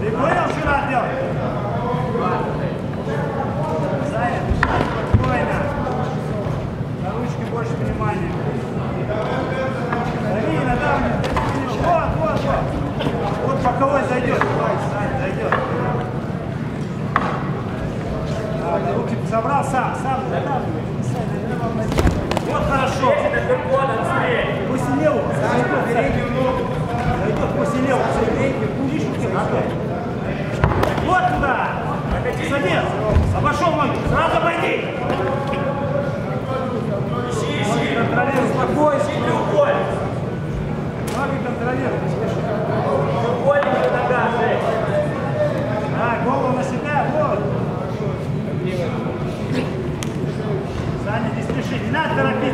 Ты понял, что надо делать? боковой зайдет. Давай, Сань, зайдет. Давай, руки собрал сам, сам натаскивай. Вот хорошо. После левого. Зайдет, переднюю ногу. Зайдет после левого. Видишь, руки Вот туда. Садец. Обошел ноги. Сразу обойди. Ищи, ищи. Контролируй. Успокойся. Ноги контролируй. голову на себя, вот. Саня, не спеши, не надо торопиться.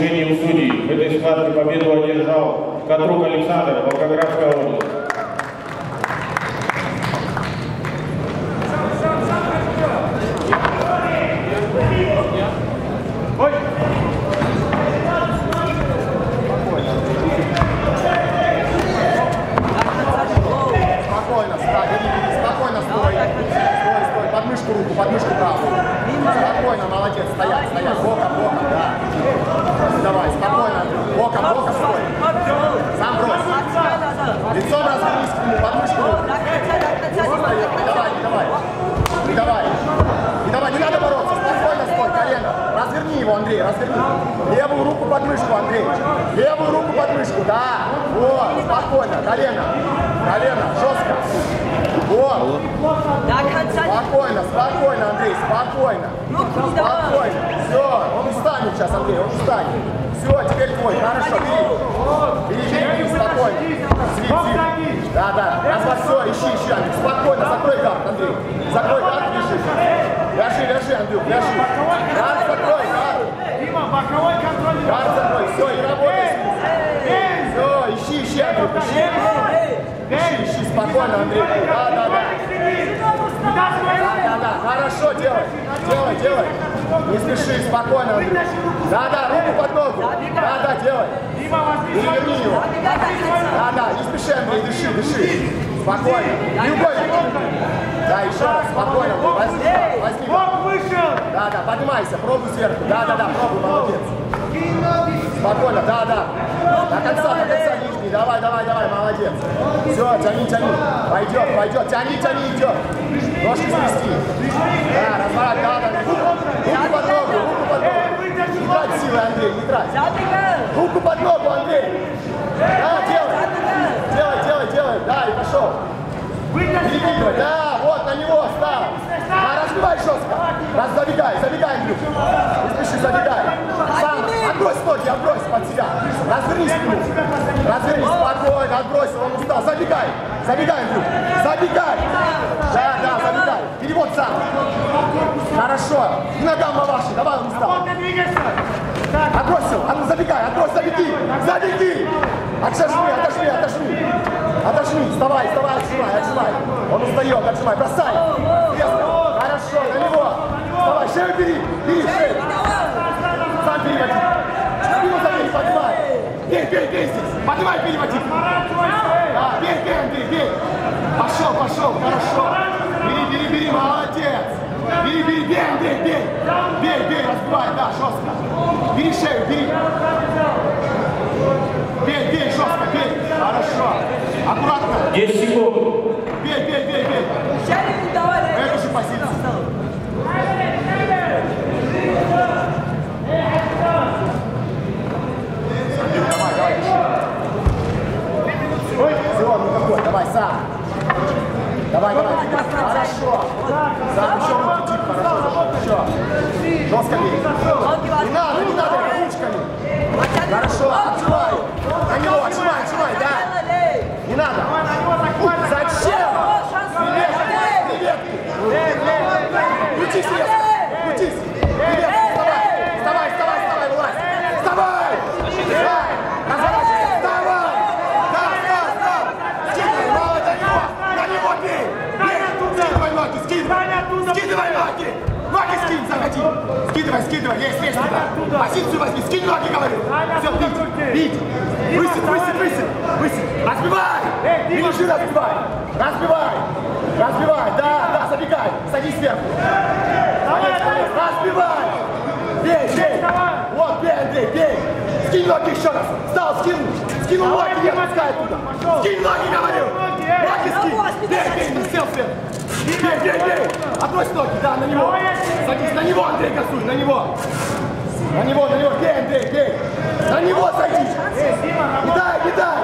Решением судей в этой схватке победу одержал Катрук Александр, Волгоградская область. Подмышку руку, подмышку правую. Спокойно, молодец, стоять, стоять, боком, боком, да. Давай, спокойно, боком, боком стой. Сам брось. Лицом развернись к нему, подмышку давай, не давай. Не давай. Не давай, не надо бороться, спокойно стой, колено. Разверни его, Андрей, разверни. Левую руку под мышку, Андрей. Левую руку под мышку, да. Вот, спокойно, колено. Колено, жестко. Вот. Спокойно, спокойно, Андрей, спокойно. Спокойно. Все, он встанет сейчас, Андрей, он встанет. Все, теперь твой, хорошо, бери. Бери, бери, спокойно. Свети. Да, да, раз все, ищи, ищи, Андрей. Спокойно, закрой гард, Андрей. Закрой гард, лежи. Ляжи, ляжи, Андрюк, ляжи. Гард закрой, гард. Дима, боковой контроль. Гард закрой, все, и работай. Все, ищи, ищи, Андрюк, ищи. Ищи, ищи, спокойно, Андрей. Да, да, да. Да, да, да, хорошо, делай, делай, делай. Не спеши, спокойно. Да, да, руку под ногу. Да, да, делай. Переверни его. Да, да, не спеши, Андрей, дыши, дыши. Спокойно. Любой. Да, еще раз, спокойно. Возьми, возьми. Вышел. Да, да, поднимайся, пробуй сверху. Да, да, да, пробуй, молодец. Спокойно, да, да. До конца, до конца нижний. Давай, давай, давай, молодец. Все, тяни, тяни. Пойдет, пойдет. Тяни, тяни, идет. Ножки свести. Да, разворот, да, да под ногу, руку под ногу. Не трать силы, Андрей, не трать. Руку под ногу, Андрей. Да, делай. Делай, делай, делай. Да, и пошел. Перекидывай, да, вот на него стал. Да, разбивай жестко. Раз, забегай, забегай, Андрюк. Не спеши, забегай. Сам, отбрось ноги, отбрось под себя. Развернись к нему. Развернись, спокойно, отбросил, он устал. Забегай, забегай, Андрюк. Забегай. Да, да, забегай. Перевод сам. Хорошо. К ногам Маваши, давай, он устал. Отбросил, а ну забегай, отбрось, забеги, забеги! Отожми, отожми, отожми! Отожми, вставай, вставай, отжимай, отжимай! Он устает, отжимай, бросай! Резко, хорошо, на него! Вставай, шею бери, бери шею! Сам переводи! Спину забей! поднимай. Бей, бей, бей здесь. Поднимай, переводи. Да, бей, бей, Андрей, бей. Пошел, пошел, хорошо. Бери, бери, бери, молодец. Бери, бери, бей, Андрей, бей. Бей, бей, разбивай, да, жестко. Бери шею, бери. Бей, бей, жестко, бей. Хорошо. Аккуратно. 10 секунд. Бей, бей, бей, бей. В эту же позицию. Давай, давай, еще. Все, ну какой, давай, сам. Давай, давай, хорошо. Еще руки, тип, хорошо, еще. Жестко бей. Не надо, не надо, ручками. Хорошо, отжимай. На него, отжимай, отжимай, да. Не надо. Зачем? Привет, привет. Крутись, резко. Крутись. Привет, вставай. Вставай, вставай, вставай, вылазь. Вставай. Давай. Разворачивайся. Вставай. Да, да, да. Скидывай, мало до него. На него бей. Бей. Скидывай ноги, скидывай. Ноги. Ноги скинь, заходи. Скидывай, скидывай. Есть, есть. Позицию возьми. Скинь ноги, говорю. Все, бить. Бить. Высыпь, высыпь, высыпь. Высыпь. Разбивай. Финиши разбивай. Разбивай. Разбивай. Да, да, забегай. Садись сверху. Разбивай. Бей, бей. Вот, бей, Андрей, бей. Скинь ноги еще раз. Встал, скинул. Скинул ноги, не отпускай оттуда. Скинь ноги, говорю. Ноги скинь. Бей, бей, не сел сверху. Бей, бей, бей. Отбрось ноги, да, на него. Садись, на него, Андрей, косуй, на него. На него, на него, бей, Андрей, бей. На него садись. Не дай, не дай.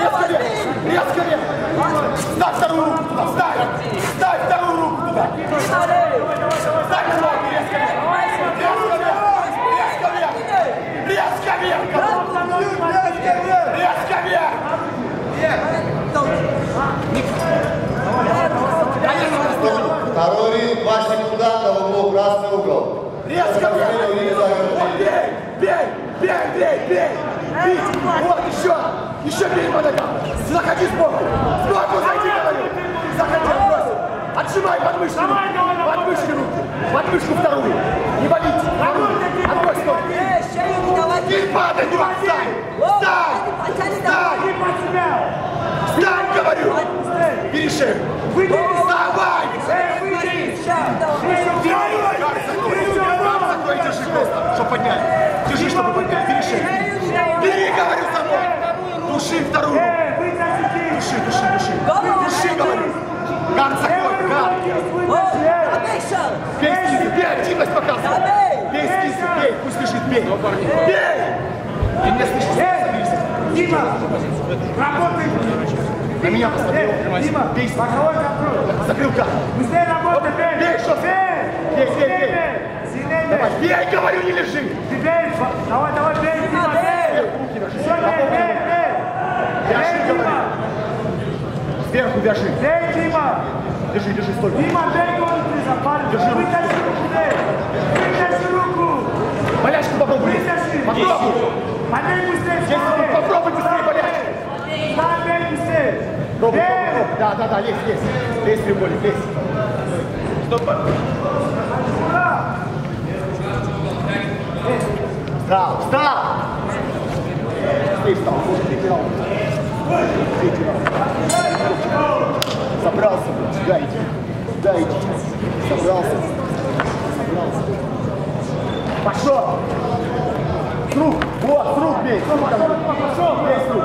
Резко вверх, резко вверх. Ставь вторую руку туда, ставь. Ставь вторую руку туда. Ставь ноги, резко вверх. Резко вверх, резко вверх. Резко вверх. Резко вверх. Второй ринг, 2 секунда, на углу, красный угол. Резко вверх. Вот, бей, бей, бей, бей, бей. Бить. Вот, еще. Еще бей по ногам. Заходи сбоку. Сбоку зайди, говорю. Заходи, отбрось. Отжимай подмышки. Подмышки руки. Подмышку вторую. Не. Вторую. Отбрось ноги. Не падай, не встань. Встань. Встань. Встань, говорю. Бери шею. Держи просто, чтобы поднять. Держи, чтобы поднять. Бери шею. Бери, говорю, за мной. Души вторую. Души, души, души. Души, говорю. Гард закрой, гард. Бей скизы, бей, активность показывай. Бей скизы, бей, пусть лежит, бей. Бей! Ты меня слышишь? Дима, работай. На меня посмотрел. Дима, Бей, боковой контроль. закрыл гард. Быстрее работай, бей. Бей, что? Бей. Бей, бей, бей. Сильнее Давай, бей. бей, говорю, не лежи. Ты бей. Давай, давай, бей, Дима, бей. Руки вяжи. Все, бей, бей, бей. Вяжи, Бей, говорю. Сверху вяжи. Бей, Дима. Держи, держи, стой. Дима, бей, говорю, ты запалил. Держи руку. Вытащи руку, бей. Вытащи руку. Болячку попробуй. Вытащи. Попробуй. Побей быстрее. Попробуй быстрее болячку. Да, бей быстрее. Пробуй, пробуй. Да, да, да, есть, есть. Лезь, треугольник, лезь. Стоп. Встал, встал! Ты встал, вот третий раунд. Третий раунд. Собрался, блядь, сюда иди. Сюда иди. Собрался. Собрался. Пошел! С рук! Вот, с рук бей! Рук, пошел! Бей с рук!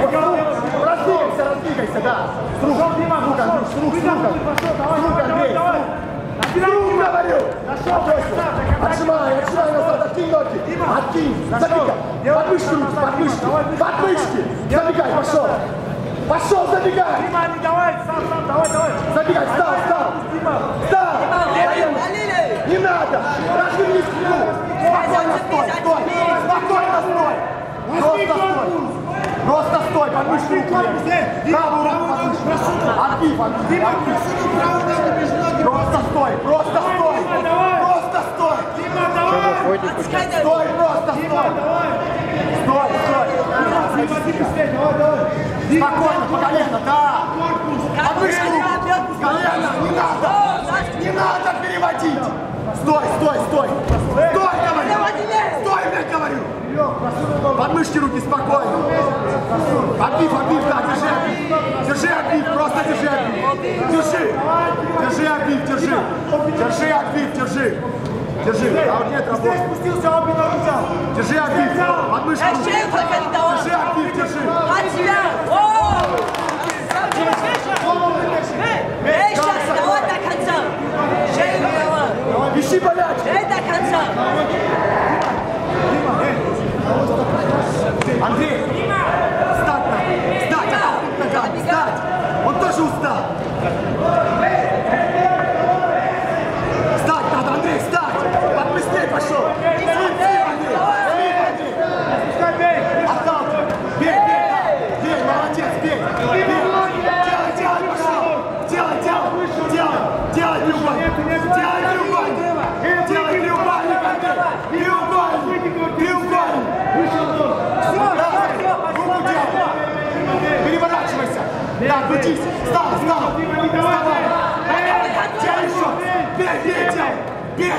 Вот, с рук! Раздвигайся, да! С рук! С рук, с рук, с рук! Андрей, с рук! С рук, говорю! Отжимай, отжимай назад, откинь ноги! Откинь! Забегай! Подмышки руки, подмышки! Подмышки! Забегай, пошел! Пошел, забегай! Дима, не давай, сам, сам, давай, давай. Забегай, встал, встал! Встал! Не надо! Разверни спину! Спокойно стой, стой! Спокойно стой! Просто стой! Просто стой, подмышки руки вверх. Правую руку подмышки. Отбив, отбив, отбив. Просто стой, просто стой! Просто стой! Дима, давай. Стой, просто стой! Стой, стой! Дима, ты быстрее, давай, давай. Спокойно, по колено, да! Подмышки руку! С колена, не надо! Не надо переводить! Стой, стой, стой! Стой, говорю! Стой, блядь, говорю! Подмышки руки, спокойно. Отбив, отбив, да, держи. Держи отбив, просто держи отбив. Держи. Держи отбив, держи. Держи отбив, держи. Держи. А вот нет работы. спустился, обе на взял. Держи отбив. Подмышки руки. Держи отбив, держи. От себя. О! Эй, сейчас, давай до конца. Шею давай. Ищи болячку. Эй, до конца. Андрей, встать надо. Встать, а, ногами, встать. Он тоже устал. Встать надо, Андрей, встать. Подбыстрей пошел. Слив, слив, Андрей. Слив, Андрей. Отталкивай. Бей, бей, да. Бей, молодец, бей. Бей. Делай, делай, пошел. Делай, делай, делай. Делай треугольник. Делай треугольник. Делай треугольник, Андрей. Треугольник. Треугольник. Руку делай. Переворачивайся. Крутись. Встал, встал. Вставай. Делай еще. Бей, бей, делай. Бей,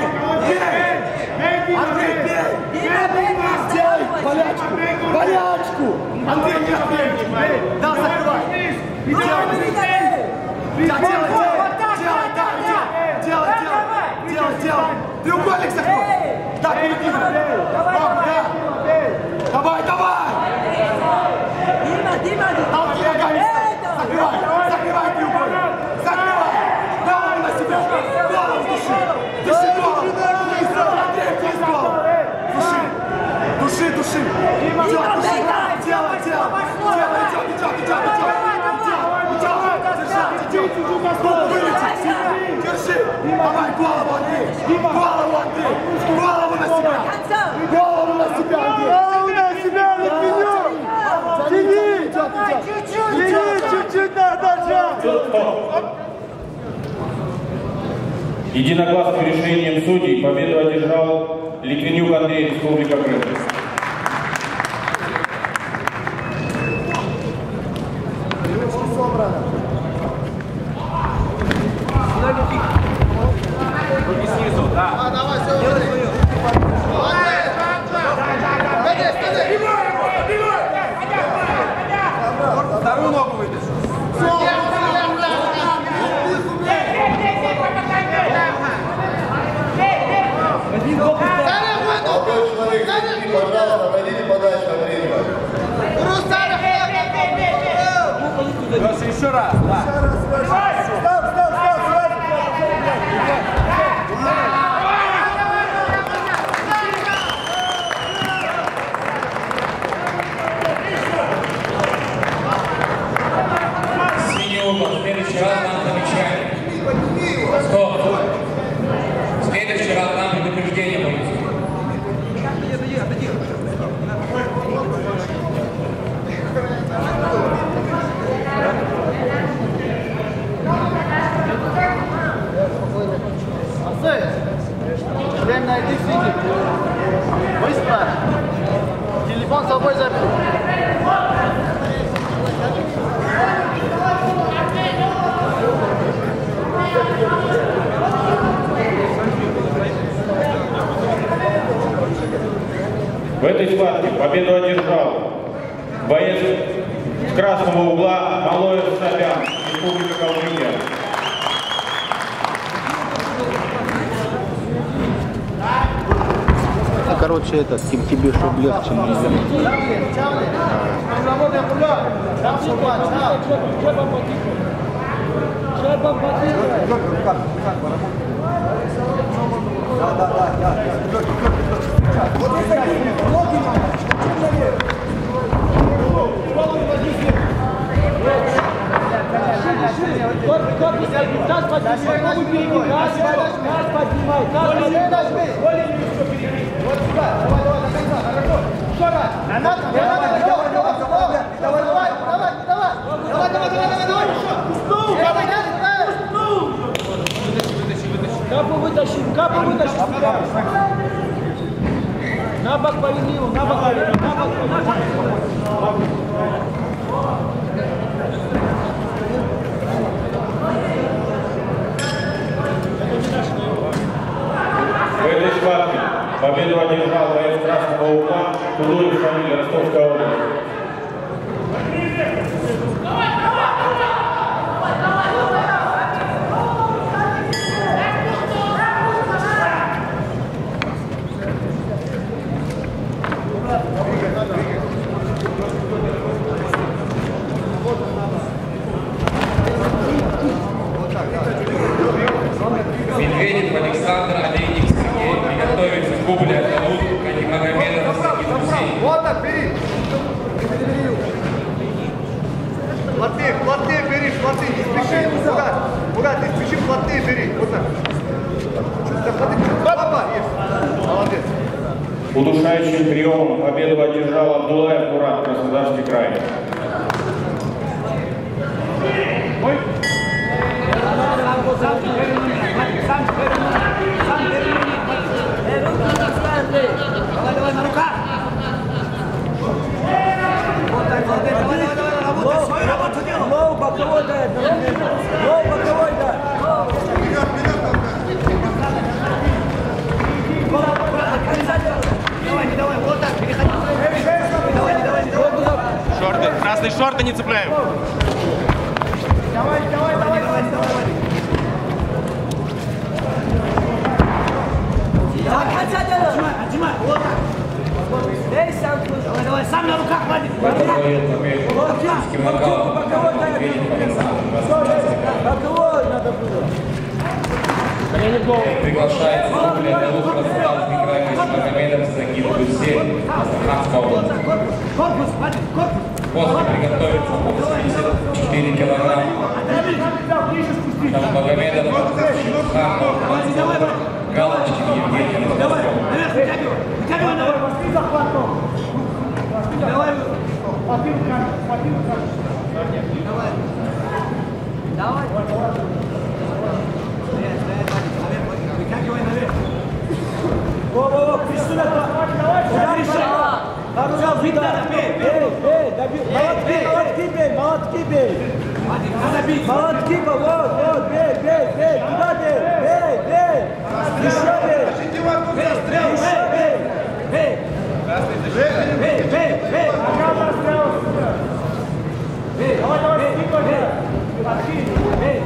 бей. Андрей, бей. Сделай болячку. Болячку. Андрей, нет, бей. Да, закрывай. Делай. Делай, делай. Делай, делай. Делай. Треугольник закрой. Да, перекидывай. Ногу, да. Давай, давай. Дима, Дима. Толки ногами. Закрывай, закрывай треугольник. Закрывай. Голову на себя. Голову души. Души голову. Вниз, Андрей, вниз голову. Души. Души, души. Идет, души. Делай, делай. Делай, идет, идет, идет, идет. Идет, идет. Держать, идет. Голову вылетит. Держи. Давай голову, Андрей. Голову, Андрей. Голову на себя. Конца. Голову на себя, Андрей. Голову на себя, Литвинюк. Тяни. Идет, идет. Тяни, чуть-чуть надо держать. Единогласным решением судей победу одержал Литвинюк Андрей, Республика Крым. Худой фамилия Ростовская область. Удушающим приемом победу одержал Абдулаев Мурат, Краснодарский край. Красные шорты не цепляем. Давай, давай, давай, давай, давай! Давай, отжимай, отжимай, вот так! Давай, давай, сам на руках, Вадик! Боковой победу. Тактическим нокаутом. Евгений Александр, Боковой надо было. Приглашается Дубля Белух Краснодарский край Магомедов Астраханская область. Корпус, Вадик, корпус! После приготовиться 84 килограмма. Там Магомедов, Шахмов, Галочкин, Евгений Давай, вытягивай! Наверх! Давай! Давай! Давай! Стоять, стоять, Вадик, наверх, Вадик, вытягивай наверх! Во, во, во, ты сюда. Ударь шаг. Хорошо, Бить надо, бей, бей! Эй, эй, доби- молотки, эй, молотки бей, молотки бей. Вадик, надо бить! Молотки, вот, вот, бей, бей, бей, туда бей, бей, бей. Еще бей, Бей, стрел, еще бей! бей. Бей! Бей, бей, бей! Бей, бей, бей! Бей!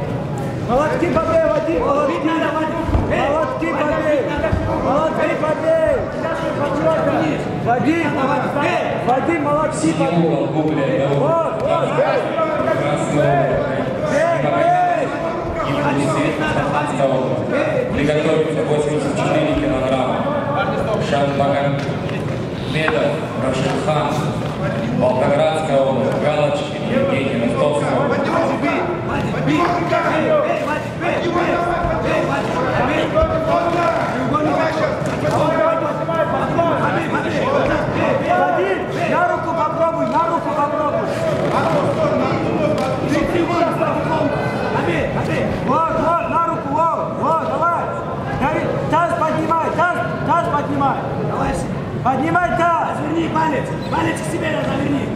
Молотки побей, Вадим, Бить молотки. надо, Вадик! Бей! Молотки Вадик, побей. бить надо! Молотки побей. Вадим, Бей! Вадим, молотки Синий побей. угол Дубля Белух Вот, вот, бей, Приготовиться 84 килограмма. Шанбагамедов, Рашидхан, Волгоградская область, Галочкин, Евгений Ростовская область. Вадик, бей! Бей, бей, Вадик, бей! Бей, бей, Вадик! Бей! Треугольник! Побей, побей! Вот так, бей, бей! Вадим, на руку попробуй, на руку попробуй. Бей треугольник, Вадик! Побей, побей! Вот, вот, на руку, вот, вот, давай. Дави, Таз поднимай, таз, таз поднимай. Давай, Поднимай таз. разверни палец! Палец к себе разверни!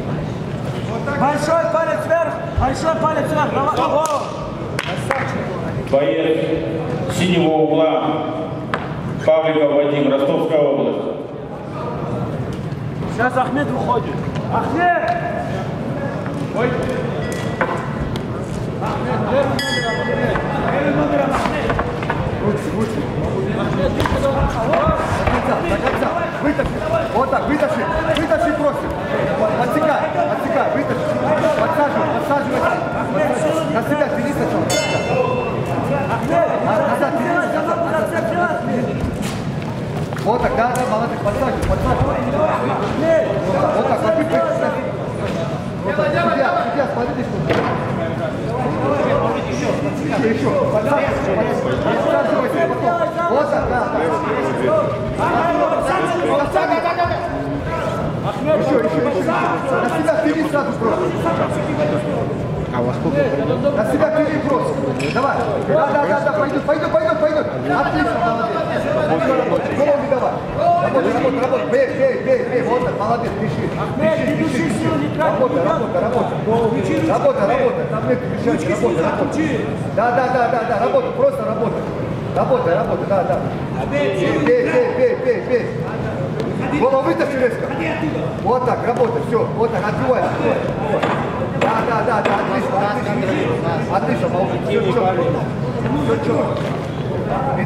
Большой палец вверх, большой палец вверх. Давай, вот. Боец синего угла Павликов Вадим, Ростовская область. Сейчас Ахмед выходит. Ахмед! До конца. Вытащи. Вот так, вытащи. Вытащи просто. Подсекай, подсекай, вытащи. Подсаживай, подсаживай. Подсаживай. На себя тяни сначала. Назад, тяни, назад. Вот так, да, да, молодец, подсаживай, подсаживай. Вот так, вот так, вот так. Судья, судья, смотрите, что. Еще, еще. Подсаживай, подсаживай, потом. Вот так, да, да. Еще, еще, еще. На себя тяни сразу просто. А у вас сколько? На себя тяни просто. Давай. Да, да, да, да, пойдет, пойдет, пойдет, пойдет. Отлично, молодец. Голову не давай. Работай, работай, работай. Бей, бей, бей, бей. Вот так, молодец, пиши. Ахмед, не души силу, не трать. Работай, работай, работай. Работай, работай. Там нет мешать, работай, работай. Да, да, да, да, да, работай, просто работай. Работай, работай, да, да. Бей, бей, бей, бей, бей, бей. Голову вытащи резко. Вот так, работай, все. Вот так, отбивай, отбивай. Да, да, да, да, отлично, отлично. Отлично, молодец. Все четко. Все четко.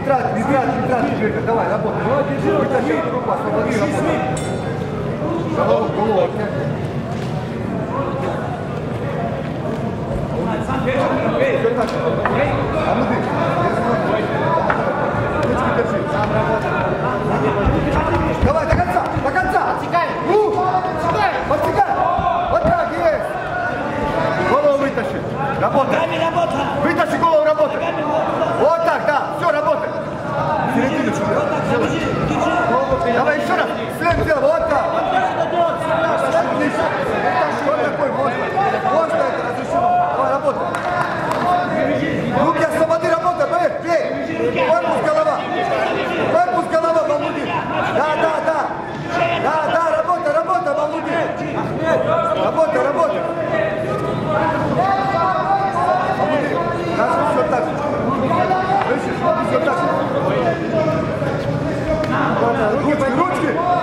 Трать, не трать, Жека, давай, работай. Вытащи руку, освободи, работай. Голову, голову. Все так. А ну дышь. Ручки держи. Давай, середину чуть Давай еще раз. Слэм сделай, вот так. Отлично. Вот такой, вот так. Вот так, это разрешено. Давай, работай. Руки от свободы работай, поверь, бей. Корпус голова. Корпус голова, Балмудин. Да, да, да. Да, да, работа, работа, Балмудин. Работа, работа. Балмудин, кажется, все так же. Ручки, ручки.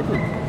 Растяни,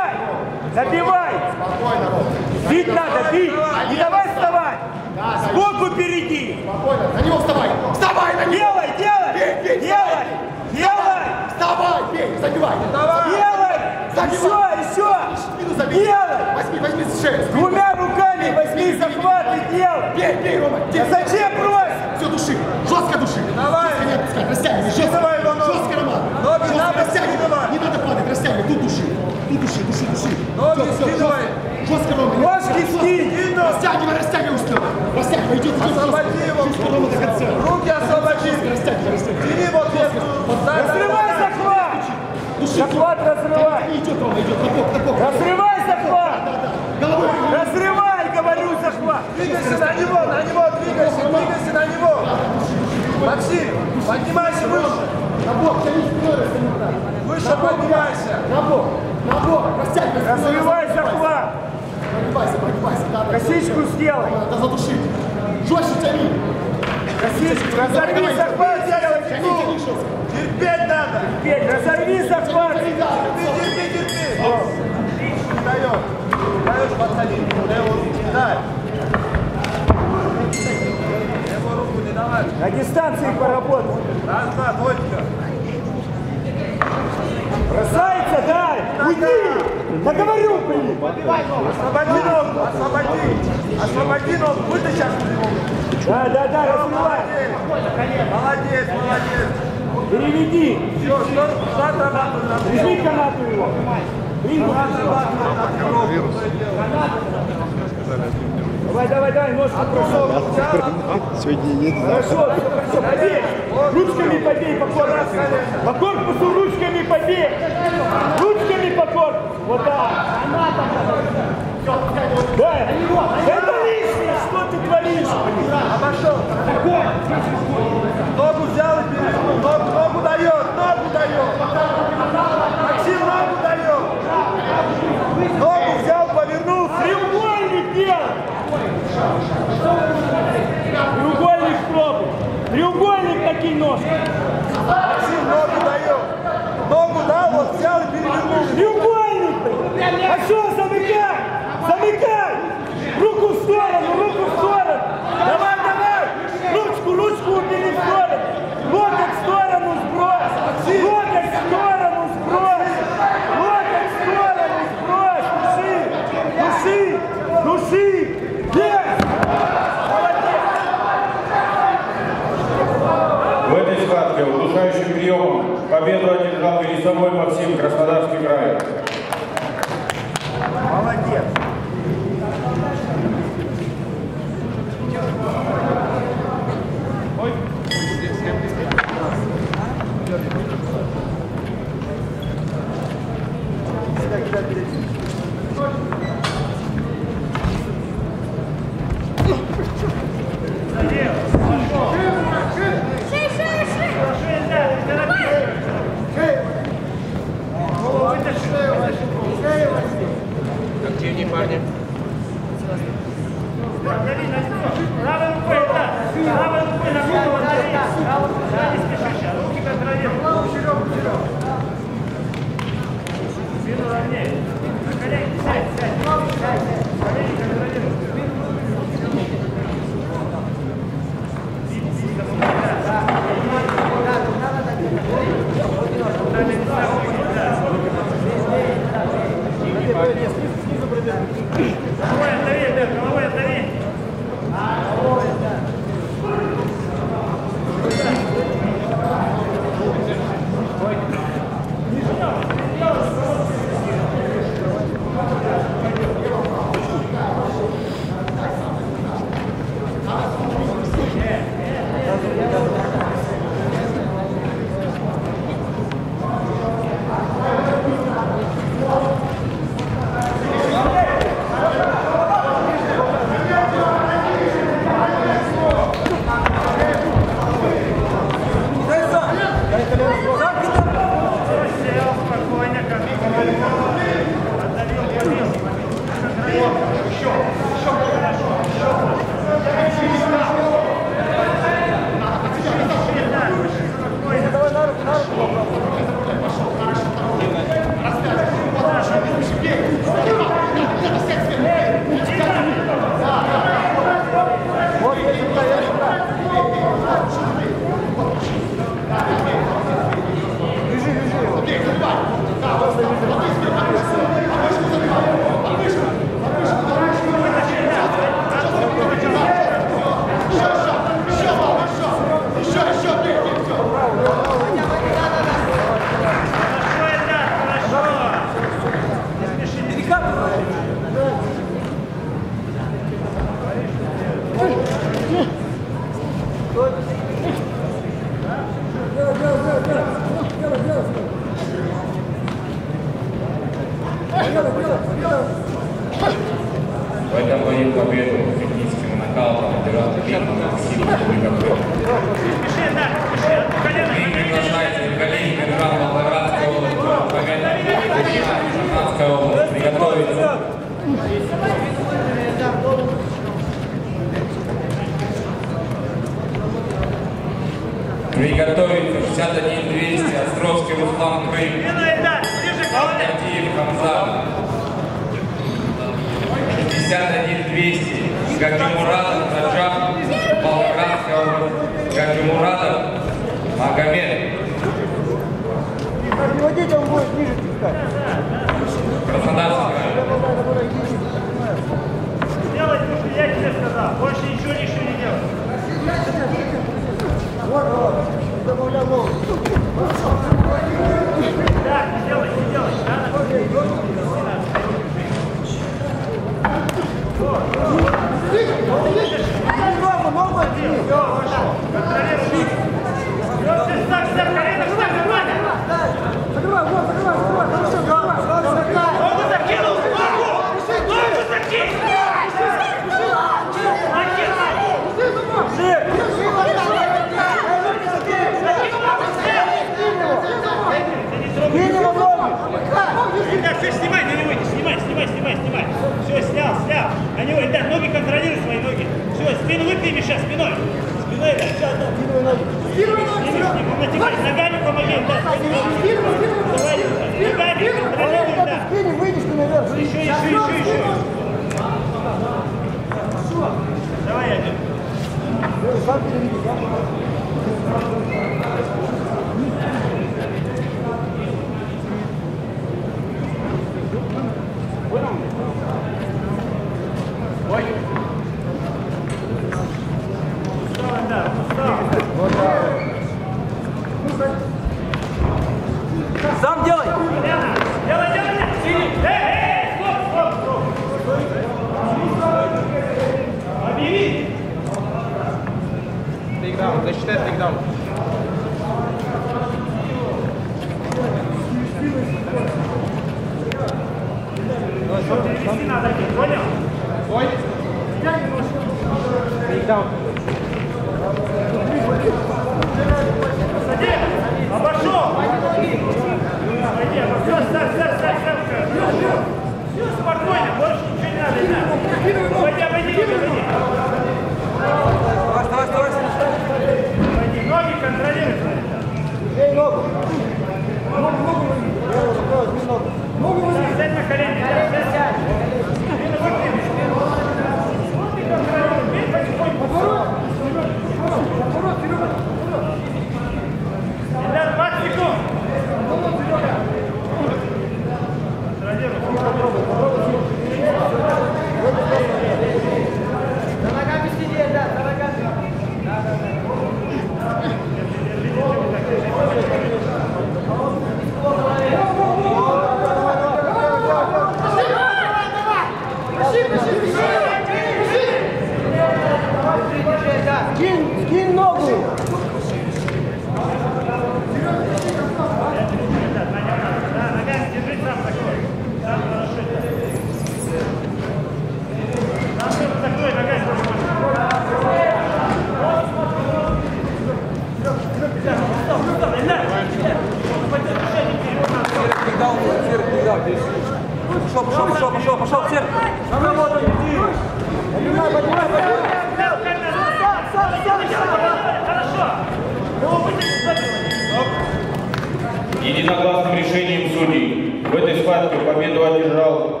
уезжал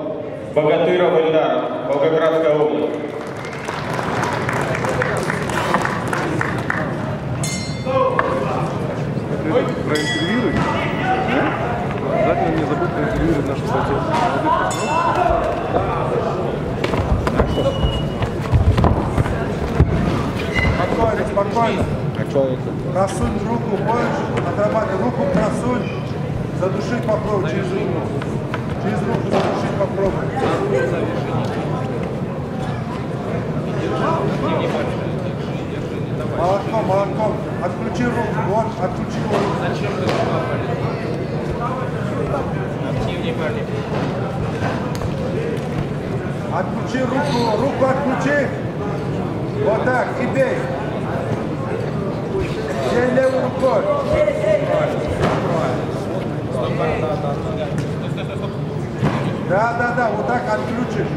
Богатыров Эльдар, Волгоградская область. Проинтервьюируй. Обязательно не забудь проинтервьюировать нашу статью. Спокойно, спокойно. А что это? Просунь руку, поешь, отрабатывай руку, просунь, Задушить попробуй через руку. Через руку запушить попробуй. Молотком, молотком. Отключи руку. Вот, отключи руку. Зачем ты туда парень? Активнее парни. Отключи руку, руку отключи. Вот так, и бей. Бей левой рукой. Стоп, да, да, да. Да, да, да, вот так отключишь.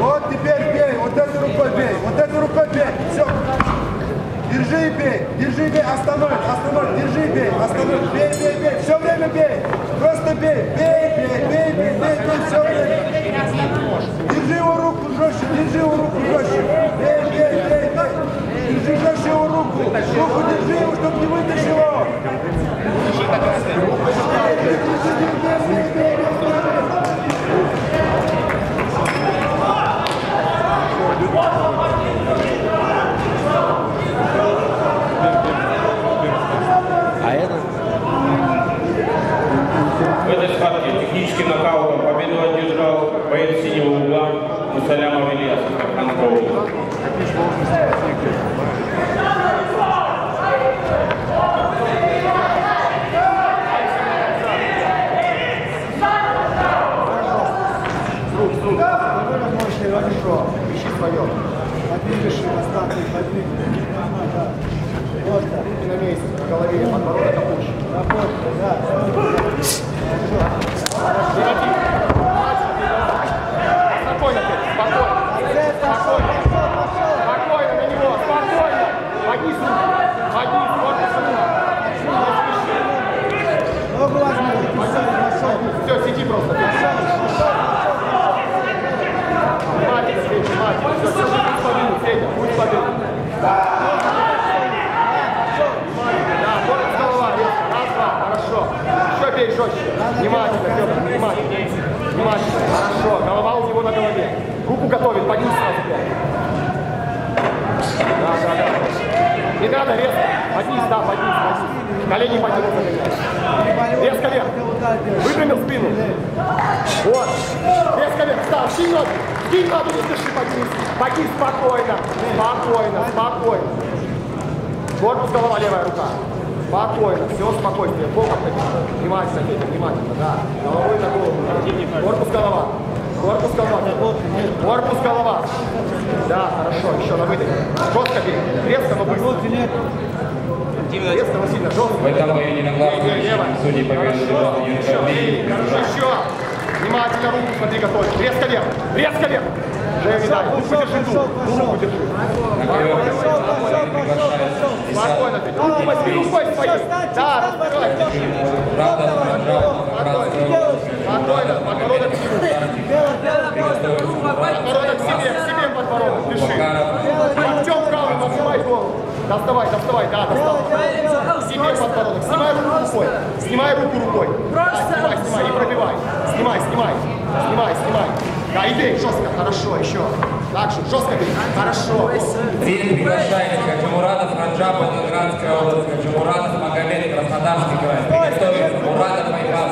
Вот теперь бей, вот этой рукой бей, вот этой рукой бей, все. Держи и бей, держи и бей, останови, останови, держи и бей, останови, бей, бей, бей, все время бей, бей, бей, бей, бей, бей, бей, бей, все время. Держи его руку жестче, держи его руку жестче, бей, бей, бей, бей, держи жестче его руку, руку держи его, чтобы не вытащил его. В техническим нокаутом победу одержал боец синего угла Мусалямов угла. Хорошо, ищи на месте, на голове, подбородок опущен. Работай, да. Спокойно, Петя, спокойно. Спокойно. Спокойно на него, спокойно. Поднись руки. Поднись, корпус Ногу возьми, Все, сиди просто. Внимательно, Петя, внимательно. Все, все, будь подвинут, Петя, будь подвинут. Внимательно, да, корпус голова, резко. Раз, два, хорошо. Жестче. Внимательно, Петр, внимательно. Внимательно, хорошо. Голова у него на голове. Руку готовит, поднись сразу. Да, да, да. Не надо резко. Поднись, да, поднись, поднись. Колени поднимут. Резко вверх. Выпрямил спину. Вот. Резко вверх. Встал. Скинь ноги. Скинь ноги, не дыши, поднись. Поднись спокойно. Спокойно, спокойно. Корпус, голова, левая рука. Спокойно, все спокойствие. Боком. Внимательно, Петя, внимательно, да. Головой на голову. Корпус, голова. Корпус, голова. Корпус, голова. Да, хорошо, еще на выдохе. Жестко бей. Резко, но быстро. Резко, но сильно, жестко. В этом поединке на Лево. судей Хорошо, еще, хорошо. Внимательно руку смотри, готовь. Резко вверх, резко вверх. Шею не дай, руку держи ту, руку держи. Спокойно, руку возьми рукой своей. Да. Правда, Капканского Спокойно, подбородок к себе. Подбородок к себе, к себе подбородок, дыши. Артем правый, поднимай голову. Доставай, доставай, да, доставай. К себе подбородок. Снимай руку рукой. Снимай руку рукой. Да, снимай, снимай, и пробивай. Снимай, снимай. Снимай, снимай. Да, и бей жестко, хорошо, еще. Так же, жестко бей. Хорошо. Ринг приглашает Хаджимурадов, Франжа, Волгоградская область, Хаджимурадов, Магомед, Краснодарский край. Приготовиться Мурадов, забивай.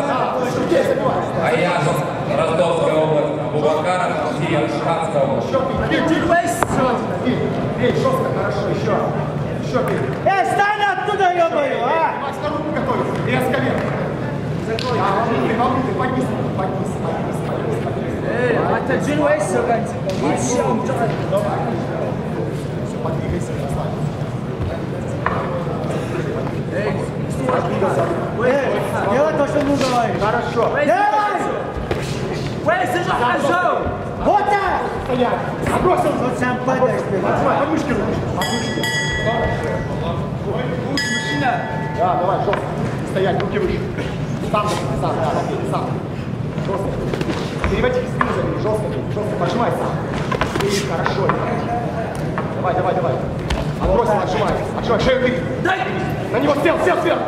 Аязов, Ростовская область, Бубакаров, Россия, Шаханская область. Еще бей, жестко, хорошо, еще. Еще бей. Эй, стань оттуда, ё-моё, а! Макс, на руку готовится. Резко вверх. Да, поднись, поднись, поднись, поднись, поднись. معتجين ويسر انت يتشاوم Все, подвигайся, красавец. Делай то, что нужно говоришь. Хорошо. Делай! وين سجل حجو Вот так! Стоять. Отбросил. Вот сам падаешь. Отжимай, подмышки руки. Подмышки. Да, давай, жестко. Стоять, руки выше. Сам, сам, да, окей, сам. Жестко. Переводи спину за ним, жестко, жестко. Пожимай сам. И хорошо. Давай, давай, давай. Отбросил, отжимай. Отжимай, шею ты. На него сел, сел сверху.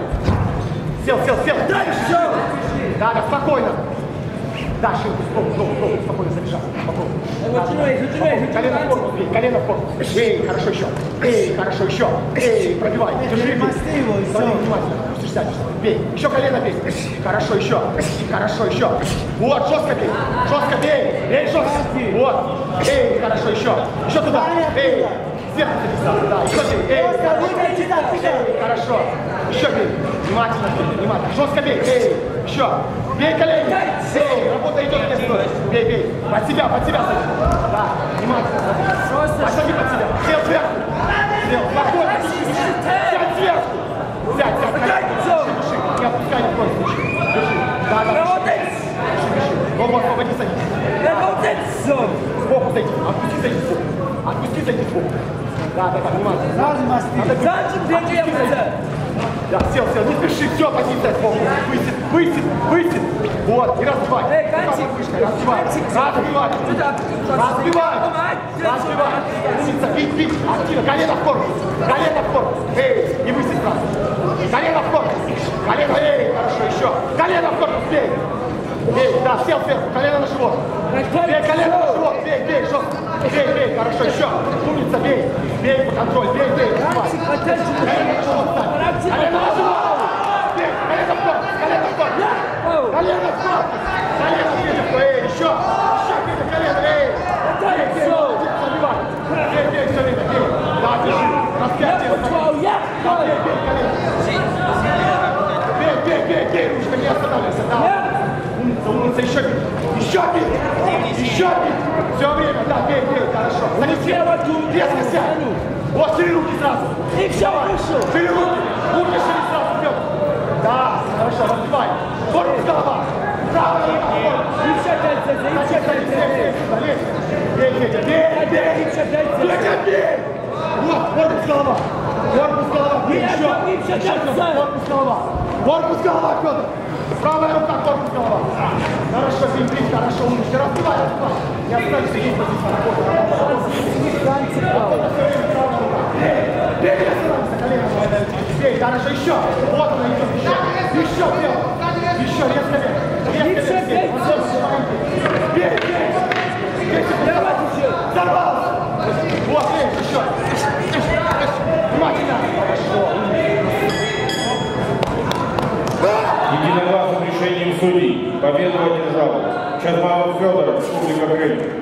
Сел, сел, сел. Дальше. Да, да, спокойно. Да, ширку, стопу, стопу, стопу, спокойно забежал. Спокойно. Да, спокойно. Колено в корпус, бей, колено в корпус. Эй, хорошо еще. Эй, хорошо еще. Эй, пробивай. Держи. Перемости его и все. внимательно. Пустишь, сядешь. Бей. Еще колено бей. Хорошо, еще. Хорошо, еще. Вот, жестко бей. Жестко бей. Эй, жестко. Вот. Эй, хорошо, еще. Еще туда. Эй. Сверху записал. Да, еще бей. Эй, хорошо. Эй, хорошо. Еще бей. Внимательно внимательно. Жестко бей. Эй, еще. Бей колени. Эй, работа идет где стоит. Бей, бей. Под себя, под себя. Да, внимательно. Посади под себя. Сел сверху. Сел. Спокойно. Сядь сверху. Сядь, сядь. Дыши, дыши. Не отпускай ни в коем случае. Дыши. Да, да. Дыши, дыши. Вот, вот, погоди, садись. Сбоку зайди. Отпусти, зайди сбоку. Отпусти, зайди сбоку. Да, да, да. Да, сел, сел, не спеши, все, поднимай сбоку. Высит, высит, высит. Вот, и разбивай. Эй, Кантик! Разбивай, разбивай. Разбивай. Разбивай. Умница, бить, бить. Активно, колено в корпус. Колено в корпус. Эй, и высит сразу. Колено в корпус. Колено, эй, хорошо, еще. Колено в корпус, бей. Бей, да, сел сверху, колено на живот. Бей, колено на живот, бей, бей, жестко. Бей, бей, хорошо, еще. Умница, бей. Бей по контроль, бей, бей. разбивай. Колено на живот ставь. Колено на живот. Бей, колено в корпус, колено в корпус. Колено в корпус. Колено, Федя, эй, еще. Еще, Федя, колено, эй. Бей, бей, молодец, забивай. Бей, бей, все время, бей. Да, бежи. Распятие. Бей, бей, колено. Бей, бей, бей, бей, ручка, не останавливайся, да. Умница, умница, еще бей. Еще бей. Еще бей. Все время, да, бей, бей, хорошо. Садись, резко сядь. Вот, шири руки сразу. И все, вышел. Шири руки. Руки шири сразу, вперед. Да, хорошо, разбивай. Корпус голова. Правая корпус. И все, дальше, и все, дальше. Бей, Федя, бей, бей. Федя, бей. Вот, корпус голова. Корпус голова, бей, еще. Корпус голова. Корпус голова, Федор. Правая рука, корпус голова. Хорошо, бей, хорошо, умничка. Разбивай, разбивай. Не. Работа, все время правая рука. Бей, хорошо, еще. Вот она идет, еще. Еще, бей. Еще, резко бей. Резко бей. Бей, бей. Бей, бей. Взорвался. Вот, бей, еще. Внимательно. Хорошо. Судей победу одержал Чадмалов Федор, Республика Крым.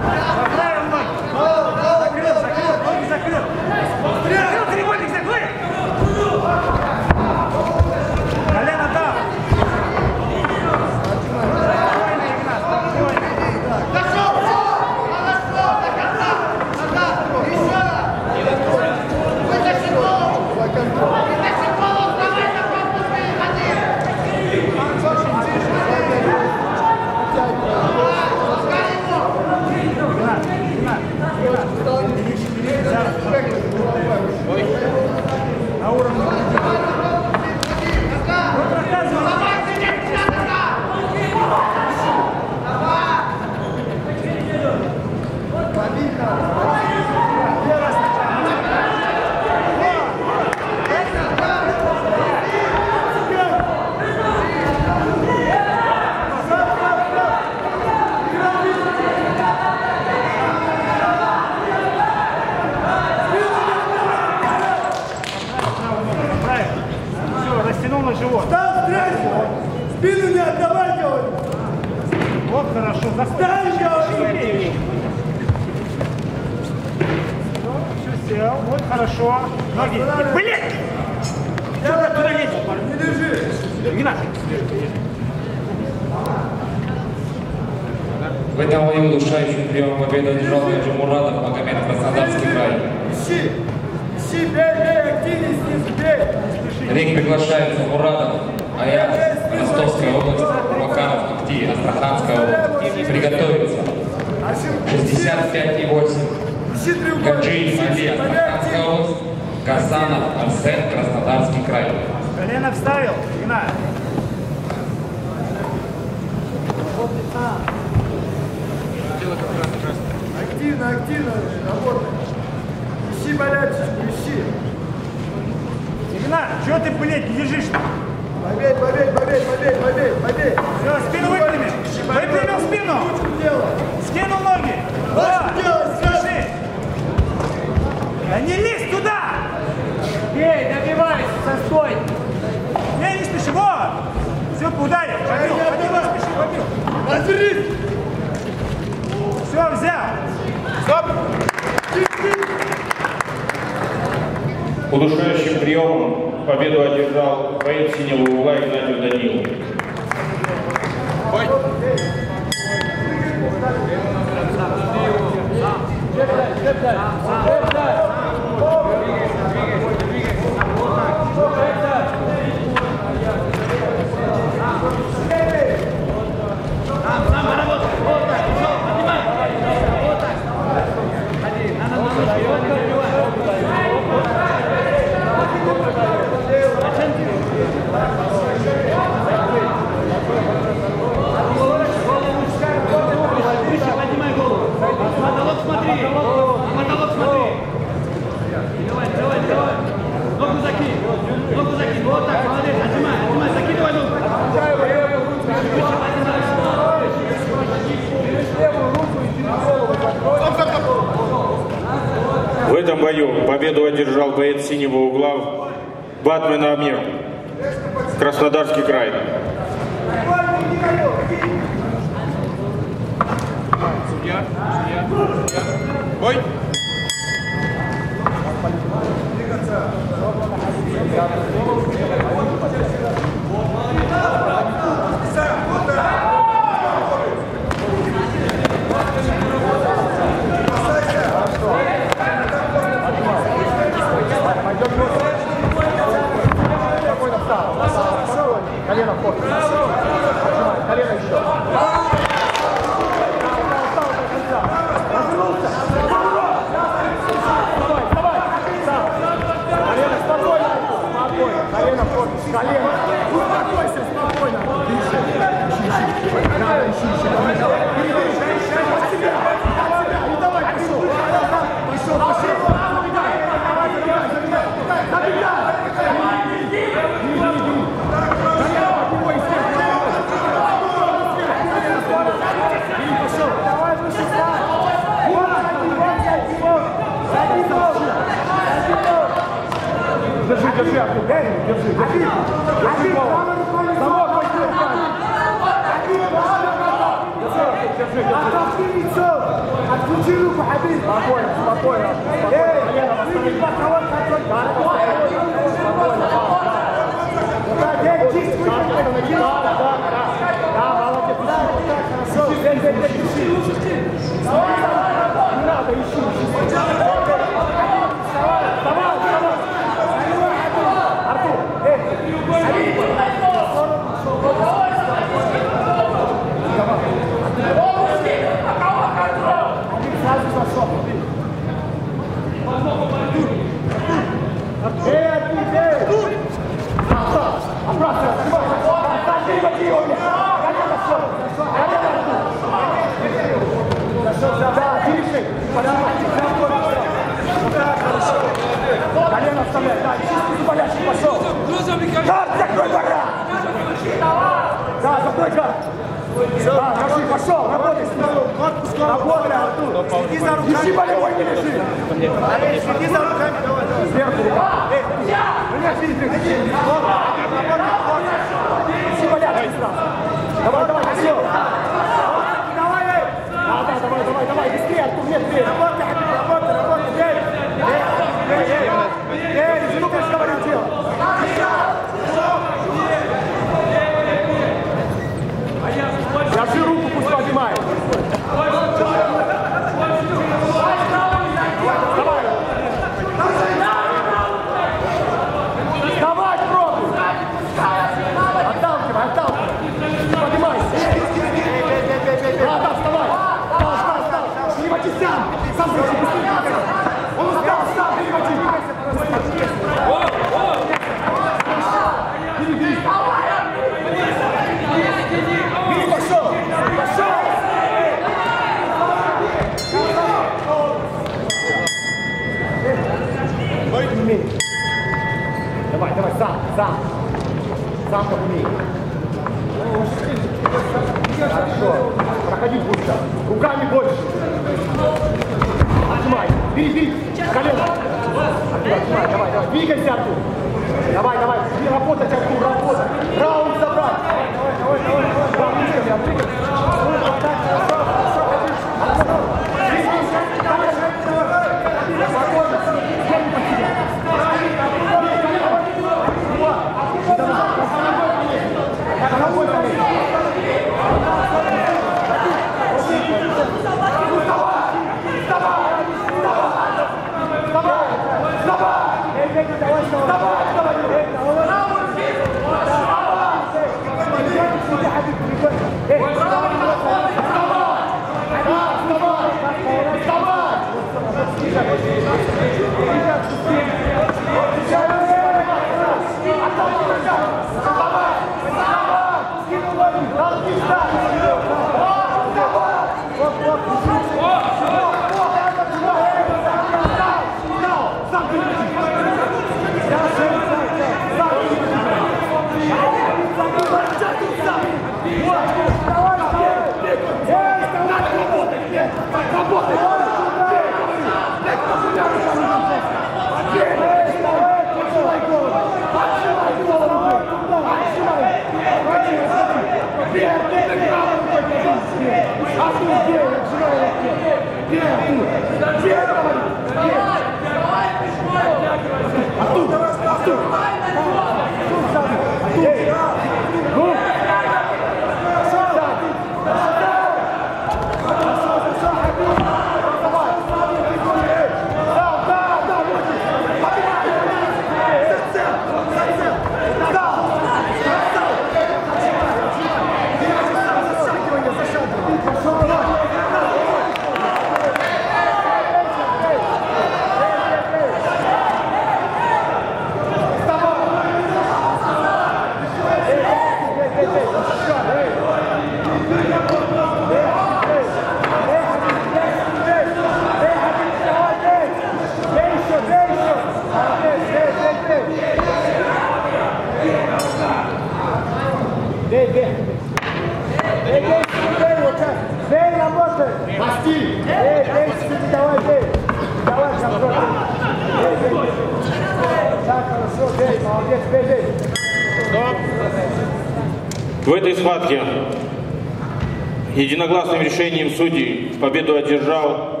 Судей. Победу одержал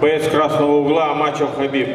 боец красного угла Амачев Хабиб,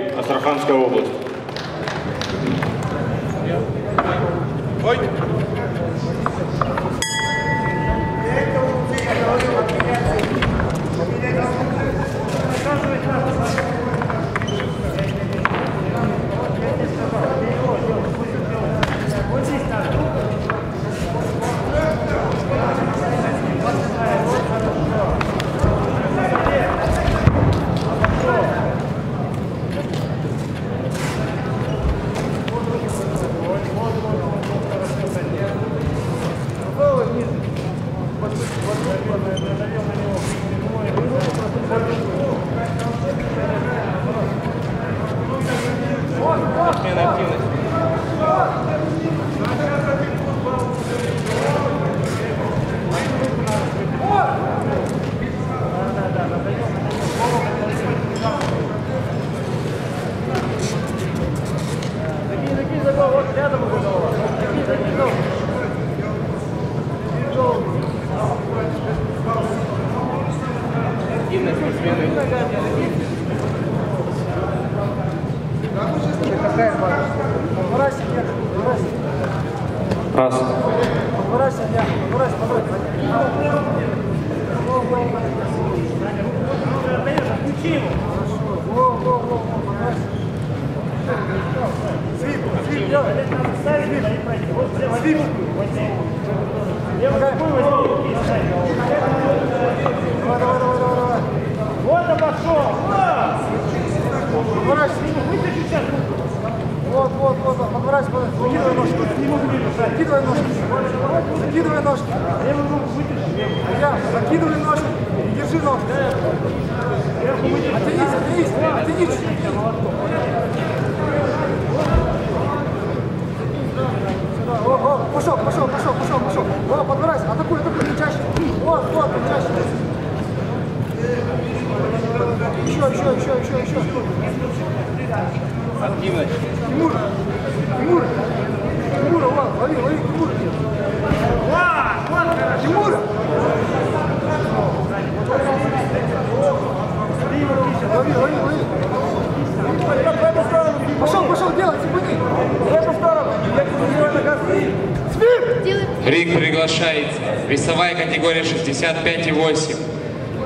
55,8.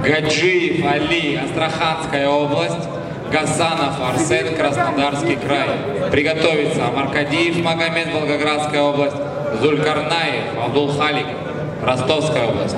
Гаджиев Али, Астраханская область. Гасанов Арсен, Краснодарский край. Приготовиться. Маркадиев Магомед, Волгоградская область. Зулькарнаев Абдулхалик, Ростовская область.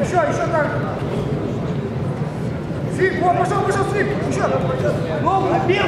Еще, еще так. Зип, пошел, пошел, Зип, еще. Новый. Первый.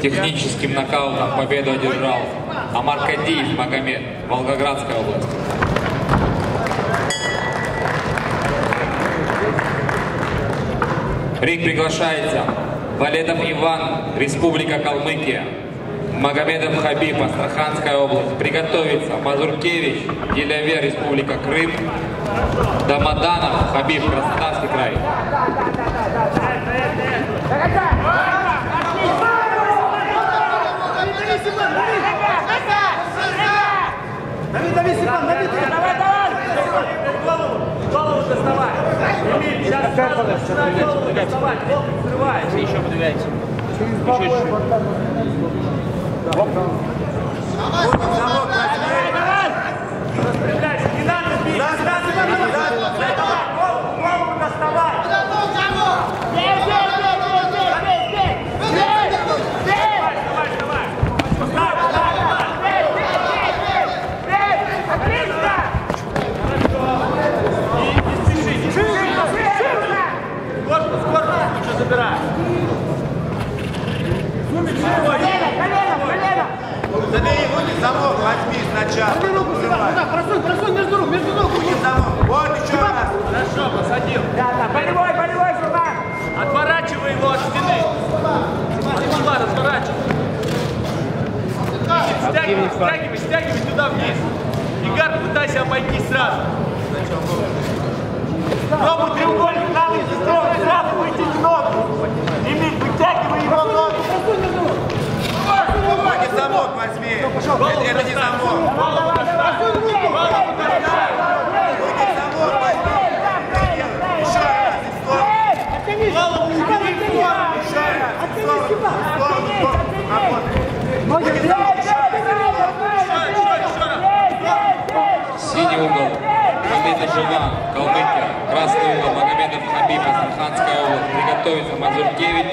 Техническим нокаутом победу одержал Амар Кадиев Магомед, Волгоградская область. Ринг приглашается Валетов Иван, Республика Калмыкия. Магомедов Хабиб, Астраханская область. Приготовиться Мазуркевич, Делявер, Республика Крым. Дамаданов, Хабиб, Краснодарский край. Дави, Степан, дави, давай, давай! Голову, голову доставай! Эмиль, сейчас голову доставай, голову доставай, голову взрывай! Еще подвигайте. Еще чуть-чуть. Замок, давай, давай! Распределяйся, не надо бить! Замок возьми сначала. Забери руку сюда, просунь, просунь между рук, между рук. Руки замок. Вот еще раз. Хорошо, посадил. Да, да, болевой, болевой, Сурман. Отворачивай его от стены. От угла разворачивай. Стягивай, стягивай, стягивай туда вниз. И гард пытайся обойти сразу. Пробуй треугольник, надо строго сразу выйти в ногу. Эмиль, вытягивай его ногу. Руки замок возьми. Это, это не замок. Голову доставай. Голову доставай. Руки замок возьми. Еще раз. И в сторону. Голову убери в сторону. Еще раз. И в сторону. И в сторону. в сторону. Работай. Еще, еще, еще раз. Синий угол. Победа жива. Калмыкия. Красный угол. Магомедов Хабиб. Астраханская область. Приготовиться Мазуркевич.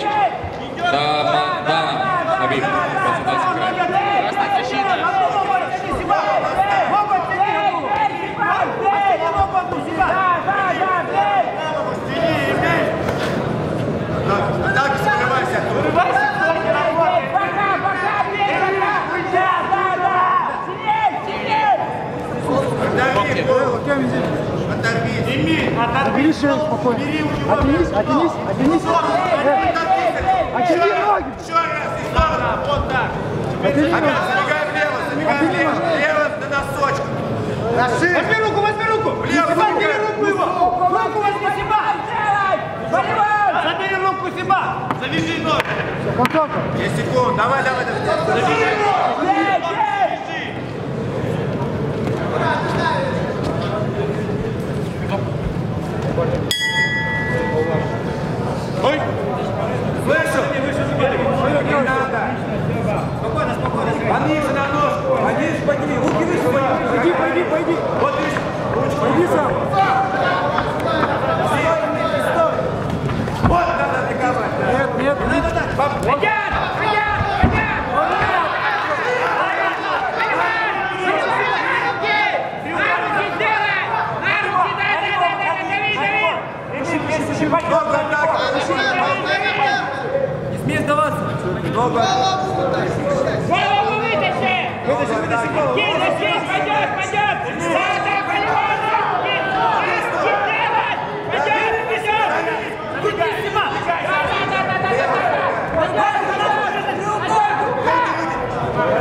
Дамаданов Хабиб. Краснодарский край. Отобери шею спокойно. Отянись, отянись. Э, Оттяни ноги. Еще раз. И сторону. Вот так. Оттяни Опять ноги. забегай влево. Забегай влево. Влево до носочка. Возьми руку, возьми руку! Влево, Сибан, руку. его! Руку возьми, руку, Симба! Завяжи ноги! Все, концовка! 10 секунд, давай, давай, давай! Завяжи Ой! Слышу! Не надо! Спокойно, спокойно! Пониже на ножку! Пониже, подними! Руки выше! Пойди, пойди, пойди! Вот видишь! Пойди сам! Не сдаваться! Много! Голову вытащи! Вытащи, вытащи голову! Кинь, пойдет, пойдет!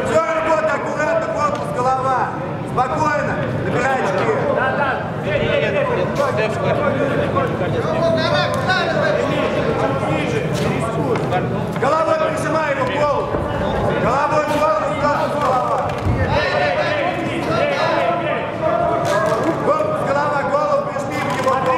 Все работа аккуратно, корпус, голова. Спокойно, набирай очки. Да, да. Головой прижимай его в голову. Головой в голову, да, голова. Корпус, голова, голову прижми в него. А ты.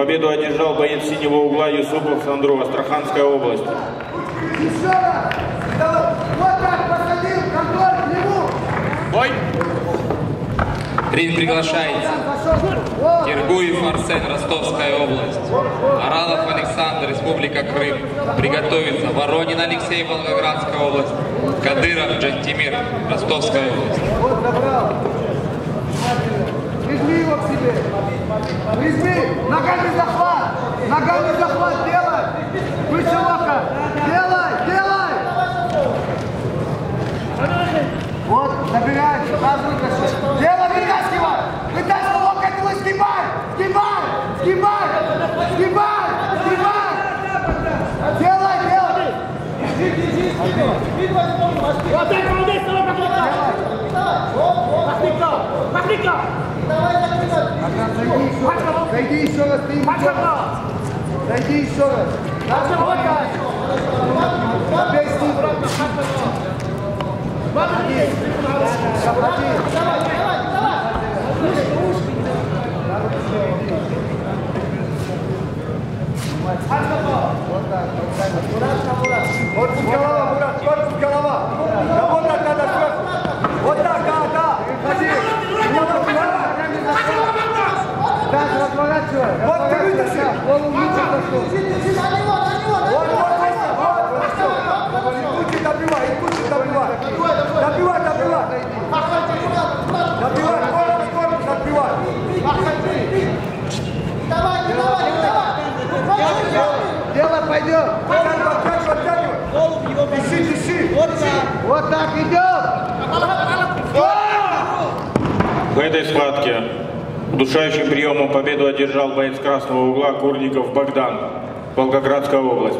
победу Давай закрывай. Зайди еще раз, ты еще раз. Зайди еще раз. Наша вода. Опять с ним. Заходи. Заходи. Давай, давай, давай. Вот так, вот так. Мурашка, Мураш. Корпус голова, Мураш, корпус голова. Да вот так надо сверху. Вот так, да, да. Ходи. Сейчас разворачивай. Вот ты вытащи. Голову лучше пошел. На него, на него, на него. Вот, вот, вот. Ингучи добивай, ингучи добивай. Добивай, добивай. Добивай, короб, короб, добивай. Давай, не давай, не давай. Дело пойдет. Подтягивай, подтягивай, подтягивай. Голову его Дыши, дыши. Вот так. Вот так идет. В этой схватке Удушающим приемом победу одержал боец Красного Угла Курников Богдан, Волгоградская область.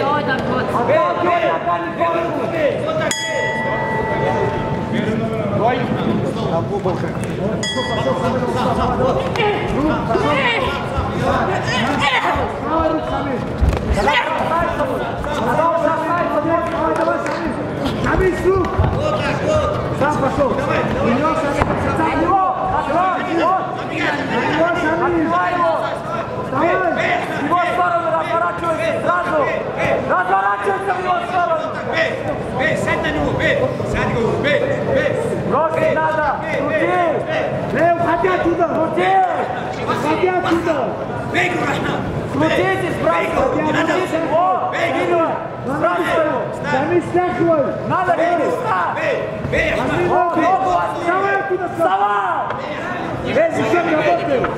Давай так вот! Отталкивай ногами корпус! Вот так! Бой! Шамиль, слух! Сам пошел! Вперед, Шамиль! За него! Открой! На него, Шамиль! Открывай его! Вставай! В его сторону разворачивайся сразу! Разворачивайся в его сторону! Бей, сядь на него, бей! Сядь, говорю, бей, бей! Бросить надо! Крути! Эй, уходи оттуда! Крути! Уходи оттуда! Бей, говорю, Рахман! Крутитесь, братья! Крутитесь! О! Скидывай! Сбрасывай его! Шамиль, стягивай! Надо места! Бей, бей, Возьми Рахман! О, руки! ногу возьми! Вставай оттуда! Вставай! Эй, зачем работаешь?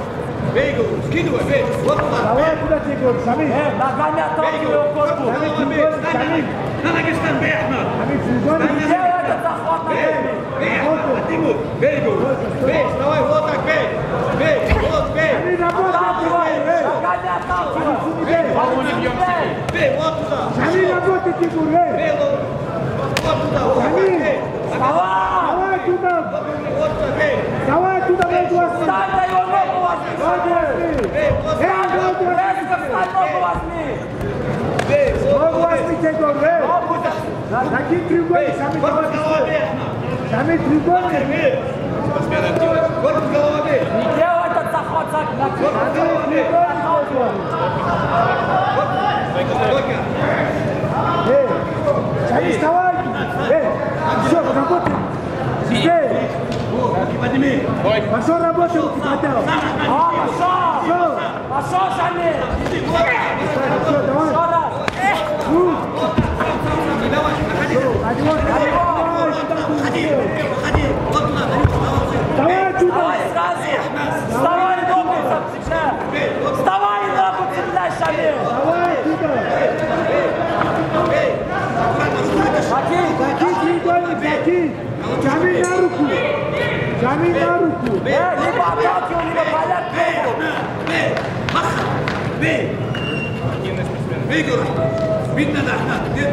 Бей, говорю, скидывай, бей! Вот туда! Давай оттуда тебе говорю, Шамиль! Э, ногами отталкивай его корпус! Шамиль, треугольник, Шамиль! На ноги стань, бей, Ахмад! Шамиль, треугольник! Делай этот захват на время! Бей, Ахмад, подниму! Бей, говорю! Бей, вставай, вот так, бей! Бей, вот, бей! Шамиль, работай! Отталкивай! Эй, Ногами отталкивай! Бей! Бей, вот туда! Шамиль, работай, тебе говорю! Эй, Бей, вот вот туда, вот так, Шамиль! бей! Вставай! Давай оттуда! Вот туда, бей! Давай оттуда, ногу возьми! Встань на его ногу возьми! Ногу возьми! Бей, вот Эй, ногу возьми! Резко встань, ногу возьми! бей! Вот Ногу возьми, тебе говорю! Эй, Ногу на- накинь треугольник, Шамиль, Вот давай голова, быстрее! бей, Ахмад! Шамиль, треугольник! Бей! Вот голова, бей! Не делай этот захват за Шамиль, треугольник! Только! Эй, Шамиль, вставай! Эй, все, работай! Быстрее! Подними! Пошел руки поднял! А, пошел! Пошел! Шамиль! Все, давай! Еще раз! Ну, Давай, находи! на него, на него! Давай, сюда, Ходи, быстрее. ходи! Вот туда, давай! Отсюда! Давай сразу! Вставай ногу цепляй! Вставай ногу Шамиль! Давай отсюда! Закинь! Закинь треугольник, закинь! Шамиль на руку! Шамиль на руку! Э, либо отталкивай, либо поляк ногу! Бей! Маха! Бей! Бей, говорю! Бить надо, Ахмад! Где?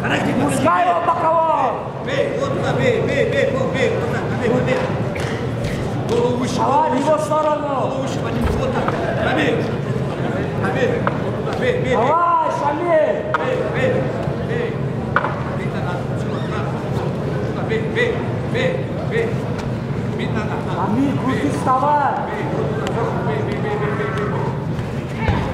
Характер, Пускай его боковой! Бей, вот туда, бей, бей, бей, вот, бей, вот так, бей, вот, бей. Голову выше, Давай в его сторону! голову выше подними, вот так. Пробей. Пробей. Вот туда, Бей, бей, бей. Давай, Шамиль! Бей, бей, бей. Бить надо, все, надо. Сюда, бей, бей, бей, бей. Бить надо, надо. Амиль, крути, вставай! Бей, вот туда, бей, бей, бей, бей, бей, бей.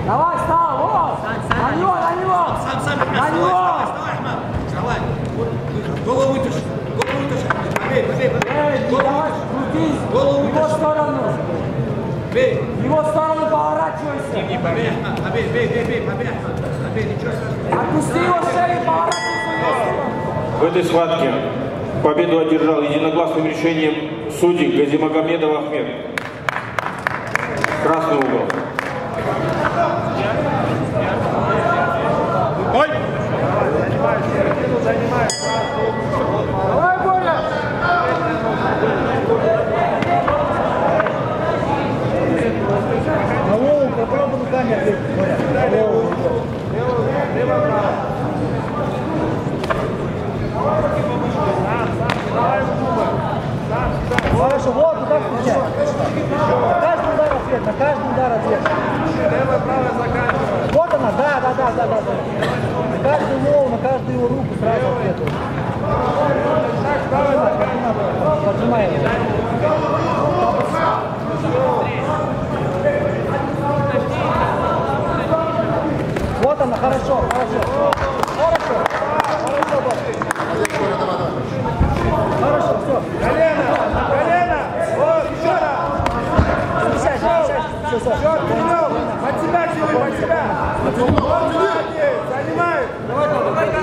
Давай, встал! Вот! На него, на него! Сам, сам, На вставай, него! вставай, вставай. Вставай. Голову вытащи, голову вытащи. Побей, побей, побей. Эй, не давай, крутись! Голову В его вытащи. сторону! Бей. В его сторону поворачивайся! Побей, Ахмад, побей, бей, бей, бей, побей, Ахмад. Побей, ничего страшного. Отпусти его шею поворачивайся! В этой схватке победу одержал единогласным решением судей Газимагомедов Ахмед. Красный угол. Давай, Боря! Голову попробуй руками ответить, Боря. Голову. Хорошо, вот, вот так встречай. На каждый удар ответ, на каждый удар ответ. Левая, правая заканчивает. Вот она, да, да, да, да, да. да. На каждую голову, на каждую его руку сразу ответ. Так, правильно, как и надо. Поджимай его. Вот она, хорошо, хорошо. Хорошо. Хорошо, Боря. Хорошо, все. Колено, колено. Вот, еще раз. Смещайся, смещайся. Все, все. Все, принял. Под себя силы, под себя. Вот, молодец, занимай.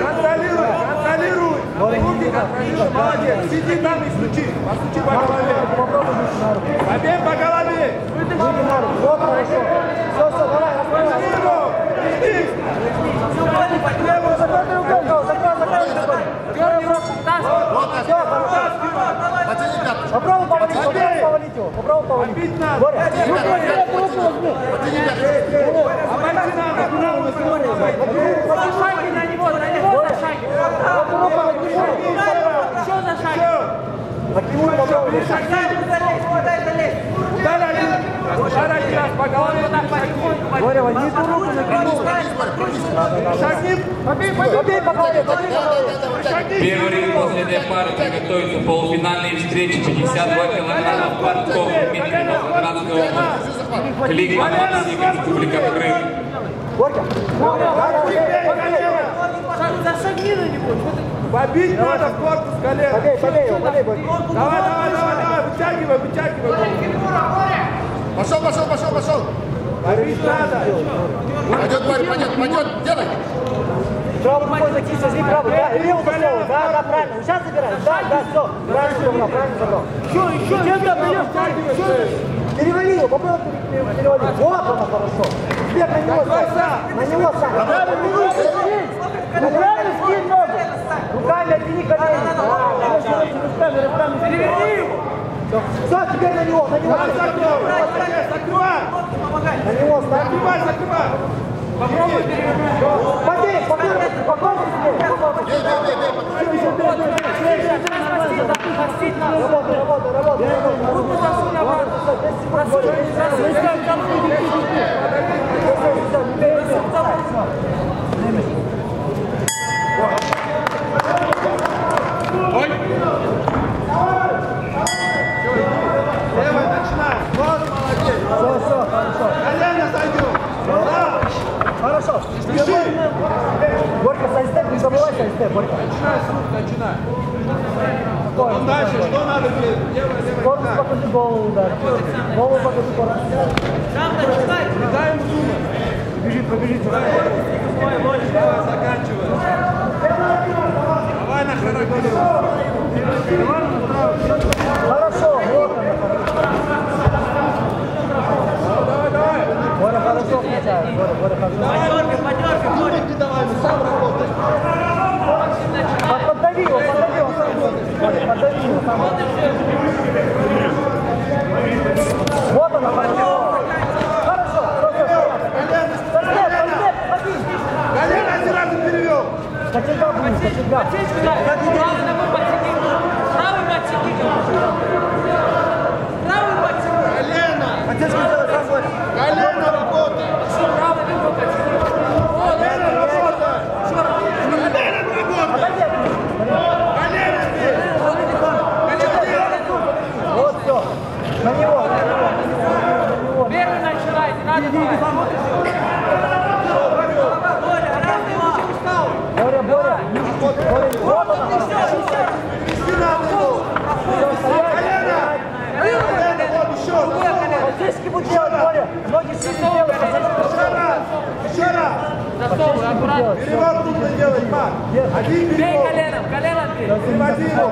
Контролируй, контролируй. Руки контролируй, молодец. Сиди там и стучи. Постучи по голове. Попробуй выйти на руку. Побег по голове. Выйди на руку. Вот, хорошо. Все, все, давай, открывай. Контролируй. Иди. Левую закрой треугольник. Закрой, закрой треугольник. Первый руку. Все, хорошо. Попробуй повалить, попробуй повалить его. Попробуй повалить. Бить надо. Боря, руку, руку, руку возьми. Обойти надо. Шаги на него, на него за шаги! Руку, руку возьми. Что за шаги? Так ему попробуй. Удар один. Удар один раз по голове. Боря, возьми ту руку на Шагни. Первый ринг после этой пары приготовится полуфинальные встречи 52 килограмма Парков Дмитрий Волгоградская область. Кликман Максим, Республика Крым. Боря, побей, побей. Побить надо в корпус Боря. Давай, давай, давай, давай. Вытягивай, вытягивай. Пошел, пошел, пошел, пошел. Побить надо. Пойдет, парень, пойдет, пойдет. Делай. Правой рукой закинь, возьми правой. Да, и левую засовывай. Да, да, правильно. Сейчас забираешь. Да, да, все. Правильно забрал, правильно забрал. Еще, еще. Там берешь? Перевали его, попробуй пере- перевалить. Вот оно хорошо. Теперь на него сам. На него сам. Скинь. Ну, скинь ногу. Руками оттяни колени. Руками, руками. Перевели его. Все, теперь на него, на него. Закрой, закрой. На него. Закрывай, закрывай. Побей, спокойно, спокойно Хорошо. Борька, сайстеп, не забывай сайстеп, Борька. Начинай с рук, начинай. Спокойно. Потом дальше, что надо делать? Левая, левая. Корпус покажи голову удар. Голову покажи корпус. Не дай ему думать. Побежит, побежит. Давай, заканчивай. Давай на характере. Хорошо, вот она, Давай, давай. Боря хорошо. Руки давай, ну сам работай. Под- Поддави его, поддави его, сам работает. Боря, поддави его, сам работает. Вот она, хорошо. Хорошо, хорошо. Колено сразу перевел. Кочерга будет. Колено. Поддержку делай, сам Боря. Колено работай. Колено работай. Работай. Колено здесь. Вот все. На него, на него, на него, на него. Первый начинай, не надо думать. Боря, Боря. Боря, вот она. Вести надо его. Колено. Колено, вот еще. Поддержки будет делать, Боря. Ноги сильно делай, Еще раз. Еще раз. Засовывай, аккуратно. Перевод нужно делать, как? Один Бей перевод. коленом, колено бей. Переводи его.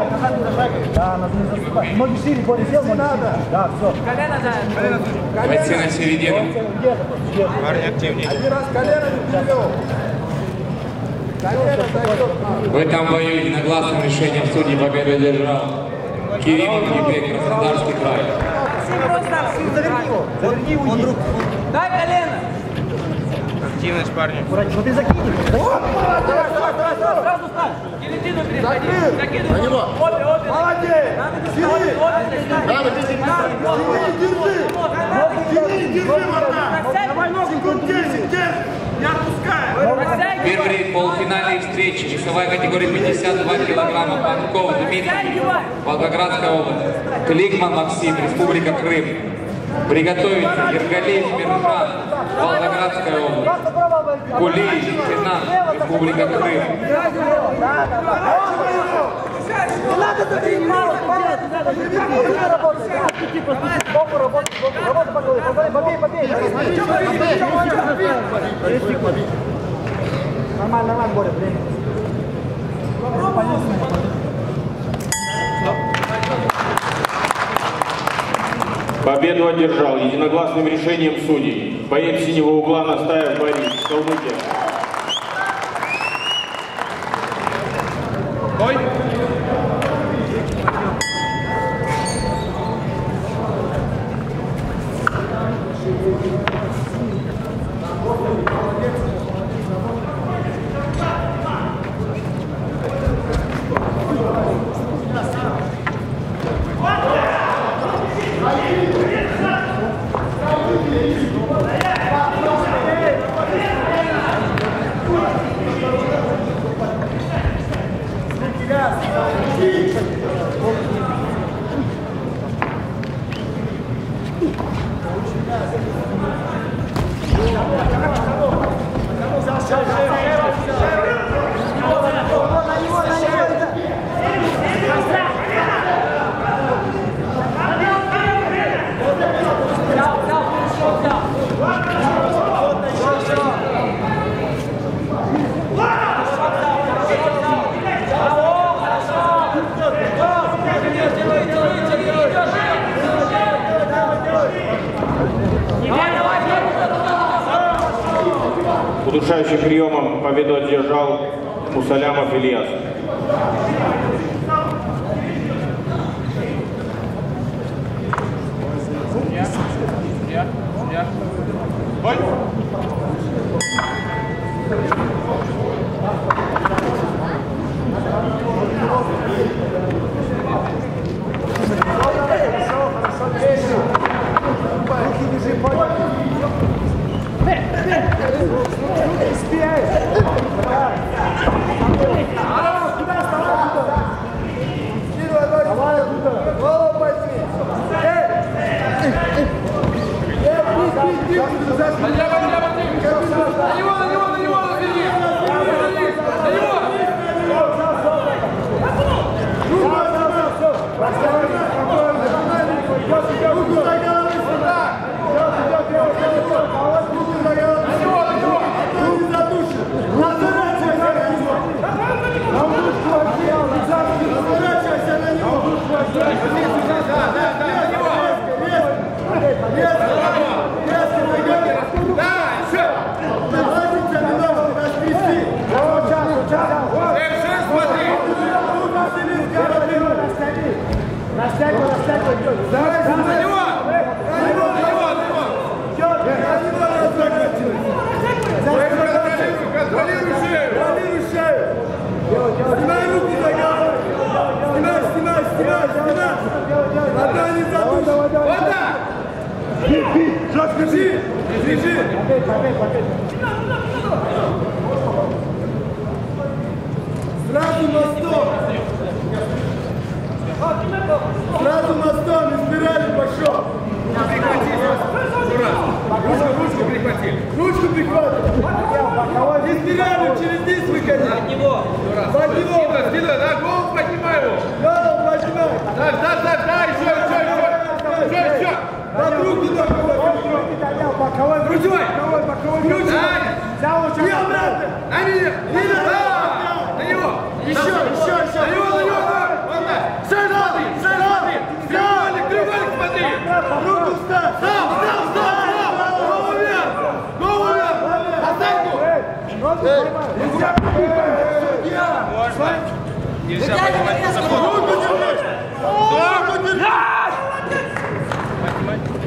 Да, надо не засыпать. Ноги шире, Боря, сделал, ноги надо. Да, все. Колено дай. Бойцы на середину. Парни активнее. Один раз колено не перевел. Колено зайдет. В этом бою единогласным решением судей победу одержал Кирилл Грибек, Краснодарский край. Заверни его, заверни его. Он руку. Дай колено. Активность, парни. Ну ты закинь. Давай, давай, давай, давай, сразу ставь. Середину переходи. Закидывай. На него. Обе, обе. Молодец. Сиди. Давай, держи. Сиди, держи. Сиди, держи, Марта. Давай ногу. Секунд 10, держи. Не отпускай. Первый полуфинальной встречи. Весовая категория 52 килограмма. Панков Дмитрий, Волгоградская область. Кликман Максим, Республика Крым. Приготовиться Ергалиев Миржан, Волгоградская область. Кулич Финан, Республика Крым. Нормально, нормально, Боря, время. Победу одержал единогласным решением судей. Боец синего угла Настаев Борис, Калмыкия. Бить. Держи! Опять, опять, опять. Сразу мостом. Сразу спирали пошел. Ручку, ручку прихватили. Ручку прихватывай. Из спирали через низ выходи. Под него. Под него. Скидывай, скидывай, да, голову поднимай его! Голову поднимай. Да, да, да, да, еще, еще, еще! Еще, еще! Под руки только. Боковой. Грудевой! Боковой, боковой. Дай! Взял очень. И обратно. На меня! Да! На него! Еще, еще, еще. На него, на него! да! Вот так! Сзади, сзади. Треугольник, треугольник, смотри! Руку встав. Встал, встал, встал, встал! Голову вверх! Голову вверх! Осанку! Нельзя поднимать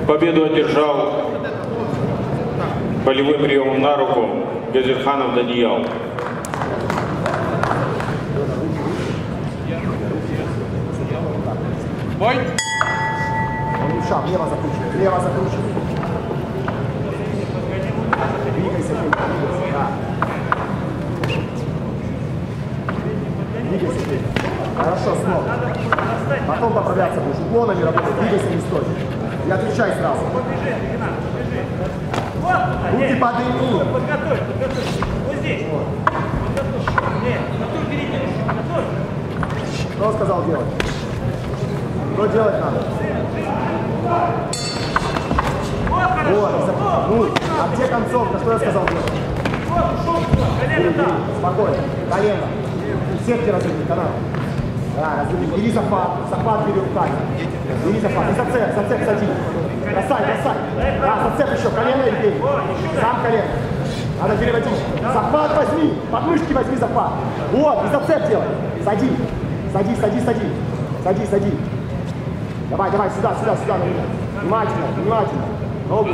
Победу одержал болевым приемом на руку Газирханов Даниял. Бой! Лево закручивай, лево закручивай. Двигайся, Федя, двигайся, да. Двигайся, Федя. Хорошо, снова. Потом поправляться будешь, уклонами работать, двигайся, не стой. И отвечай сразу. Руки подними. Подготовь, подготовь. Вот здесь. Подготовь. Нет, готовь передний. Готовь. Что сказал делать? Что делать надо? Вот. Вот, ну, а где концовка? Что я сказал делать? Вот, ушел. Колено там. спокойно. Колено. Сетки разверни, канал. Да. Бери захват. Захват бери руками. Бери захват. И зацеп, зацеп сади. Бросай, бросай. Да, зацеп еще. Колено и бей. Сам колено. Надо переводить. Захват возьми. Подмышки возьми захват. Вот, и зацеп делай. Сади. Сади, сади, сади. Сади, сади. Давай, давай, сюда, сюда, сюда. Внимательно, внимательно. Ногу.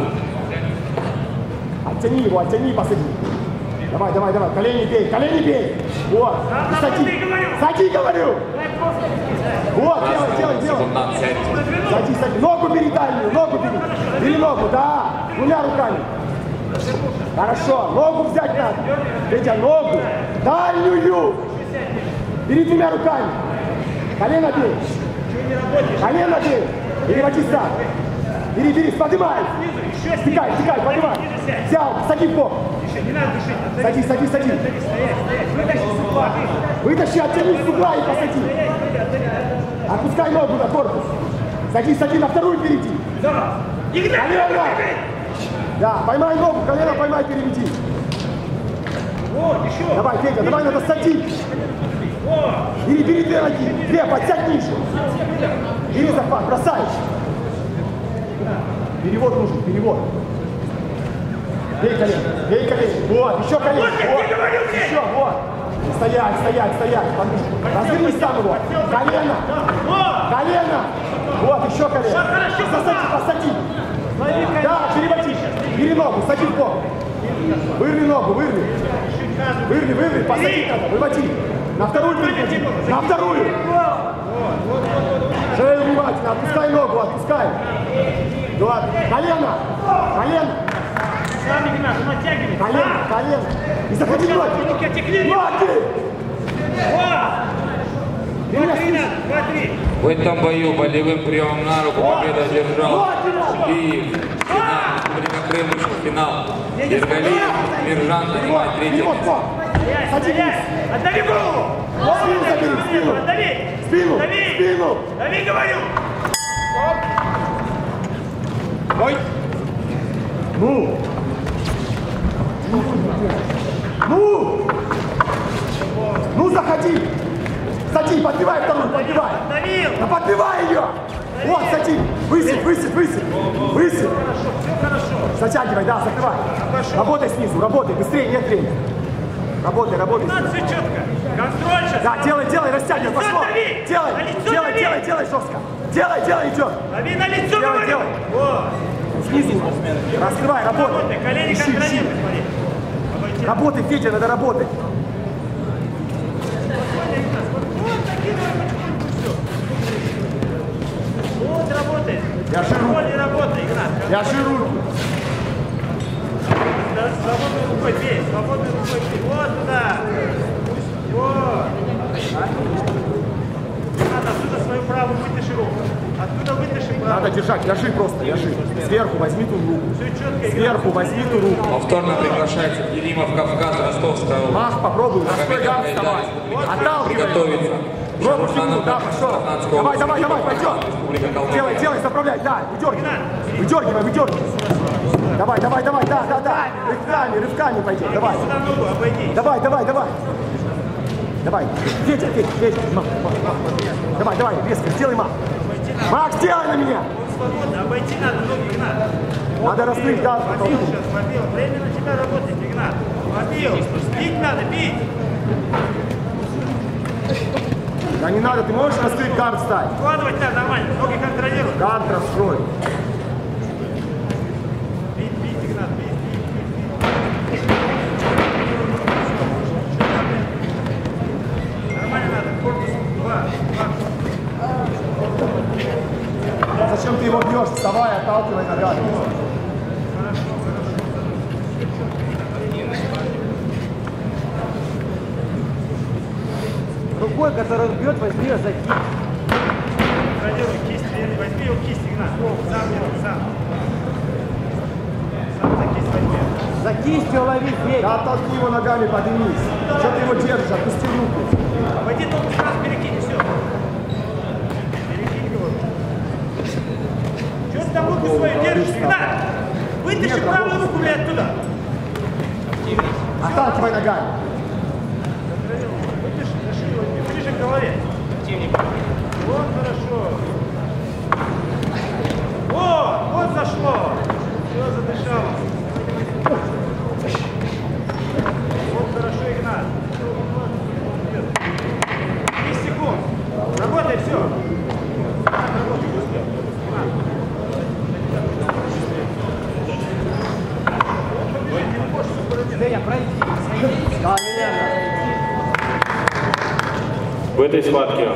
Оттяни его, оттяни и посади. Давай, давай, давай, колени бей, колени бей. Вот, и сади. Сади, говорю. Вот, делай, делай, делай. Секундант, сядьте. Сади, сади. Ногу бери дальнюю, ногу бери. Бери ногу, да. Двумя руками. Хорошо, ногу взять надо. Петя, ногу. Дальнюю. Бери двумя руками. Колено бей. Колено бей. Переводи сам. Бери, бери, поднимай. Стекай, стекай, поднимай. Взял, сади в бок. Сади, сади, сади. Вытащи, оттяни с угла и посади. Опускай ногу на корпус. Сади, сади на вторую перейди. Колено. Да, поймай ногу, колено поймай, переведи. Давай, Федя, давай надо садить. Бери, бери две ноги. Две, подсядь ниже. Бери захват, бросай. Перевод нужен, перевод. Бей колено, бей колено. Вот, еще колено. Вот, еще, вот. Стоять, стоять, стоять. Развернись сам его. Колено. Колено. Вот, еще колено. Засади, посади. Да, переводи. Бери ногу, сади в бок. Вырви ногу, вырви. Вырви, вырви, посади надо, выводи. На вторую переводи. На вторую. Шею внимательно, отпускай ногу, отпускай. Вот, колено, колено. Сами Игнат, ну оттягивай. Колено, колено. И заходи ноги. Руки отекли. Ноги. Два-три, два-три. В этом бою болевым приемом на руку победу одержал Лиев. Финал. Республика Крым вышел в финал. Ергалиев, Миржан занимает третье место. вот. Сади вниз. Отдави голову. Спину забери, спину. Отдави. Спину, Дави. спину. Дави, говорю. Ой. Ну. Ну. Ну, заходи. Сади, подбивай вторую, подбивай. Да подбивай ее. Вот, сади. Высыпь, высыпь, высыпь. Высыпь. Затягивай, да, закрывай. Работай снизу, работай, быстрее, нет времени. Работай, работай. Надо все четко. Контроль сейчас. Да, делай, делай, растягивай, пошло. дави. Делай, На лицо делай, дави. делай, делай жестко. Делай, делай, идет. Дави на лицо, Делай, говорю. делай. Вот. Снизу. Раскрывай, работай. Работай, колени ищи. контролируй, смотри. Работай, Федя, надо работать. Вот работает. Я ширу. Работай, Игнат. Я. Да, Свободной рукой бей, свободной рукой бей. Вот туда. Вот. Надо отсюда свою правую вытащи руку. Надо держать, держи просто, держи. Сверху возьми ту руку. Сверху возьми ту руку. Повторно приглашается Елимов Кавказ, Ростовская область. Мах, попробуй. Морской гам вставай. Отталкивай. Приготовиться. Ногу фигуру, да, пошел. Давай, давай, давай, пойдем. Делай, делай, заправляй, да, выдергивай. Выдергивай, выдергивай. Давай, давай, давай, да, да, да. Рывками, рывками пойдем, давай. Давай, давай, давай. Давай. Федя, Федя, Федя. Мах, мах, мах. Давай, давай, резко, сделай мах. Макс, сделай на меня. Свободно, обойти надо ноги, Игнат. Надо раскрыть, да. Побил сейчас, побил. Время на тебя работает, Игнат. Побил. Бить надо, бить. Да не надо, ты можешь раскрыть карт стать? Вкладывать надо нормально, ноги контролируй. Карт раскрой. Бить, бить, Игнат, бить, бить, бить, бить. Нормально надо, корпус. Два, два. Зачем ты его бьешь? Вставай, отталкивай ногами. Рукой, который он бьет, возьми ее за кисть. Контролируй кисть, возьми его кисть, Игнат. Сам сам. Сам за кисть возьми. За кистью лови, Федя. Да оттолкни его ногами, поднимись. Что ты его держишь? Отпусти руку. Обойди только сразу перекинь, все. Перекинь его. Что ты там руку свою держишь, Игнат? Вытащи правую руку, блядь, оттуда. Отталкивай ногами. Вытащи, заши его, ближе к голове. Вот хорошо. Вот, вот зашло. Все, задышало. Вот хорошо, Игнат. 10 секунд. Работай, все. Да, верно. В этой схватке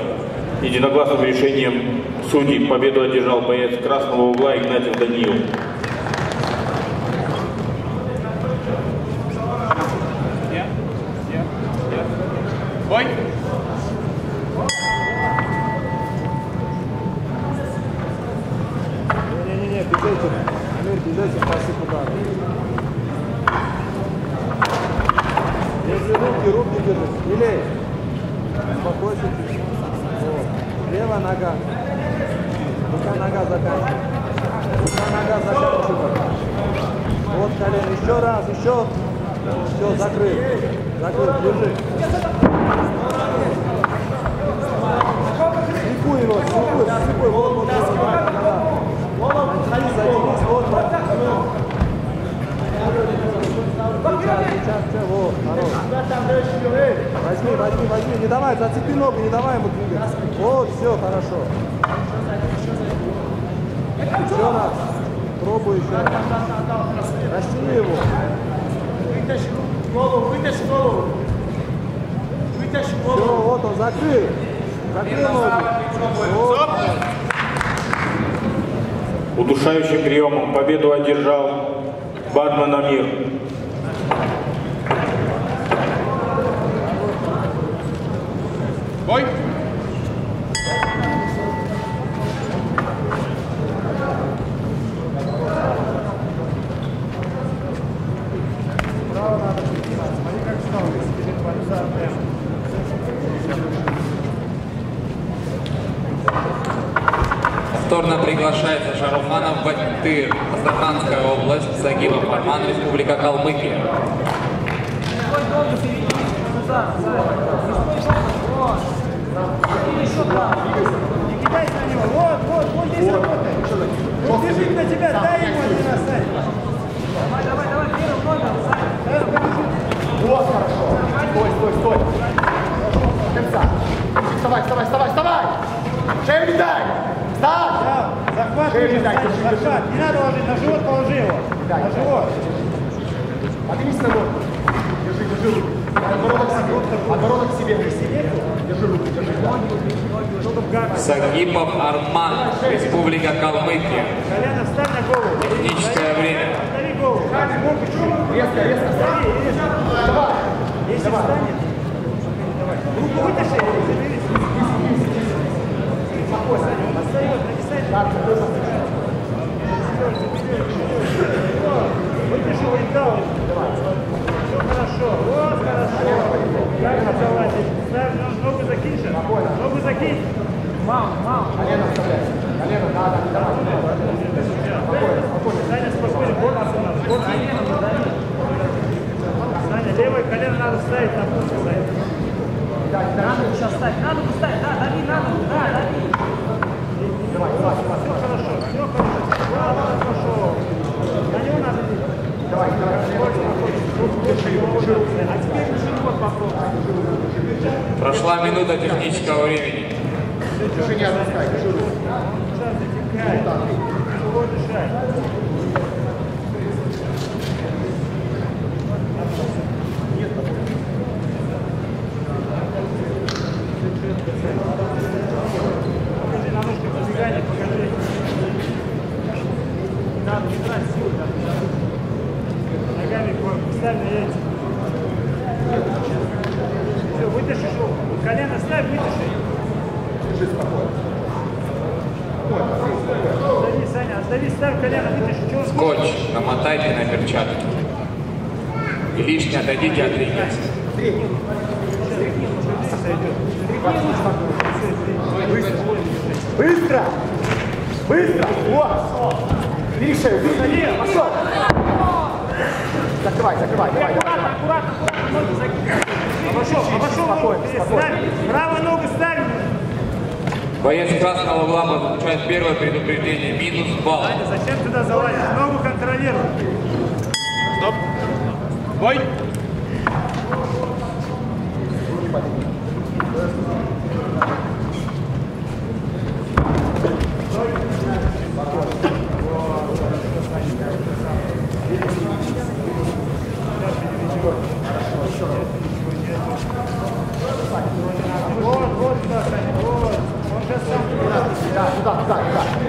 единогласным решением судей победу одержал боец красного угла Игнатьев Даниил. победу одержал Бадман Амир. Подойдите, Андрей. Быстро! Быстро! Вот! Миша, быстро! Пошел! Закрывай, закрывай, давай, Аккуратно, аккуратно, аккуратно, ноги закинь. Обошел, обошел спокойно, спокойно. Правую ногу ставим. Боец красного лапа получает первое предупреждение.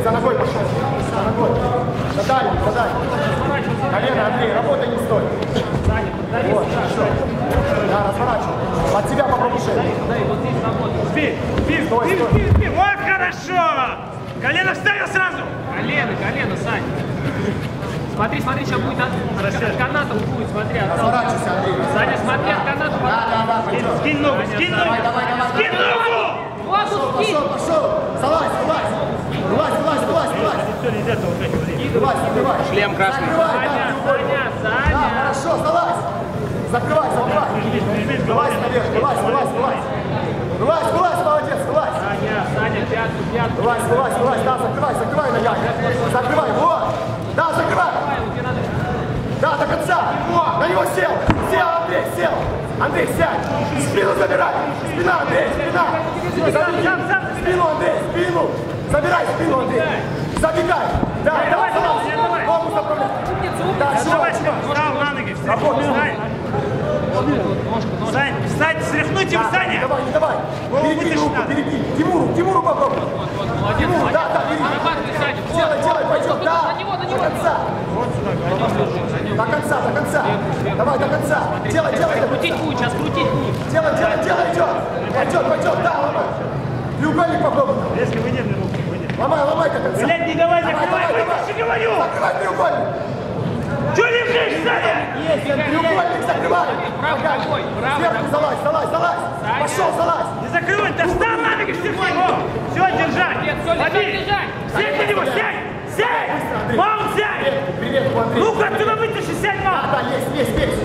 За ногой пошел. За ногой. Задали, задали. Колено, Андрей, работай не стой. Вот, хорошо. Да, разворачивай. От себя попробуй шею. Спи, спи, стой, спи, спи, спи. Вот хорошо. Колено вставил сразу. Колено, колено, Сань. Смотри, смотри, сейчас будет от, от канатов будет, смотри. От... Разворачивайся, Андрей. Саня, смотри, от канатов. Да, да, да. Скинь ногу, скинь ногу. Давай, давай, давай. Скинь ногу пошел, пошел, пошел. Залазь, залазь. Залазь, залазь, залазь, залазь. Никто не идет, вот эти Не давай, не давай. Шлем красный. Закрывай, Саня, Саня, Саня. Да, хорошо, залазь. Закрывай, закрывай. Залазь наверх, залазь, залазь, залазь. Залазь, залазь, молодец, залазь. Саня, Саня, пятку, пятку. Залазь, залазь, залазь, да, закрывай, закрывай на яхт. Закрывай, вот. Да, закрывай. Да, до конца. На него сел, сел. Андрей, сел. Андрей, сядь. Спину забирай. Спина, Андрей, спина. Забеги. Спину, Андрей, спину. Забирай спину, Андрей. Забегай. Да, давай, давай, давай. Ногу заправляй. Да, Давай, встал на ноги. Сань, встать, встряхнуть его, Саня. Давай, не давай. Перекинь руку, перекинь. Тимуру, Тимуру попробуй. Молодец, Тимур, молодец. да, да, вот. Делай, делай, пойдет, да. На него, на него. До конца. До конца. Давай, до конца. Делай, делай, Крутить будет, сейчас крутить будет. Делай, делай, делай, идет. Пойдет, пойдет, да, ломай. Треугольник попробуй. Резко выдерни руки, выдерни. Ломай, ломай до конца. Блядь, не давай, закрывай, давай. говорю. Закрывай треугольник. Че лежишь, Саня? Треугольник закрывай. Правый ногой, правый Сверху залазь, залазь, залазь. Пошел, залазь. Не закрывай, да встал на ноги, его. Все, держать. Всё, лежать, лежать. Сядь на него, сядь, сядь. Маунт, сядь. Привет, Андрей. Ну-ка, отсюда вытащи, сядь, Маунт. Да, есть, есть, есть.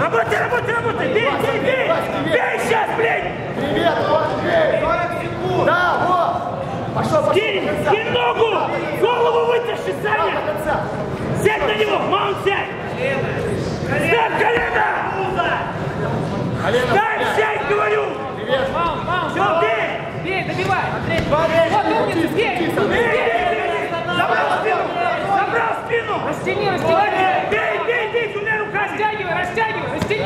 Работай, работай, работай. Бей, бей, бей. Бей сейчас, блядь. Привет, Андрей. 40 секунд. Да, вот. Пошел, пошел. Кинь, кинь ногу. Голову вытащи, Да, Саня. Сядь на него, Маунт, сядь. Ставь колено. Колено. Ставь, сядь, говорю. Привет. Маунт, маунт, Все, бей. Бей, добивай. Андрей, вот умница, бей. Бей, бей. Забрал спину. Забрал спину. Растяни, растяни. Бей, бей, бей, двумя руками. Растягивай, растягивай, растяни.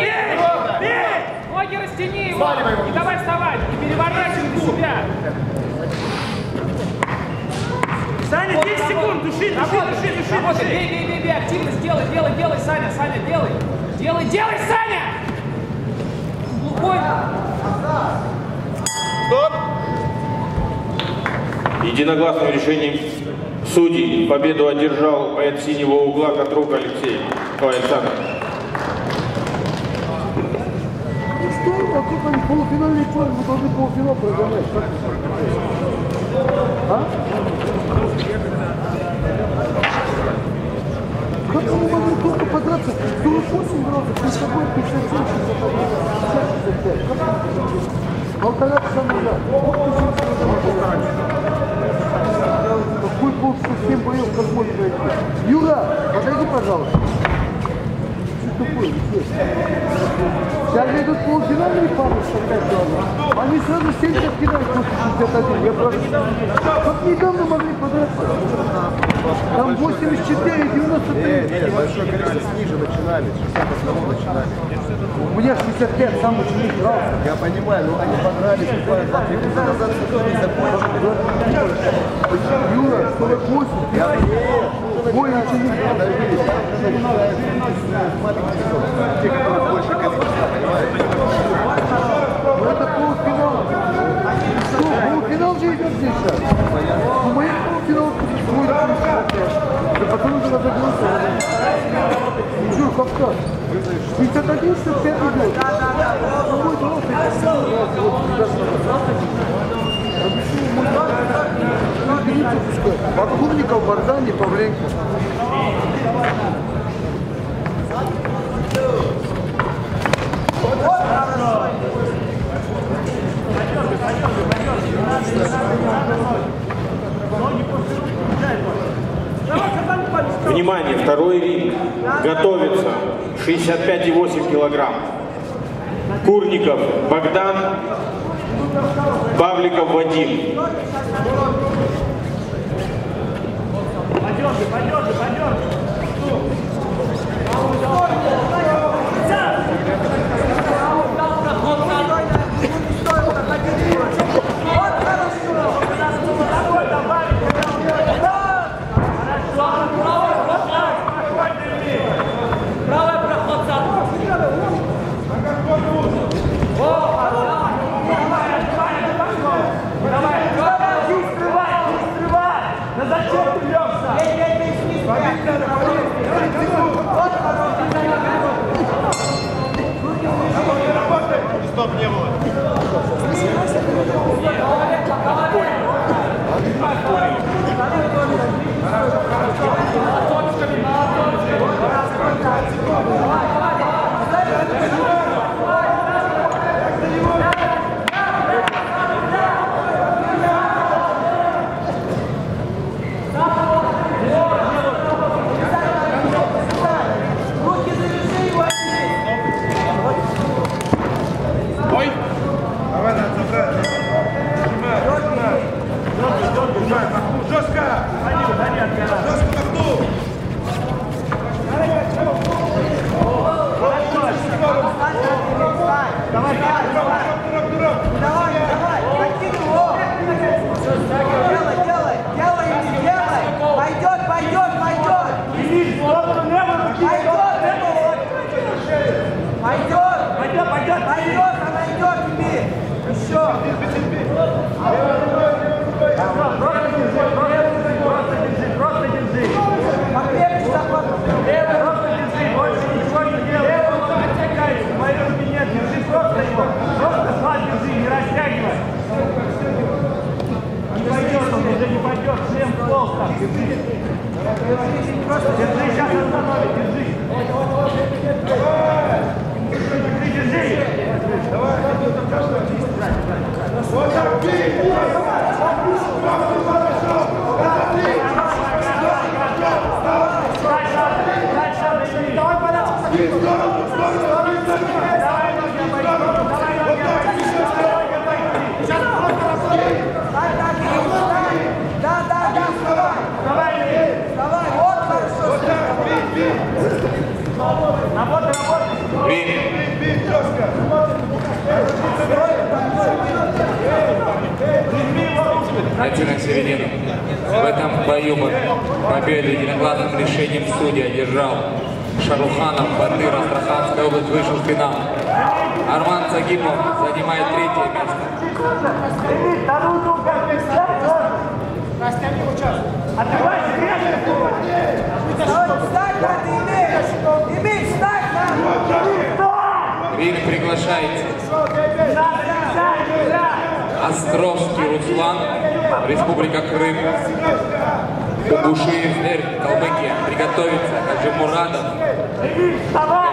Бей. Ноги растяни его. И давай вставать. И переворачивай себя. Саня, 10 секунд, души, души, души, души, души. Бей, бей, бей, бей. Активность делай, делай, делай, Саня, Саня, делай. Делай, делай, Саня. Глухой. Единогласным решением судей победу одержал боец синего угла Катрук Алексей. Ой, Александр. Что? А как они полуфинальный пар, мы должны полуфинал прогонять. А? Как мы могли только подраться? 48 драться, 51, 57, 61, 60, 65. Как так? Полтора часа назад. Какой полчаса 7 боев, как может пройти? Юра, подойди, пожалуйста. Что? Где? Сейчас идут полуфинальные пары главное. Они сразу 70 кидают после 61. Я просто... Как недавно могли подраться? Там 84, 93. Большое количество ниже начинали, 61 начинали. У меня 65, сам ученик дрался. Я понимаю, но они подрались буквально 2-3 года назад, что не закончили. Юра, 48, Я ученик. Те, которые больше количество, понимаете? Ну это полуфинал. Что, полуфинал же идет здесь сейчас? Ну мои полуфинал будет Да потом уже разогнался. Что, как так? 61, 65 идет. Ну мой дрался, Подгурников, Бардани, Павленко. Внимание, второй ринг. Готовится 65,8 килограмм. Курников Богдан, Павликов Вадим. Подержи, подержи, подержи. Thank you. Держи, сейчас остановит, держи. Да, да, да, вставай. Вставай, вот хорошо. Работай, работай. Время. Начали на середину. В этом бою победу единогласным решением судьи одержал Шаруханов, Батыр, Астраханская область вышел в финал. Арман Цагимов занимает третье место. Как ты встань. Ринг приглашается Островский Руслан, Республика Крым, Угушиев Эр, Калмыкия. Приготовиться Хаджимурадов,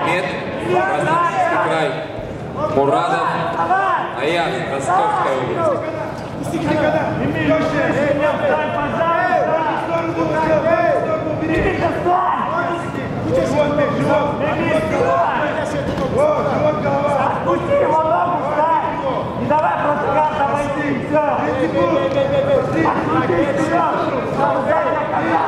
Мед, Краснодарский край, Мурадов, Аяс, Ростовская область. Встань, пожалуйста. Отпусти его ногу, встань. Не давай просто как обойти, все. Отпусти, все. Коня.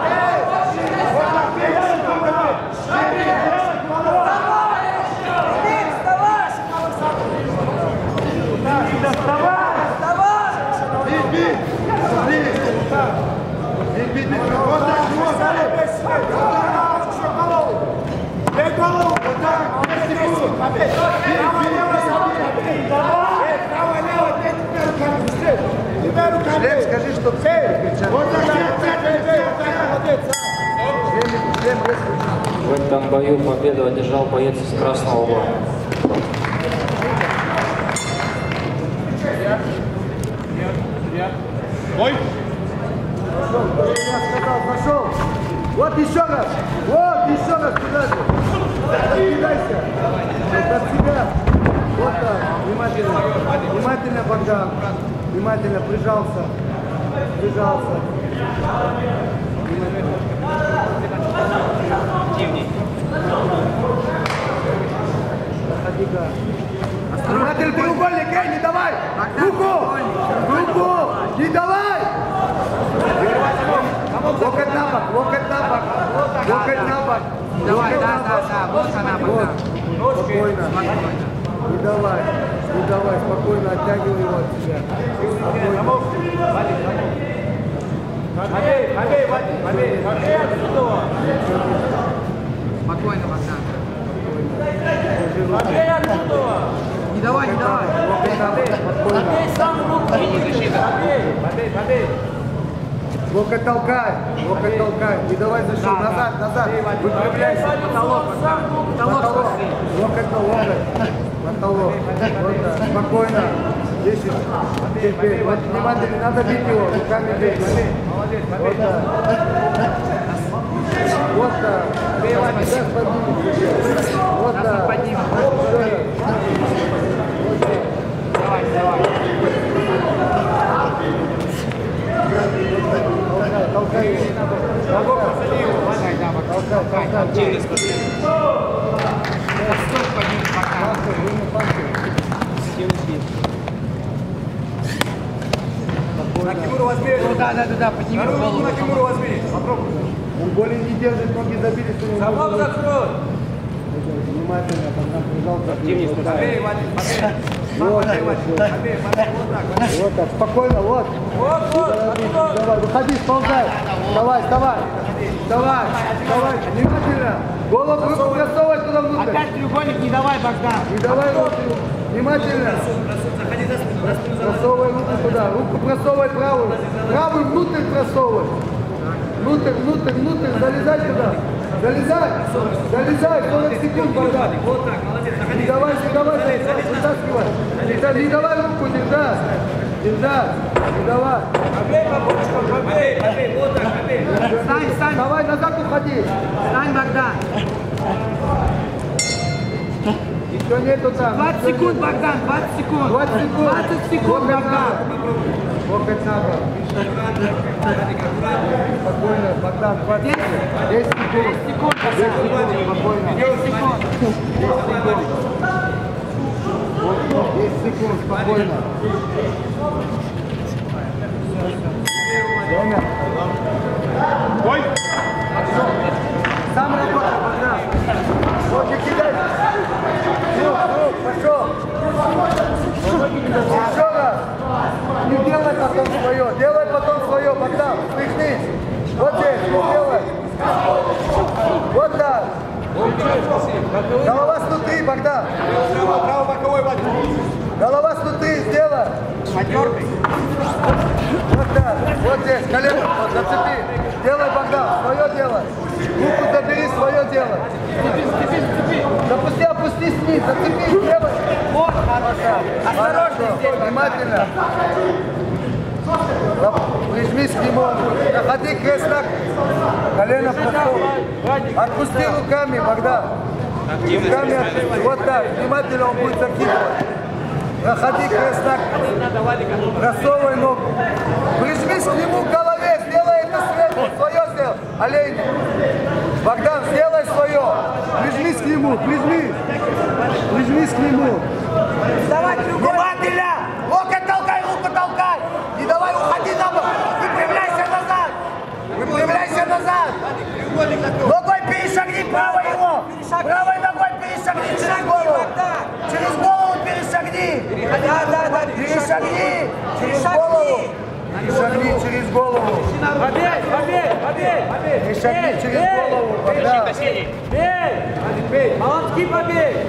Имей, вставай. Да вставай. Вставай. Дай голову, вот так, 5 секунд. Опять. Право, лево, забей. Право, лево, 5 руками, быстрее. Тебя руками. Шлем, скажи, что цель. Вот так, молодец. В этом бою победу одержал боец из красного угла. Я сказал, пошел. Вот еще раз. Вот еще раз туда же. Кидайся. От себя. Вот так. Внимательно. Внимательно, Богдан. Внимательно. Прижался. Прижался. Заходи-ка. Внимательно, треугольник, эй, не давай! Руку! Руку! Не давай! Локоть на бок, локоть на бок, локоть на бок. Давай, да, да, да, вот она, вот. Спокойно. Не давай, не давай, спокойно оттягивай его от себя. Спокойно. Вадим, побей. Побей отсюда. Спокойно, Богдан. Побей отсюда. Не давай, не давай. Побей сам руку. Побей, побей, побей. Локоть толкай, локоть толкай. Не давай зашел, назад, назад. Выпрямляйся. Потолок, потолок. Потолок. Локоть локоть. Потолок. Вот так. Спокойно. Десять. Теперь. Вот внимательно, надо бить его. Руками бить. Молодец, Вот так. Вот так. Сейчас поднимем. Вот так. Давай, давай. Толкай, толкай его. Ногу посади его, Вадим. Толкай, толкай. Активно смотри. Стоп, подними пока. На Кимуру возьми. Да, да, да, да, подними голову. на Кимуру возьми. Попробуй. Он более не держит, ноги забили. может. закрой. Внимательно, потом прижался. Активнее Вот так. Побей, Вадим, побей. Вот вот. Вот вот. Вот так, спокойно, вот. Вот, вот, оттуда. Давай, выходи, сползай. Давай, вставай. Вставай, вставай. Внимательно. Голову руку просовывай туда внутрь. Опять треугольник не давай, Богдан. Не давай руку. Внимательно. Просовывай руку туда. Руку просовывай правую. Правую внутрь просовывай. Внутрь, внутрь, внутрь. Залезай туда. Залезай. Залезай. 40 секунд, Богдан. Вот так, Не давай, не давай, вытаскивай. Не давай руку держать. Держать. Не давай. Побей, бабушка, побей, побей, вот так, побей. Стань, стань. Давай назад уходи. Стань, Богдан. Ничего нету там. 20 секунд, Богдан, 20 секунд. 20 секунд. 20 секунд, Богдан. Локоть надо. Спокойно, Богдан, 20 секунд. 10 секунд. 10 секунд, спокойно. 10 секунд. 10 секунд, спокойно. Время. Ой! Сам работай, Богдан. Вот, не кидай. Ну, ну, пошел. Еще раз. Не делай потом свое. Делай потом свое, Богдан. Усмехнись. Вот здесь, не делай. Вот так. Голова снутри, Богдан. Право боковой, Вадик. Голова снутри, сделай. Потертый. Вот так. Вот здесь, колено. Вот, зацепи. Делай, Богдан, свое дело. Руку забери, свое дело. Запусти, опусти снизу, зацепи, делай. Вот, Осторожно, внимательно. Прижмись к нему, проходи крест так, колено подходит. Отпусти руками, Богдан. Руками отпусти. Вот так, внимательно он будет закидывать. Проходи крест так, рассовывай ногу. Прижмись к нему к голове, сделай это сверху, свое сделай. Олейник. Богдан, сделай свое. Прижмись к нему, прижмись. Прижмись к нему. Треугольник. Внимательно! Локоть толкай, руку толкай! Не давай уходи на бок! Выпрямляйся назад! Выпрямляйся назад! Ногой перешагни, правой его! Правой ногой перешагни через голову! Через голову перешагни! Да, да, да, Перешагни! Через голову! Перешагни через голову! Побей, побей, побей, побей. Перешагни через голову! Богдан! Бей! Молотки побей!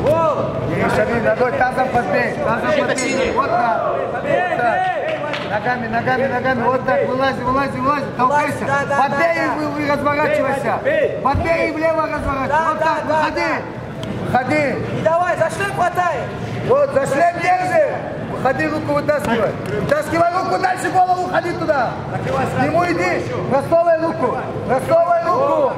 Вот! Перешагни ногой, тазом подбей! Тазом подбей! Вот так! Бей, Вот так! бей! Ногами, ногами, ногами, вот так, вылази, вылази, вылази, толкайся, да, да, подбей и разворачивайся, Бей, бей. подбей и влево разворачивайся, вот так, выходи, выходи, И давай, за шлем хватай! Вот, за шлем держи, выходи, руку вытаскивай, вытаскивай руку дальше, голову, уходи туда, к нему иди, просовывай руку, просовывай руку,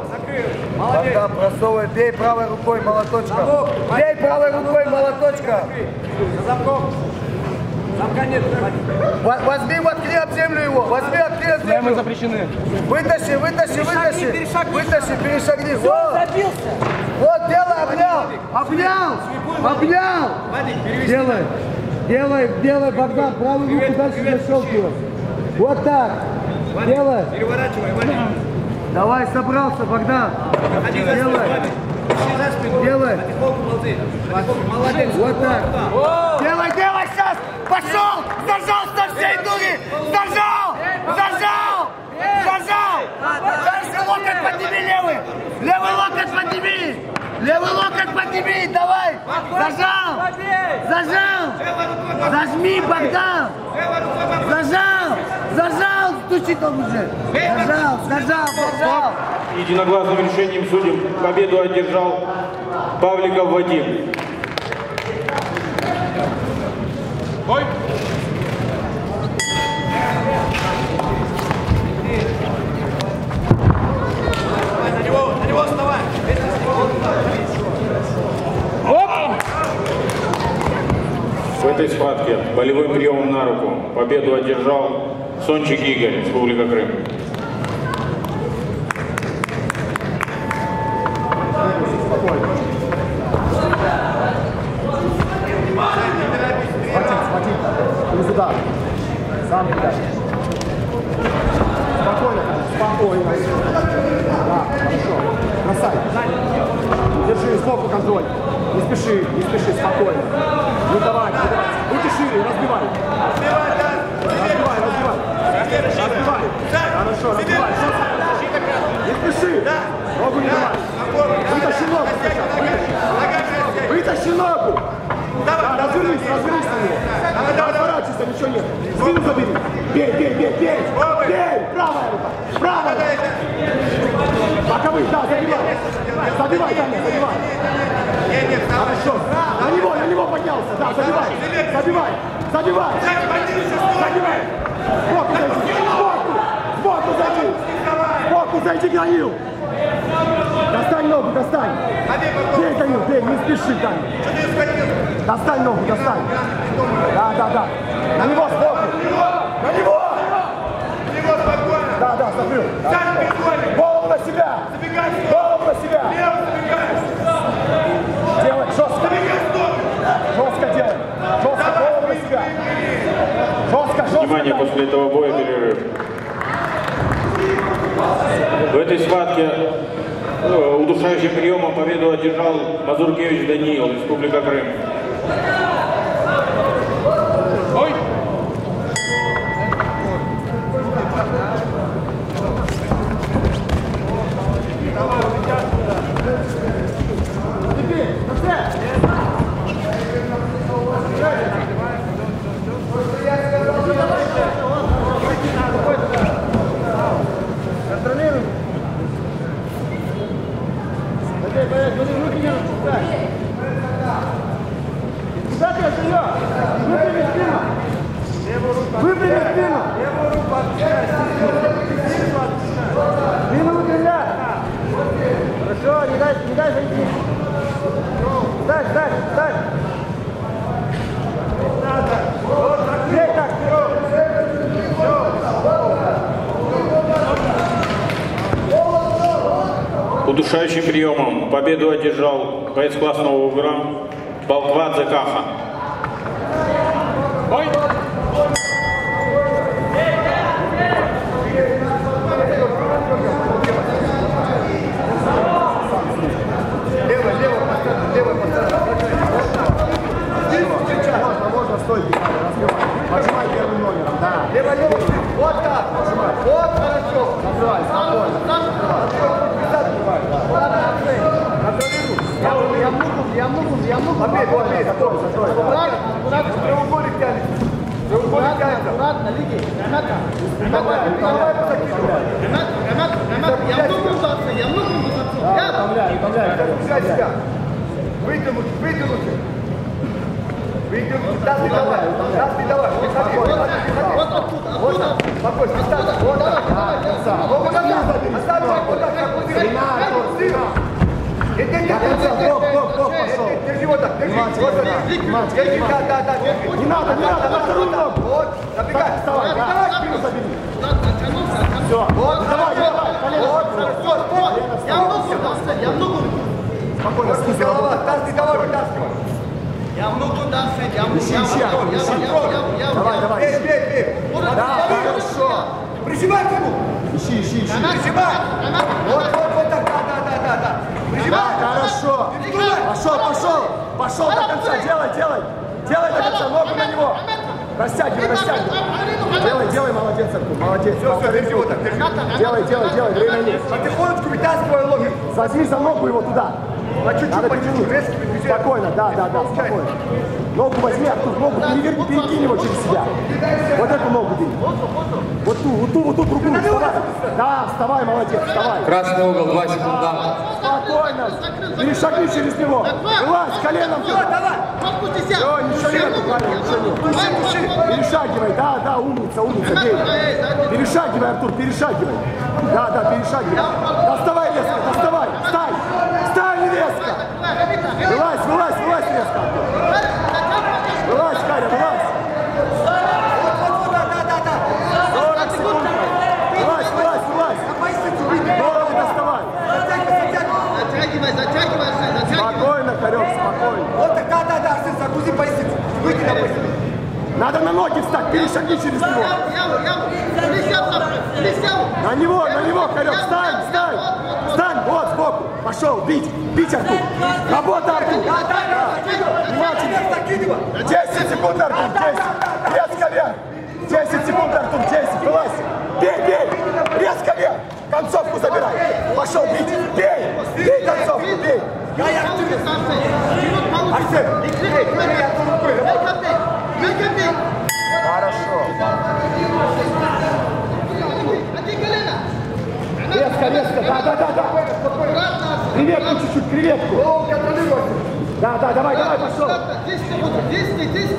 да, просовывай, бей правой рукой молоточком, бей правой рукой молоточком, Замка Во- Возьми, воткни об землю его, возьми, откни об землю. запрещены. Вытащи, вытащи, вытащи. перешагни. Вытащи, перешагни. Вот, забился! вот, делай, обнял, обнял, обнял. Делай, делай, делай, Богдан, правую руку дальше защелкивай. Вот так, делай. Переворачивай, Вадик. Давай, собрался, Богдан. Делай, делай. Молодец. Вот так. Делай! Пошел! Зажал со всей дури! Зажал! Зажал! Зажал! Дальше локоть подними левый! Левый локоть подними! Левый локоть подними! Давай! Зажал! Зажал! Зажми, Богдан! Зажал! Зажал! Стучи там уже! Зажал! Зажал! Зажал! Единогласным решением судеб победу одержал Павликов Вадим. Ой! На него, на него вставай! В этой схватке болевым приемом на руку победу одержал Сончик Игорь, Республика Крым. Не сюда. Сам кидай. Спокойно, спокойно. Да, хорошо. Бросай. Держи сбоку контроль. Не спеши, не спеши, спокойно. Не давай, не давай. Руки шире, разбивай. Разбивай, разбивай. Разбивай. Хорошо, разбивай. Не спеши. Ногу не давай. Вытащи ногу сначала. Вытащи ногу. Да, развернись, развернись на него. Да, разворачивайся, ничего нет. Спину забери. Бей, бей, бей, бей. Бей, правая рука. Правая. Боковых, да, забивай. Забивай, Таня, забивай. Хорошо. На него, на него поднялся. Да, забивай. Забивай. Забивай! Забивай! Сбоку зайди! Сбоку! Сбоку зайди! Сбоку зайди, Данил! Достань ногу, достань! Бей, Данил, бей, не спеши, Данил! Достань ногу, достань! Да, да, да! На него сбоку! На него! Да, да, закрыл! Голову на себя! Голову на себя! Делай жестко! Жестко делай! Жестко голову на себя! Жестко, жестко! Внимание, после этого боя перерыв. В этой схватке э, удушающим приемом победу одержал Мазуркевич Даниил, Республика Крым. Контролируй! Смотри, блядь, смотри, руки не распускай! Куда ты отдаешь? Выпрями спину! Выпрями спину! Левую руку отпускай, Спину выпрямляй! Хорошо, не дай, не дай зайти! Дай, дай, дай! Бей так! Удушающим приемом победу одержал боец классного угра Балквадзе Каха. Лево, лево, поставь, лево, поставь. Можно, можно, стой, разбивай. Поджимай первым номером, да. Лево, лево, вот так. Поджимай. Вот, хорошо. Закрывай, спокойно. Закрывай. Контролируй. Я, я много, я много, я много. Опять, вот, опять, закрой, закрой. Аккуратно, аккуратно. Треугольник тянет. Треугольник тянет. Аккуратно, лиги. Граната. Давай, давай, закидывай. Граната, граната, граната. Я много удаться, я много удаться. Я утомляй, утомляй. Взять себя. Вытянуть, вытянуть. Вытянуть, да, ты давай, да, ты давай. Выходи. Вот оттуда, Вот так, спокойно, спокойно. Вот так, да, Вот так, оставь вот так, как вот ты. До конца, блок, блок, блок пошел. Держи вот так, держи. Вот так. Держи, да, да, да. Не надо, не надо, на вторую ногу. Вот, забегай. Вставай, давай, спину забери. Все, вот, давай, давай. Вот, все, вот. Я удался, я много Спокойно, снизу голова, таз давай вытаскивай. Я много удался, я я много, я. Давай, давай. Бей, бей, бей. Да, хорошо. Прижимай к нему. Ищи, ищи, ищи. Прижимай. Вот, вот, вот так, да, да, да, да, да. Прижимай. Хорошо. Пошел, пошел. Пошел до конца, делай, делай. Делай до конца, ногу на него. Растягивай, растягивай. Делай, делай, молодец, Артур, молодец. Все, все, держи вот так, держи. Делай, делай, делай, время есть. Потихонечку вытаскивай ноги. Возьми за ногу его туда. А чуть-чуть, по чуть-чуть, Спокойно, да, да, да, спокойно. Ногу возьми, Артур, ногу переверни, перекинь его через себя. Вот эту ногу бери. Вот ту, вот ту, вот ту другую, вставай. Да, вставай, молодец, вставай. Красный угол, 2 секунда. Спокойно. Перешагни через него. Вылазь, коленом туда. Все, ничего нету, Ваня, ничего нет. Перешагивай, да, да, умница, умница, бей. Перешагивай, Артур, перешагивай. Да, да, перешагивай. Доставай резко, доставай, встань. Встань резко. Вылазь, вылазь, вылазь резко, Артур. Вылазь, Каря, вылазь. Вот, вот, вот, да, да, да, да. 40 секунд. Вылазь, вылазь, вылазь. Голову доставай. Затягивай, затягивай, Арсен, затягивай. Спокойно, Харек, спокойно. Вот так, да, да, загрузи поясницу. Выйди на поясницу. Надо на ноги встать, перешагни через него. На него, на него, Харек, встань, встань. Встань, вот, сбоку. Пошел, бить, бить, Артур. Работа, Артур. Внимательно. 10 секунд, Артур, 10. Резко вверх. 10 секунд, Артур, 10. Вылазь. Бей, бей. Резко вверх. Концовку забирай. Пошел, бить. Бей. Бей концовку, бей. Резко, резко, да, да, да, да. Креветку чуть-чуть, креветку. Да, да, давай, давай, пошел.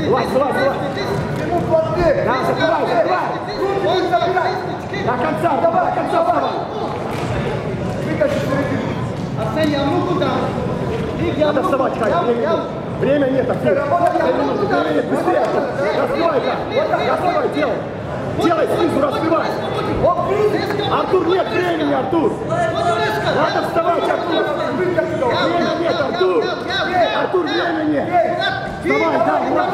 Влазь, влазь, влазь. Ему плотнее. Да, закрывай, закрывай. До конца, давай, до конца, давай. Вытащи а ну куда? Надо вставать, Катя, времени нет. Время нет, минуты, время нет, быстрее. Раскрывай, Катя. Раскрывай, делай. Делай снизу, раскрывай. Артур, нет времени, Артур. Надо вставать, Артур. Времени нет, Артур. Артур, времени нет. Вставай, да, Влад.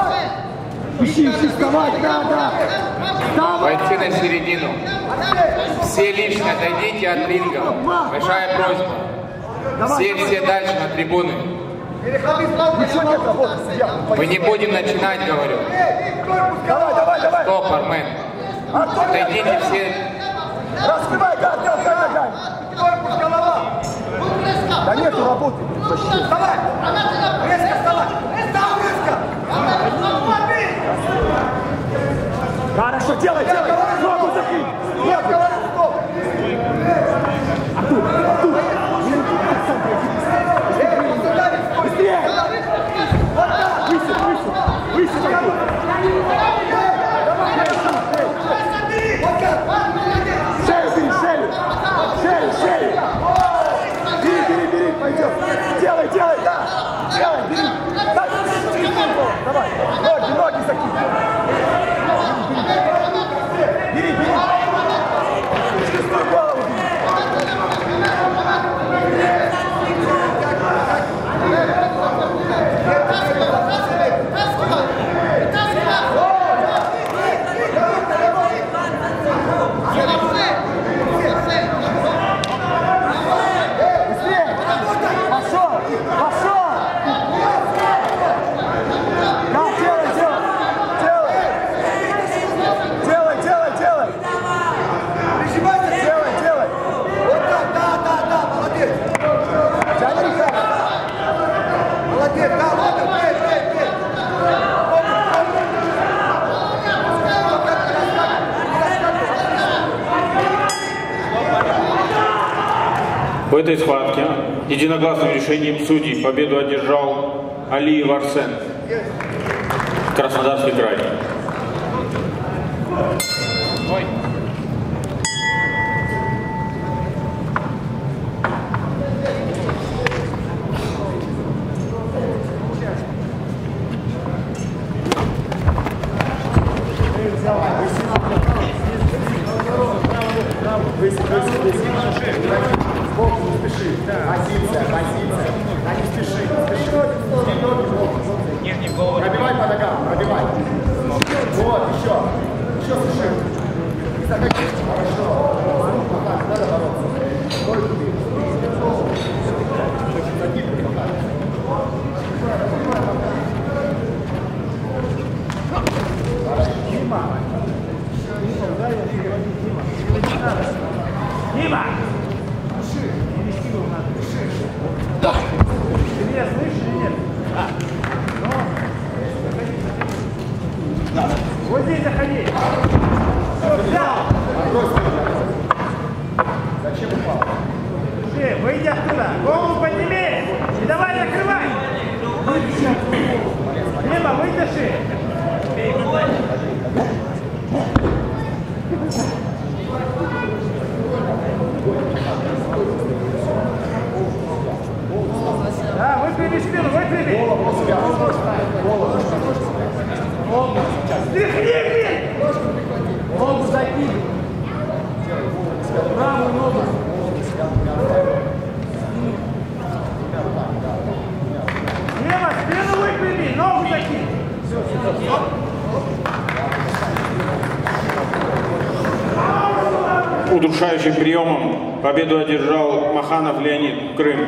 Ищи, ищи, вставать надо. Вставай. Бойцы на середину. Все лишние отойдите от ринга. Большая просьба. Все, все дальше на трибуны. Мы не будем начинать, говорю. Давай, давай, давай. Стоп, Армен. Отойдите все. раскрывай, да, да, да. Корпус, голова. Да нету работы. Вставай. Резко вставай. Встал резко. Хорошо, делай, делай. Ногу закинь. Ногу. говорю, стоп. Артур, Артур. Минуту, сам пройди. Эй, посмотри, стой. Быстрее. Выше, выше, выше, Артур. Вот так. Шею бери, шею. Шею, шею. Бери, бери, бери, пойдем. Делай, делай, да. Делай, бери. Давай. Ноги, ноги закинь. Бери, бери. Через твою голову бери. Быстрее. Пошел, пошел. Да, делай, делай. Делай. Делай, делай, делай. Прижимайся. Делай, делай. Вот так, да, да, да, молодец. Тяни, Катя. Молодец, да, вот так, бей, бей, бей. В этой схватке единогласным решением судей победу одержал Алиев Арсен, Краснодарский край. Позиция, позиция. Да не спеши, не спеши. Пробивай по ногам, пробивай. Вот, еще. Еще спеши. И заходи. Хорошо. Вот так, надо бороться. Только ты. Закидывай, вот так. Дима! Ты меня слышишь или нет? Ну. Вот здесь заходи. Все, взял. Зачем упал? Ты, выйди оттуда. Голову подними. И давай накрывай. Дима, вытащи. Да, выпрями спину, выпрями. Стряхни, блин. Ногу закинь. Правую ногу. Дима, спину выпрями, ногу закинь. Удушающим приемом победу одержал Маханов Леонид, Крым.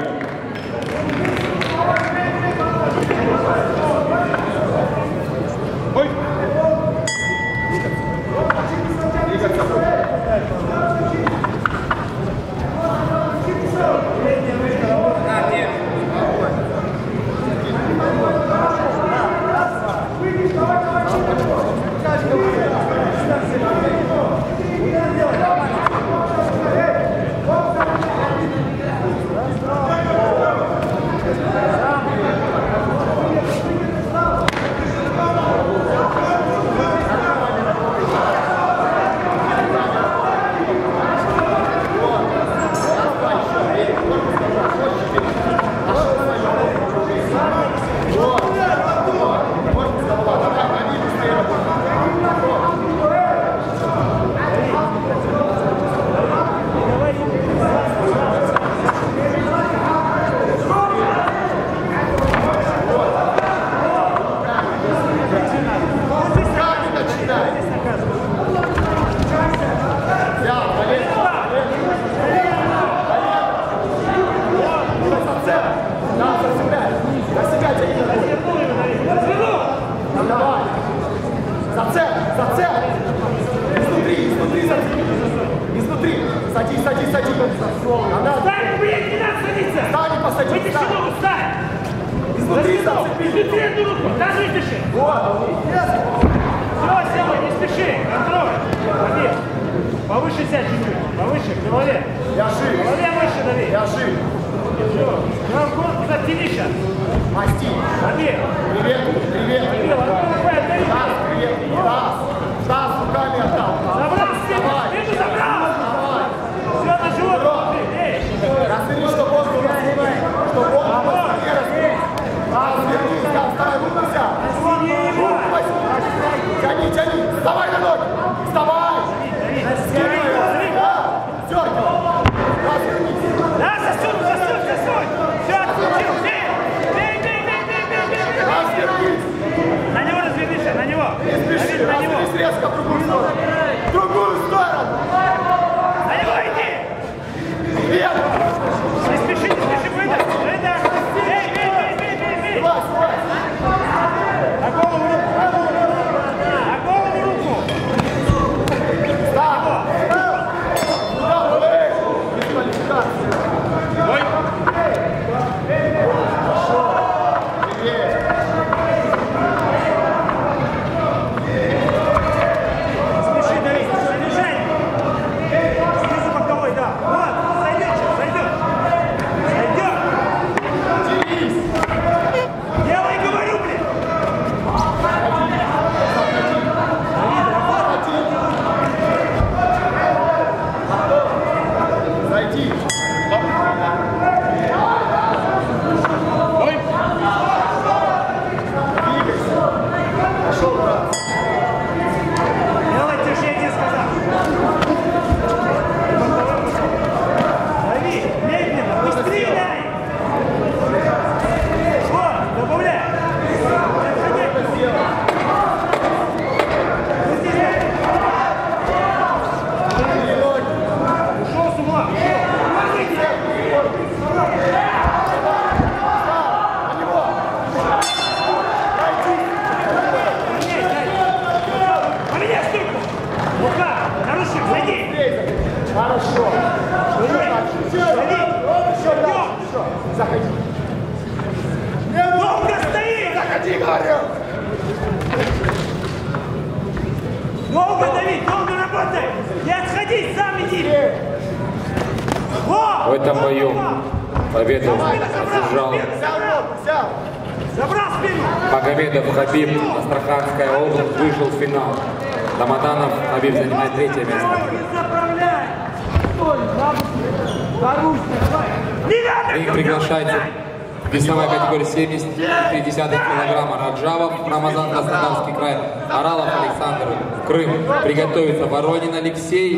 Alexei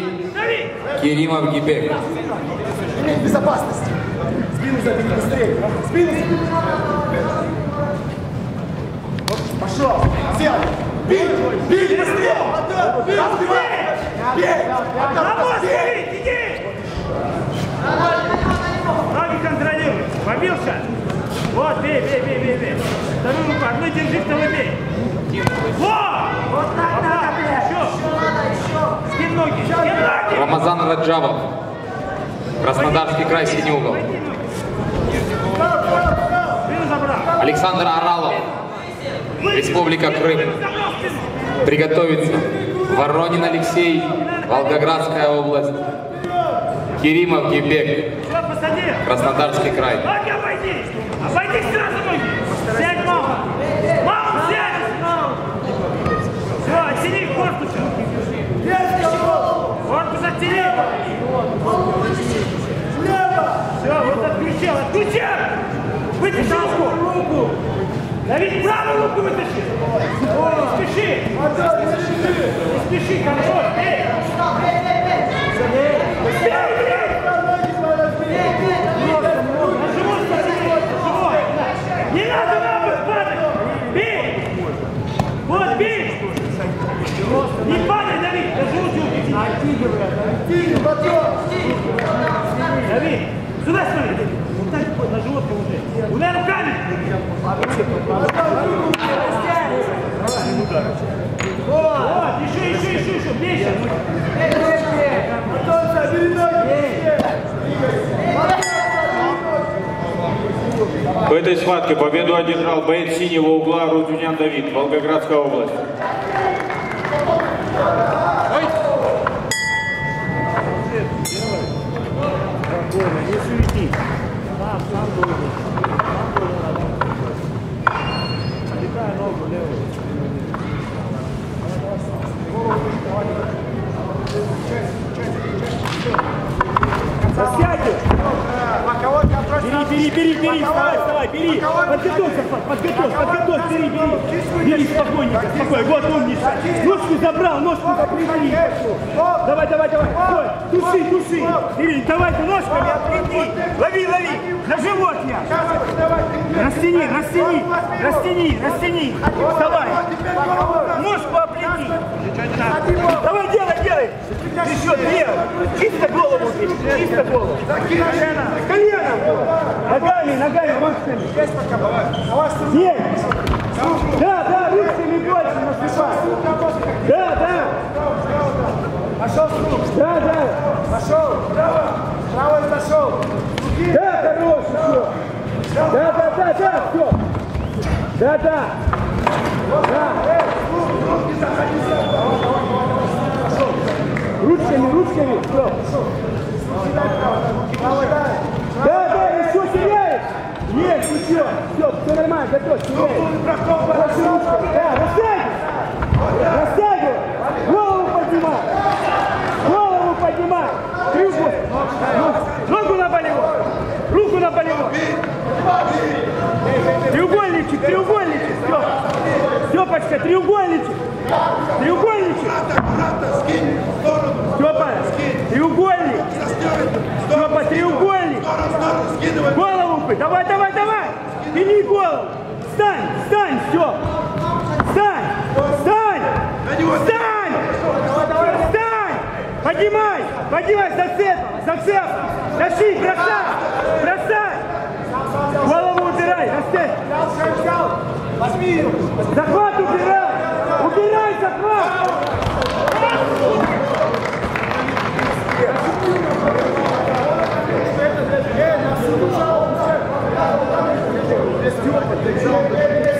Краснодарский край. Ноги обойди! Обойди сразу ноги! Сядь, мама! Мама, сядь! Все, оттяни корпус! Корпус оттяни! Слева! Все, вот отключил! Отключил! Вытащи руку! Руку! Давид, правую руку вытащи! О, не спеши! Не спеши, контроль! Эй! Быстрее! Дави! Сюда смотри! Вот на живот положи. Удар руками! Вот, еще, еще, еще, еще, бей сейчас! Готовься, бери В этой схватке победу одержал боец синего угла Рудюнян Давид, Волгоградская область. Не суетись. Сам, сам должен. Сам должен работать. Летай ногу левую. Бери, бери, бери, бери, вставай, вставай, бери! Подготовься, Фат, подготовься, подготовься, бери, бери! Бери спокойненько, спокойно, вот умница! Ножку забрал, ножку запрягли! Давай, давай, давай, стой! Туши, туши! Бери, давай ты ножками! Лови, лови! На живот я! Растяни, растяни, растяни, растяни! Вставай! Ножку опрягни! Давай, делай, делай! Еще две! Чисто голову бери, чисто голову! Колено! Ногами, ногами, ручками! Есть! Да, да, ручками больше насыпай! Да, да! Пошел с рук. Да, да! Пошел. Правый пошел. Да, хорош, все! Да, да, да, да, все! Да, да! Да! Ручками, ручками, все! Да, да, еще теряет! Есть, еще! Все, все нормально, готов, теряет! Больше да, растягивай! Растягивай! Голову поднимай! Голову поднимай! Треугольник! Ногу на болевой! Руку на болевой! Треугольничек, треугольничек! Все! Степочка, треугольничек! Треугольничек! Степа, треугольник! Степа, треугольник! Голову! Давай, давай, давай! Пили голову! Встань, встань, Степ! Встань! Встань! Встань! Встань! Поднимай! Поднимай! Зацеп! Зацеп! Тащи! Бросай! Бросай! Голову убирай! Растет! Возьми ее. Захват убирай! Убирай захват! It's too like a big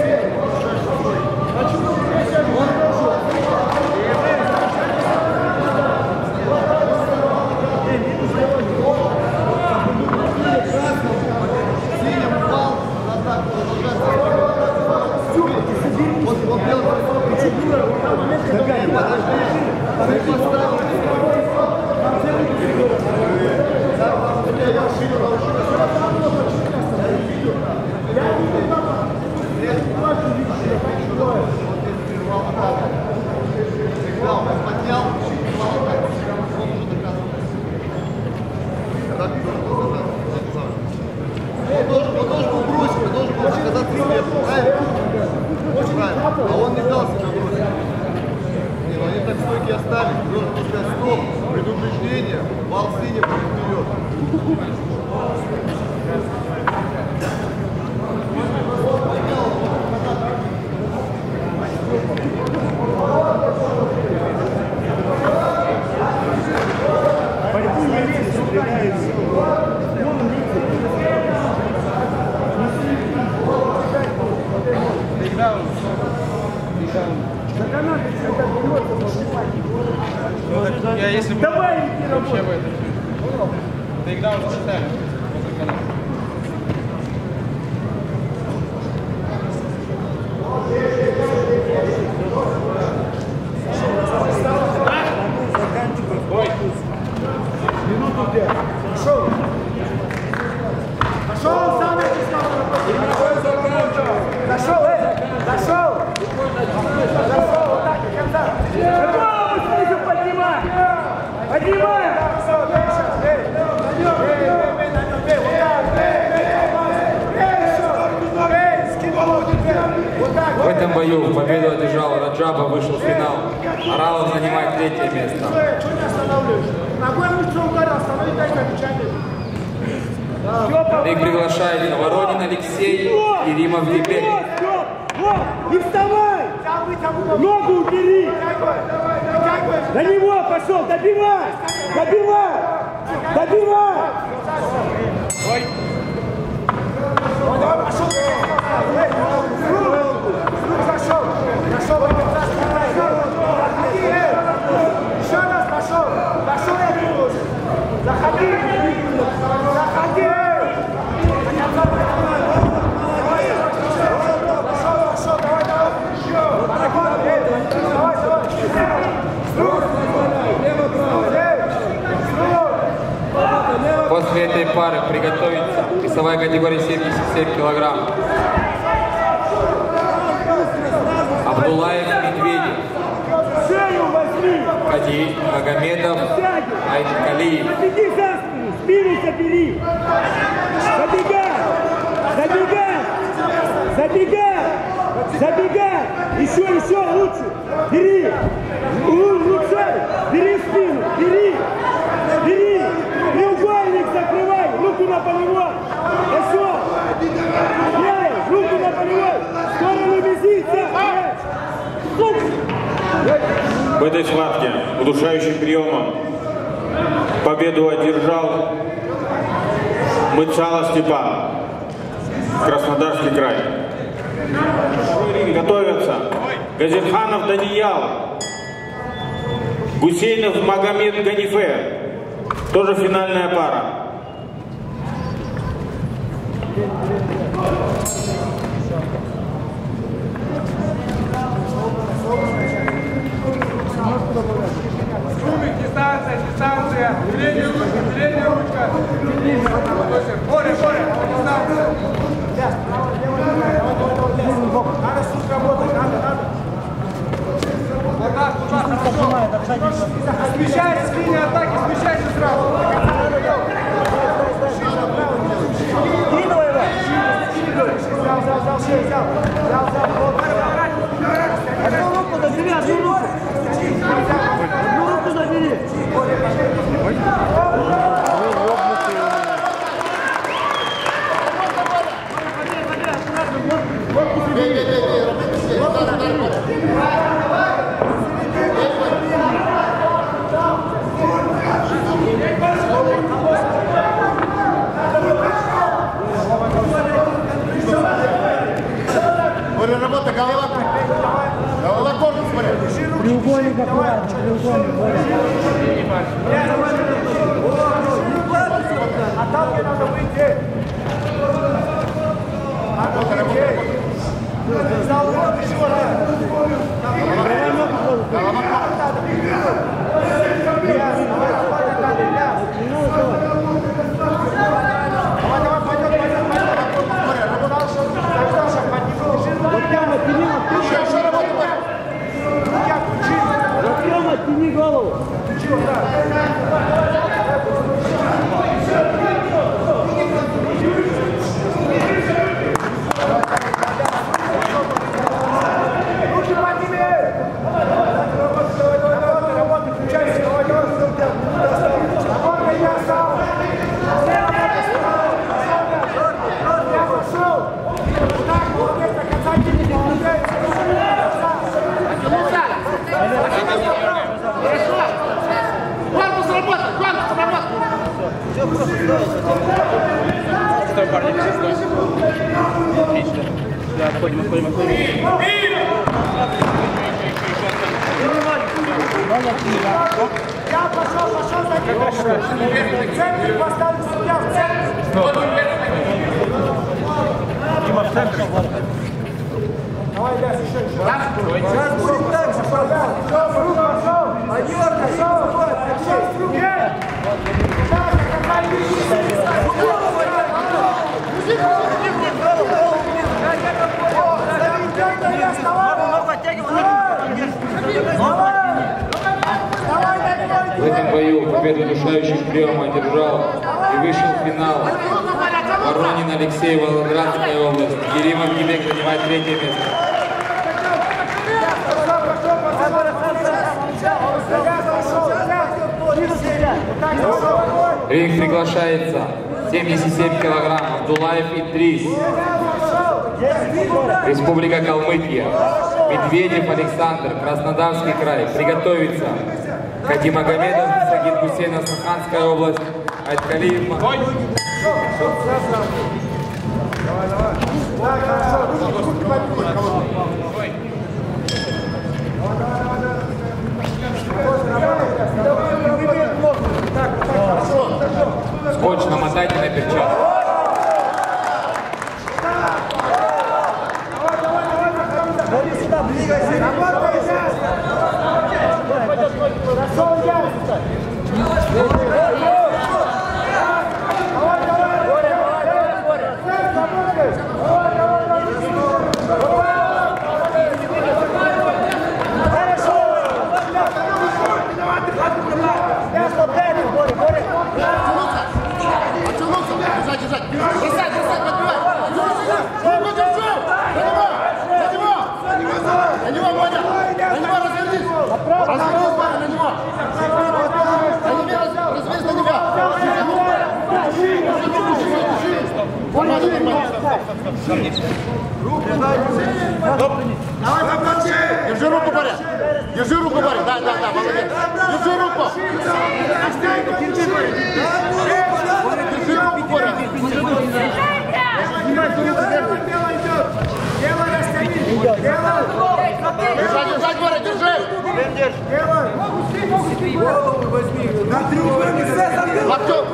Сказать, стоп, предупреждение, вал синий, вперед. Бы это. Тогда уже читали. Минуту где? Пошел. Пошел, сам я тебе сказал. Дошел, эй, дошел. Дошел, вот так, до конца. Голову снизу поднимай! Поднимай! Эй, на нем, эй, эй, эй, на нем, эй, вот так, эй, эй, эй, эй, еще. Эй, скинь голову теперь. Вот так, В этом бою победу одержал Раджаба, вышел в финал. Аралов занимает третье место. Что не останавливаешь? Ногой лучше ударил, останови дай отвечать. И приглашается Воронин Алексей и Римов Дебель. Стоп! Вот! Не вставай! Ногу убери! На него пошел! Добивай! Добивай! Добивай! Еще раз пошел! Пошел я говорю! Заходи! Заходи! Пошел, пошел, давай, давай! Еще! Давай, давай! Струк! После этой пары приготовиться весовая категория 77 килограмм. Абдулаев Медведев. Шею возьми! Кади Магомедов Айткалиев. Иди за спину! Спину забери! Забегай! Забегай! Забегай! Забегай! Еще, еще лучше! Бери! Лу- Лучше! Бери спину! Бери! Бери! Треугольник закрывай! Руку на полевой! Хорошо! Делай! Руку на полевой! В Сторону мизинца! Сука! В этой схватке удушающим приемом победу одержал Мычало Степан, Краснодарский край. Готовятся Газирханов Даниял, Гусейнов Магомед Ганифе. Тоже финальная пара. Струмик, дистанция, дистанция. Передняя ручка, передняя ручка. Боря, Боря, дистанция. Надо суд работать, надо, надо. Вот так, вот так, хорошо. Смещайся с линии атаки, смещайся сразу. Кинула его. Взял, взял, взял, взял. Взял. Одну руку забери, одну руку. Одну руку забери. Боря, работа, голова. Голова корпус, Боря. Треугольник аккуратно, треугольник. А там мне надо выйти. Надо выйти. Взял вот еще раз. Еще, еще работа, Боря. Артем, оттяни голову. Руки подними! Работай, работай, работай, включайся, давай, давай, Работай, я сам! Я пошел! Вот так, молодец, до конца не двигайся! Корпус работает, корпус работает. Я пошел, пошел за ним. В центре поставлю судья, в центре. Дима, в центре. Давай, Ляс, еще, еще. Сейчас будет так же, пожалуйста. Все, Фрук пошел. Майор, пошел. Пошел, Фрук. Так, какая В этом бою победу удушающим приемом одержал и вышел в финал. Воронин Алексей, Волгоградская область. Еримов Гибек занимает третье место. Ринг приглашается 77 килограмм. Абдулаев Идрис. Республика Калмыкия. Медведев Александр, Краснодарский край. Приготовиться. Кадим Магомедов, Сагид Гусейнов, Саханская область. Айткалиев. Хорошо. Скотч намотайте на перчатку. Дави сюда, ближе. Работай сейчас. Хорошо, я. Оттянуться, держать, держать. Бросать, бросать, подбивай. Руку держи. На него, на него. На него, Ваня. На него развернись. Развернись, Ваня, на него. На него, раз- развернись на него. Нормально, нормально. Давай, подключи. Держи руку, Боря. Держи руку, Боря. Да, да, да, молодец. Держи руку. Держи, Боря. Держи руку, Боря. Держать, держать, Боря, держи. Голову возьми. На треугольник. Артем.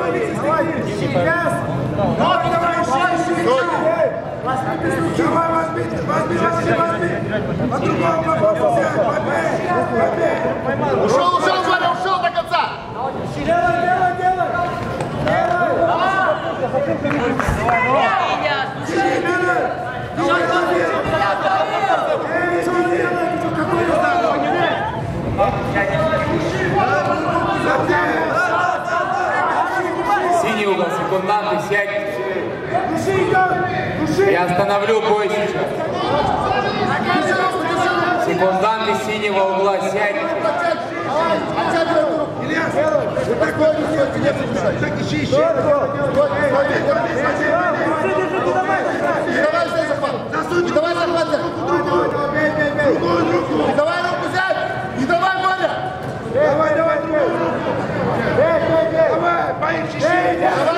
Ноги давай, шире, шире. Давай, возьми, возьми, возьми, возьми. По-другому попробуй взять, побей, побей. Ушел, ушел, Боря, ушел до конца. Делай, делай, делай. Эй, что делаете? Что, какой Синий угол, секунданты, сядьте. Я остановлю бой сейчас. Секунданты синего угла, сядьте. Оттягивай руку. Ильяс, вот такой не стоит, где побежать. Так, ищи, ищи. Стой, стой, Не давай здесь захват. Не давай захват. Не давай руку взять. Не давай, Боря. Давай, давай, давай. Бей, бей, бей. Давай, боишь,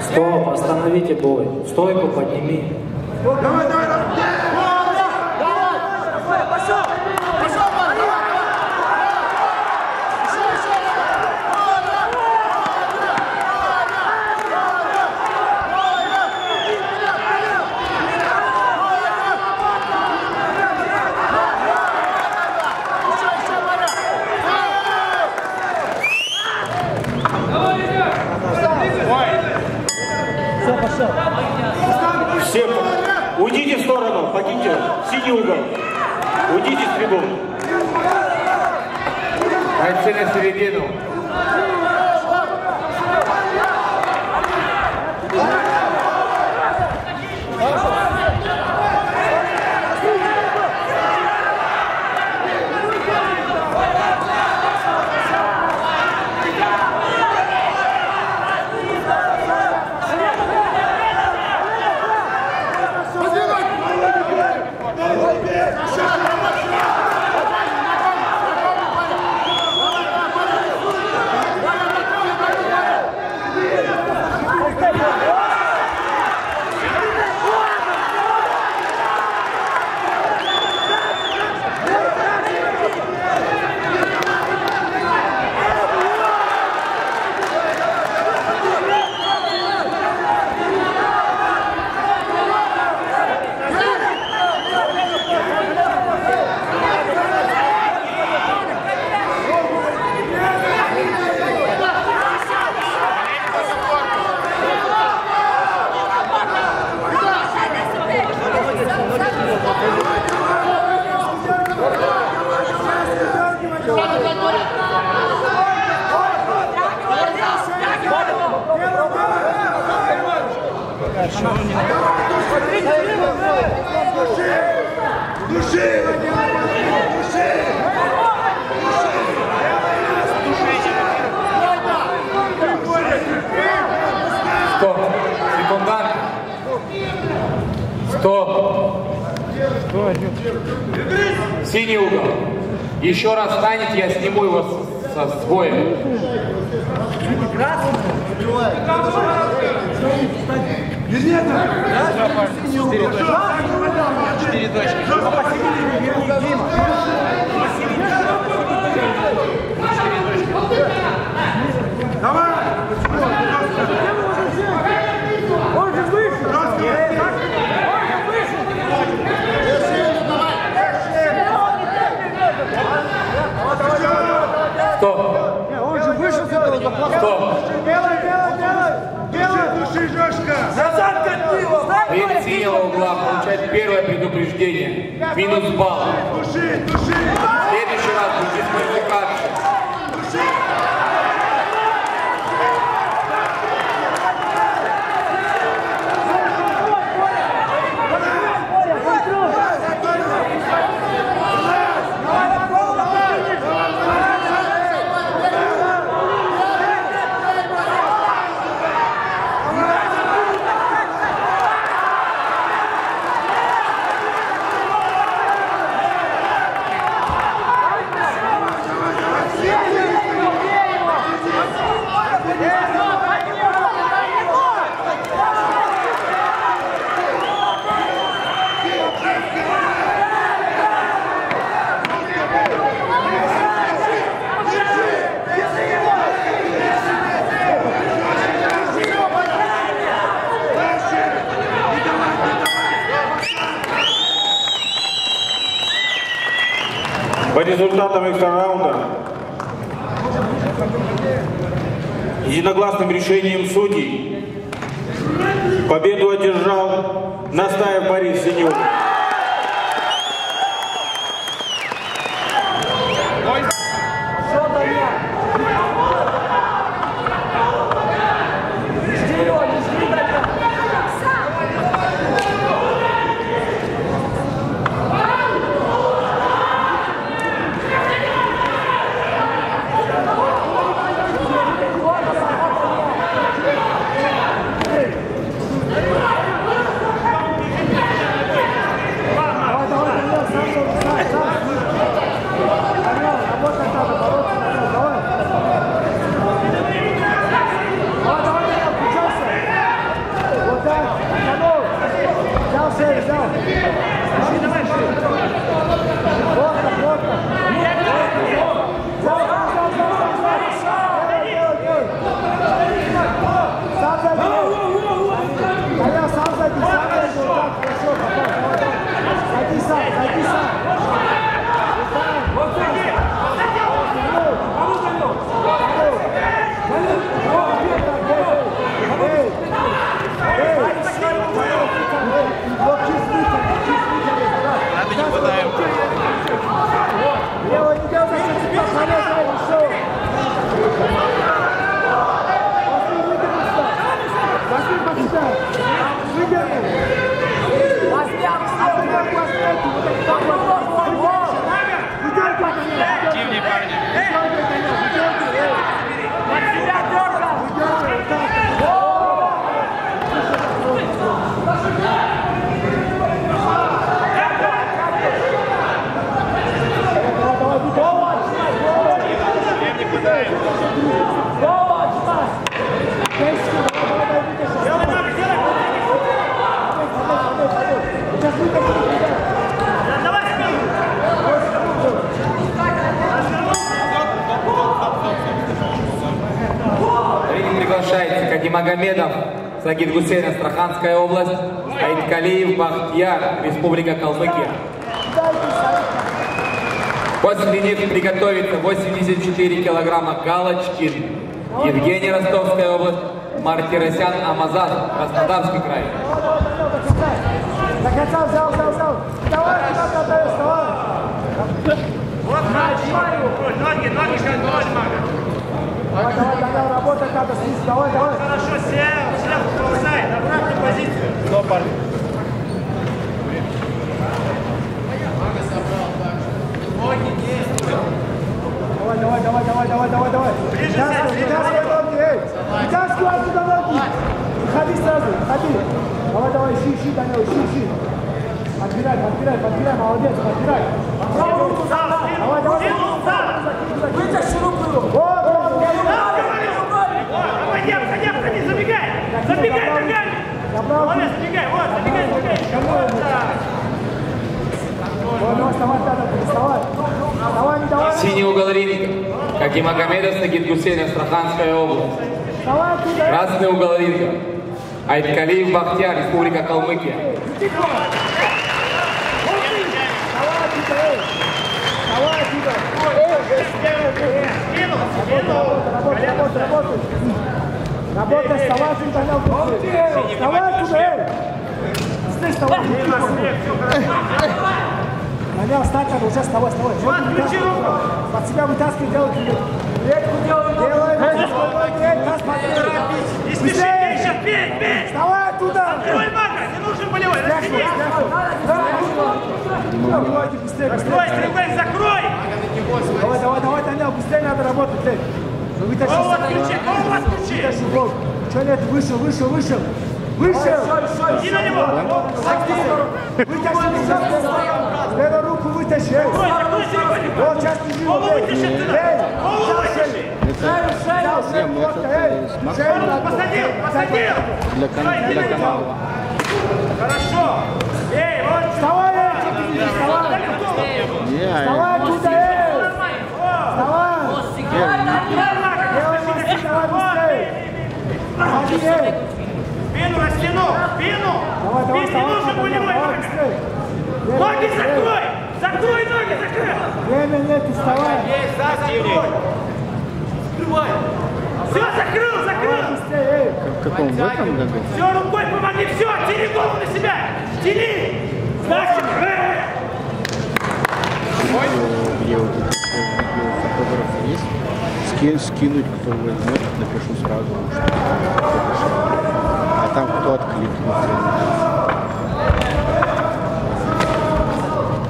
Стоп, остановите бой. Стойку подними. Давай, давай, давай. Пошел. Пошел, Боря. Все, пошел. Все, уйдите в покиньте синий угол. Уйдите с трибун. Бойцы на середину. Секунданты. Стоп. Синий угол. Еще раз встанете, я сниму его со с боя. Четыре точки. Он же выше! Он же Выше! Он же вышел с этого заплаха! Стоп. Делай, делай, делай! Делай! Души, Жошка! Назад катни его! Синего угла получает первое предупреждение. Минус балл. Души, души! В следующий раз будет дисквалификация. По результатам экстра раунда единогласным решением судей победу одержал Настаев Борис Синюк. Взял шею, взял! Давай, Плотно, плотно! Взял, взял, взял, взял, взял! Делай, делай, делай! Сам зайди! Коля, сам зайди, сам зайди! Вот так, хорошо, попал, давай, давай! Зайди сам, зайди сам! Вот зайди! Надо не хватаем. Лево не делай, что тебя самой дай еще! Возьми под себя! Выдерни! Возьми Активнее, парни. Всем не хватает. Ринг Кадимагомедов, Сагид Гусейн, Астраханская область, Айткалиев, Бахтияр, Республика Калмыкия. После них приготовится 84 килограмма Галочкин, Евгений, Ростовская область, Мартиросян, Амазан, Краснодарский край. До конца взял, взял, взял! Давай, ты отдаешь, давай! Вот, ноги, ноги, сейчас ноги, мага. Давай, давай, давай, работать надо снизу, давай, давай! Хорошо, сел, сел, ползай, на обратную позицию. Что, парни? Давай, давай, давай, давай, давай, давай, давай! Вытаскивай, вытаскивай ноги, эй! Вытаскивай отсюда ноги! Выходи сразу, выходи! Давай, давай, ищи, ищи, Данил, ищи, ищи! Подбирай, подбирай, подбирай, молодец, подбирай. Правую руку Давай, давай, давай. Вытащи руку. Вот, вот, вот. Обходи, обходи, обходи, забегай! Забегай! Молодец, забегай, вот, забегай, забегай! Вот давай. Давай. Синий угол ринга. Хакимагомедов Сагид Гусейн, Астраханская область. Красный угол ринга. Айткалиев Бахтияр, Республика Калмыкия. Давай туда. Работай, работай, работай, работай. Работай, вставай, ты тогда Вставай туда, эй. Здесь вставай. Нанял стакан, уже вставай, вставай. Отключи руку. Под себя вытаскивай, делай тебе. Ветку делай, делай. Не спеши, бей сейчас, бей, бей! Вставай оттуда. Открой мага, не нужен болевой, Стряхивай, разгони! стряхивай. Давайте быстрее, стрелай, закрой! Давай, давай, давай, Таня, быстрее надо работать, эй. Вытащи. Голову отключи, голову отключи! Вытащи блок. Че нет, вышел, вышел, вышел. Вышел. Иди на него! Вытащи. Левую руку вытащи! Вот, сейчас не Голову вытащи оттуда! Голову вытащи! Шею, шею, шею. Шею. Посадил, посадил! Для, кан- для канала. Хорошо! Эй, вот! Вставай, вставай. Я, Вставай оттуда, эй. Вставай. Делай мосты, давай быстрее. Ходи, эй. Спину растянул! Спину! Давай, давай, вставай, нужен болевой давай, мага! быстрее. Ноги закрой! Закрой ноги, закрой! Время нет, ты вставай. Все, закрыл, закрыл! Быстрее, в каком в этом году? Все, рукой помоги, все, тяни голову на себя! Тяни! Значит, э! Скинуть, кто возьмет, напишу сразу, что А там кто откликнется.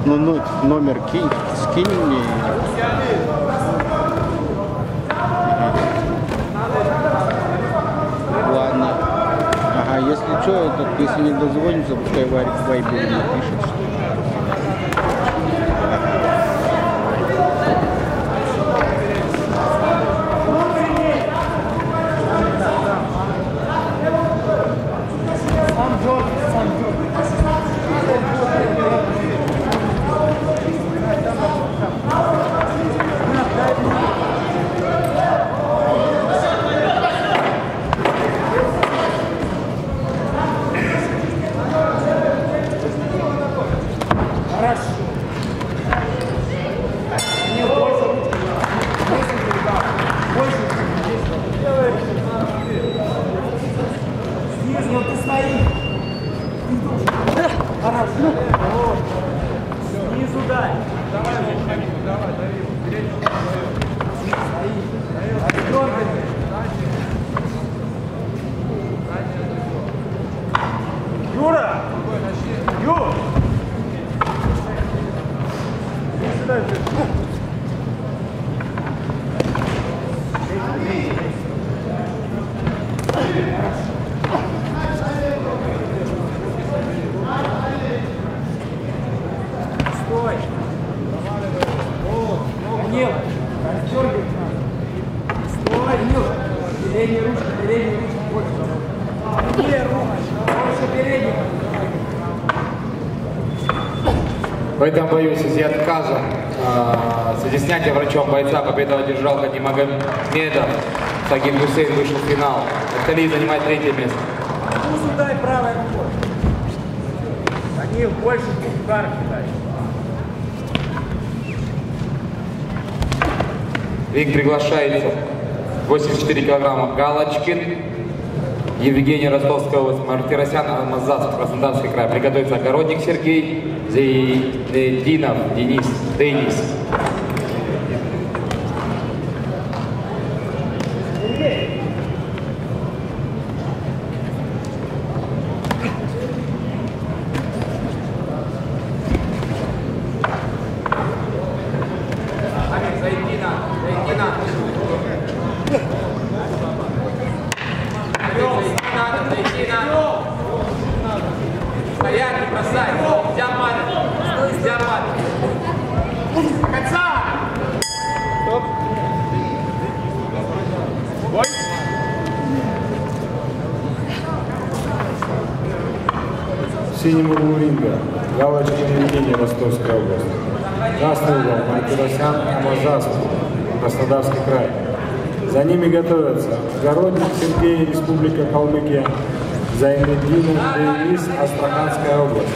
Ну, ну, номер кинь, скинь мне. Ладно. Ага, если что, этот, если не дозвонится, пускай Варик в Вайбере напишет, что В этом бою в связи отказа э, в связи снятия врачом бойца победу одержал Хатимагомедов. Сагин Гусейн вышел в финал. Ахтали занимает третье место. Тузу дай правой рукой. Они больше ударов кидают. Ринг приглашается 84 килограмма Галочкин, Евгений Ростовская область, Мартиросян Алмазас, Краснодарский край. Приготовится Огородник Сергей, Зейдинов Денис, Денис. Пиросян Амазаску, Краснодарский край. За ними готовятся Городник Сергей, Республика Калмыкия, Займеддинов Дейлис, Астраханская область.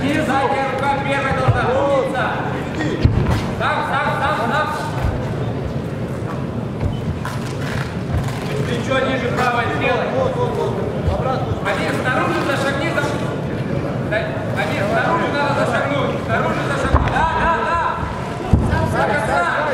Внизу! Там, там, там, там! Плечо ниже правой сделай. Вот, вот, вот. Обратно. Амир, снаружи зашагни. Амир, снаружи надо зашагнуть. Снаружи зашагнуть.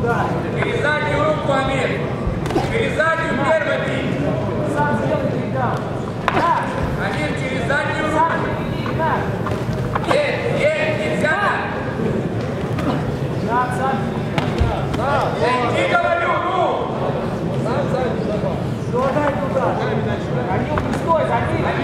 Через заднюю руку, Амир. Через заднюю первый бей. Сам сделай передам. Амир, через заднюю руку. Нет, нет, нельзя. Сам, сам. Иди, говорю, ну. Сам, сам. Что дай туда? Амир, не стой, за ним.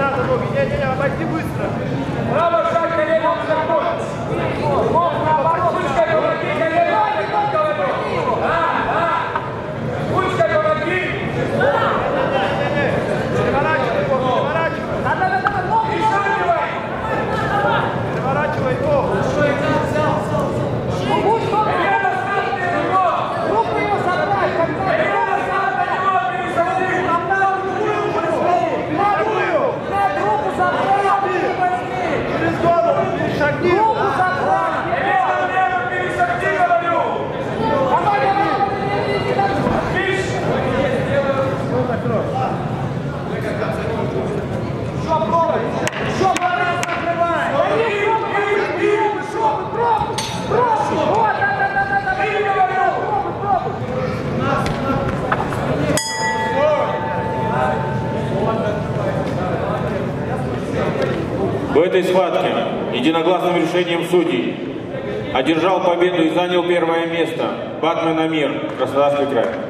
надо ноги. Не-не-не, обойди быстро. Право шаг коленом закон. Бог наоборот, пучка помоги, колено, говорю. Да, да. Пучка помоги. Не-не-не, переворачивай его, переворачивай. Переворачивай его. В этой схватке единогласным решением судей одержал победу и занял первое место Батмен Амир, Краснодарский край.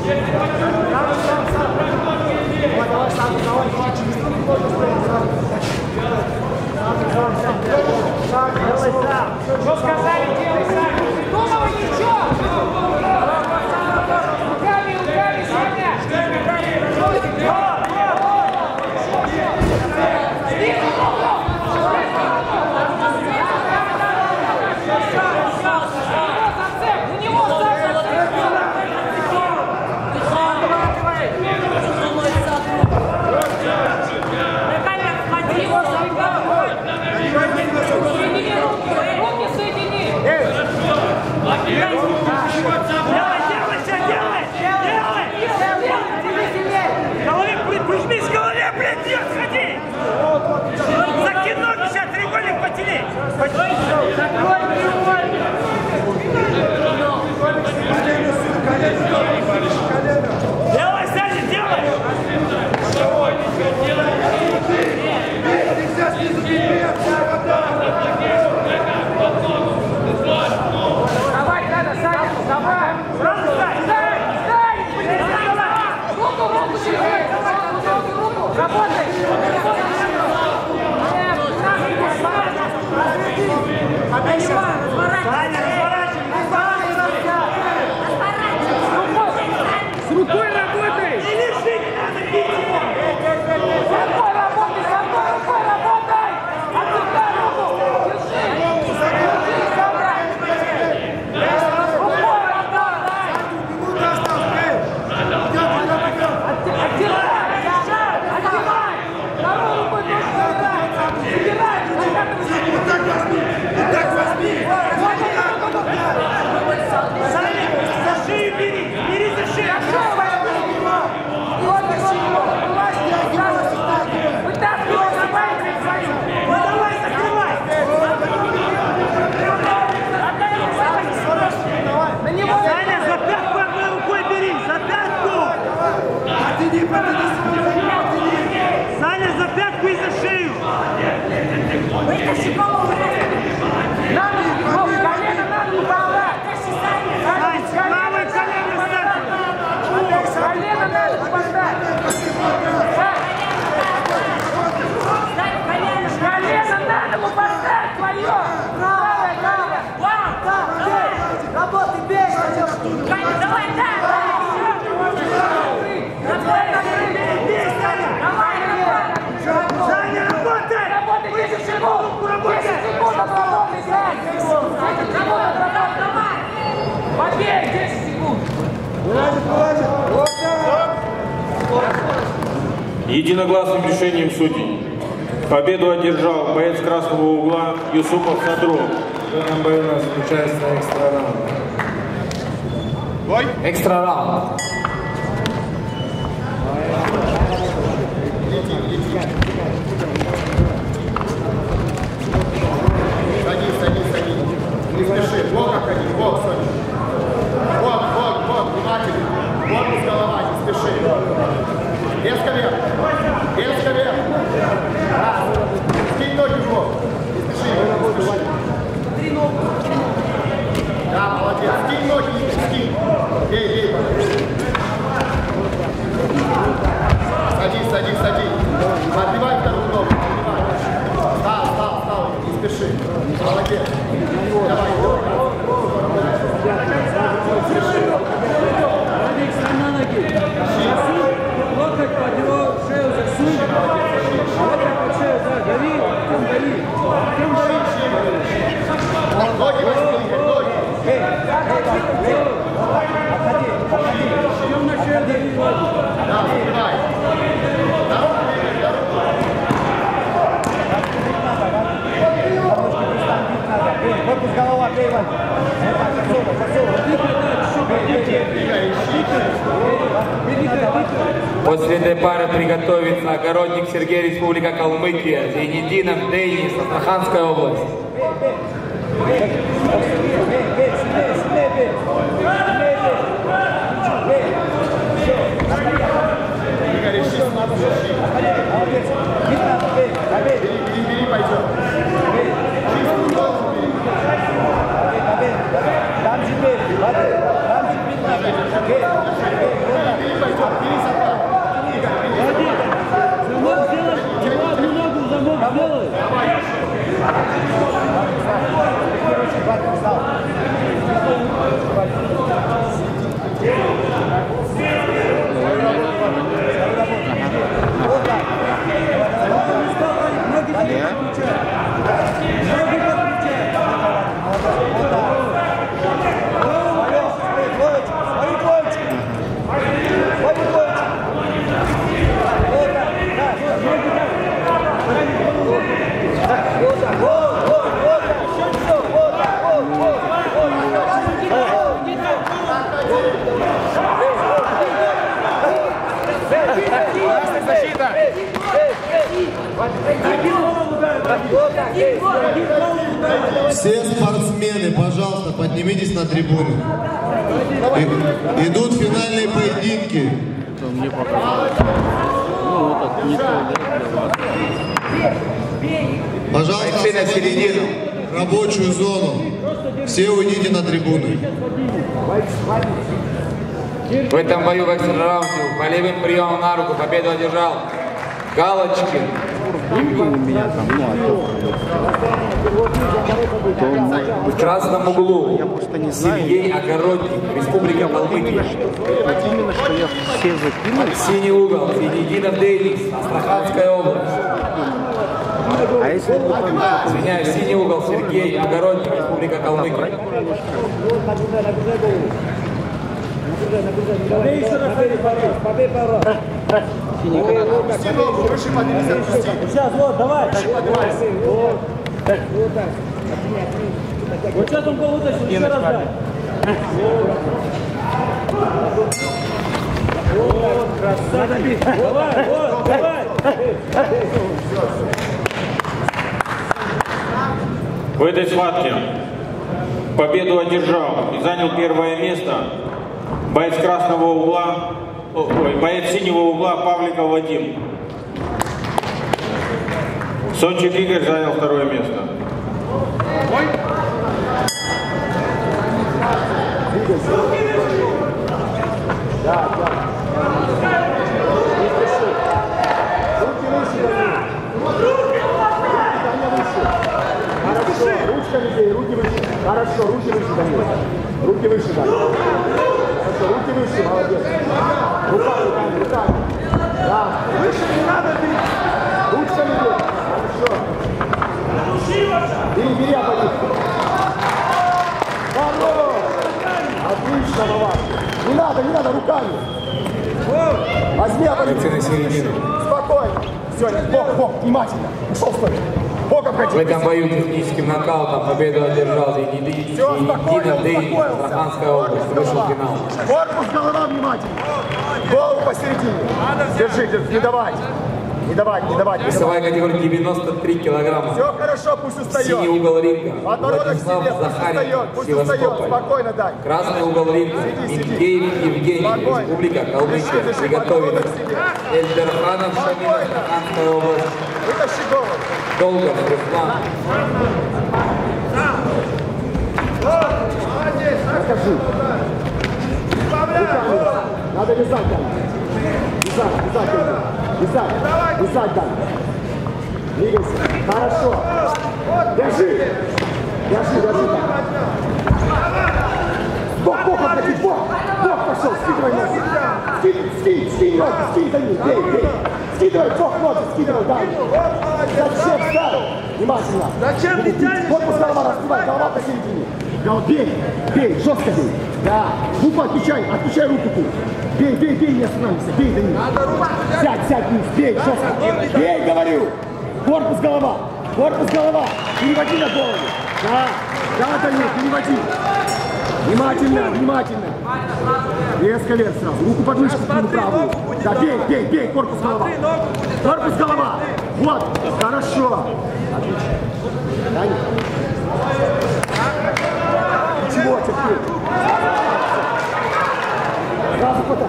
Что сказали, делай сам! Думала, ничего! Руками, руками, Саня! Руки соедини! Делай, делай, все, делай! Делай! Голове, при- прижмись к голове, блядь, нет, сходи! Закинь ноги сейчас, потяни! Закрой треугольник! Делай, Саня, делай! Давай, надо, Саня, давай! Сразу встань! Встань! Встань! Руку! Руку, руку! Работай! Саня, С рукой работай! Не лежи, не надо бить его! С рукой работай! С одной рукой работай! Отпускай руку! Держи! Держи, собрать! Рукой работай! Отдирай! Отдирай! Второй рукой тоже собирай! Собирай! Саня, за шею бери! Бери за шею! Вытаскивай, давай! Ну давай, закрывай! На него! Саня, за пятку одной рукой бери! За пятку! Отойди, Саня, за пятку и за шею! Вытащи голову! Надо, Вов, колено надо убрать! Сань, правое колено ставь! Колено надо убрать! Колено надо убрать твое! Правое, правое! Работай, бей! Давай, да! Саня, работай! Работай 10 секунд! 10 секунд отработай, 10 секунд! 10 секунд отработай, давай! Побей, 10 секунд! Единогласным решением судей. Победу одержал боец красного угла Юсупов Садров. У нас включается экстра раунд. Экстра раунд. Резко вверх. Резко вверх. Раз. Скинь ноги в бок. Не спеши, не спеши. Три ноги. Да, молодец. Скинь ноги, скинь. Бей, бей. Садись, садись, садись. Подбивай вторую ногу. Подбивай. Стал, стал, стал. Не спеши. Молодец. Давай, давай. Não, não vai. Não? Корпус голова, бей, После этой пары приготовится огородник Сергей Республика Калмыкия, Зенединов Денис, Астраханская область. Давай. Все спортсмены, пожалуйста, поднимитесь на трибуну. И- идут финальные поединки. Это мне показалось. Ну, это не туалет для вас. Пожалуйста, на середину. рабочую зону. Все уйдите на трибуны. В этом бою в экстра-раунде болевым приемом на руку победу одержал Галочкин. У меня там, ну, а. В красном углу. Сергей Огородник, Республика Калмыкия. Именно, что я все закинул. Синий угол, Зенединов Дейнис, Астраханская область. А если бы там Извиняюсь, синий угол, Сергей Огородник, Республика Калмыкия. Сейчас, вот, давай. Вот. Вот так. Вот сейчас он вытащил, еще раз дай. Вот, красавчик. Давай, вот, давай. В этой схватке победу одержал и занял первое место боец красного угла, ой, боец синего угла Павликов Вадим. Сончик Игорь занял второе место. Руки выше. Хорошо, руки выше, Данил. Руки выше, Данил. Хорошо, руки выше, молодец. Руками, руками, руками. Да. Выше не надо бить. Ручками бей. Хорошо. Бери, бери, обойди. Хорош. Отлично, Вова. Не надо, не надо, руками. Возьми, середину. Спокойно. Все, бок, бок, внимательно. Ушел, стой. В этом бою техническим нокаутом победу одержал Зенединов Дейнис, Астраханская область. Вышел финал. Корпус, голова внимательно. Голову посередине. Держи, держи, не давай. Не давай, не давай, не Весовая категория 93 килограмма. Все хорошо, пусть устает. Синий угол ринга. Подбородок Владислав себе, пусть устает, пусть. Спокойно дай. Красный угол ринга. Минкеев Евгений, Спокойно. Республика Калмыкия. Себе. Эльдерханов Шамилов, Астраханская область. Вытащи голову. Долгов Руслан. Покажи. Надо вязать, Дан. Вязать, вязать. Вязать, вязать, Дан. Двигайся. Хорошо. Держи. Держи, держи, Дан. Бок, бок, обходи, бок. Бок пошел, скидывай ноги. Скинь, скинь, скинь ноги, скинь, Данил, бей, бей. Скидывай, бок, ноги, скидывай, Зачем встал? Внимательно. Зачем ты тянешь? Корпус голова разбивай, голова посередине. Гол, бей, бей, жестко бей. Да. Руку отключай, отключай руку ты. Бей, бей, бей, не останавливайся, бей, Данил. Сядь, сядь вниз, бей, жестко. Бей, говорю. Корпус голова, корпус голова. Переводи на голову. Да, да, Данил, переводи. Внимательно, внимательно. Резко вверх сразу. Руку под мышку кину правую. Да, бей, бей, бей, корпус голова. Корпус голова. Вот, хорошо. Отлично. Даня. Ничего, терпи. Сразу хватай.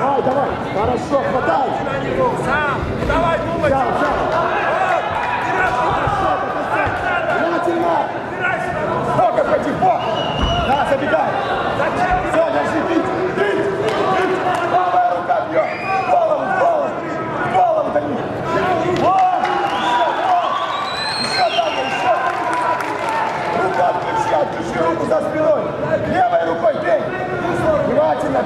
Давай, давай. Хорошо, хватай. Сам, давай, думай. Взял, взял. Внимательно. Бога пойди, бог. Да, забегай. Все, держи, бить, бить, бить. Правая рука бьет. Голову, голову, голову дали. Вот. Еще, вот. Еще, Таня, еще. Руку отключи, отключи руку за спиной. Левой рукой бей. Внимательно бей. Корпус, голова. Корпус, голова, Таня. Бей, 10 секунд.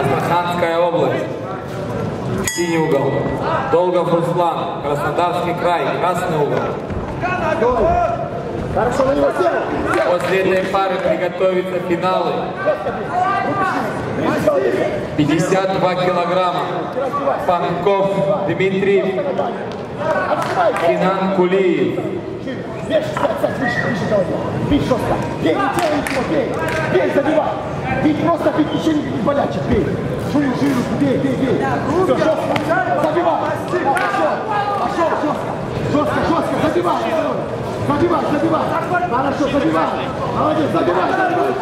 Астраханская область. Синий угол. Долгов Руслан. Краснодарский край. Красный угол. Хорошо, на него. После этой пары приготовиться финалы. 52 килограмма. Панков Дмитрий. Кинан Кулиев. Вверх, сядь, сядь, выше, выше головы. Бей жестко. Бей, не делай ничего, бей. Бей, забивай. Бей, просто бей, еще не не болячек, бей. Жую, жую, бей, бей, бей. Все, жестко. Забивай. Да, Пошел, пошел, жестко. Жестко, жестко, забивай. Забивай, забивай. Хорошо, забивай. Молодец, забивай, забивай.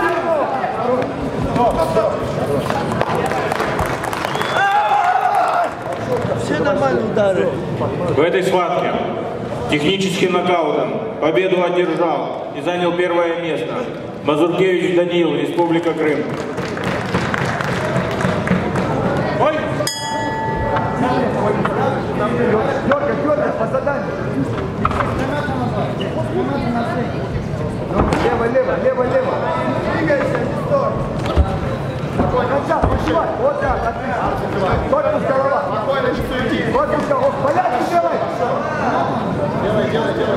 Все нормальные удары. В этой схватке техническим нокаутом победу одержал и занял первое место Мазуркевич Даниил, Республика Крым. Дергай, дергай, по заданию. Лево, лево, лево, лево. Двигайся, не стой. Спокойно, вот так, подшивай. Вот так, отлично. Корпус голова. Спокойно, не суети. Корпус голова. Порядок делай. Делай, делай, делай.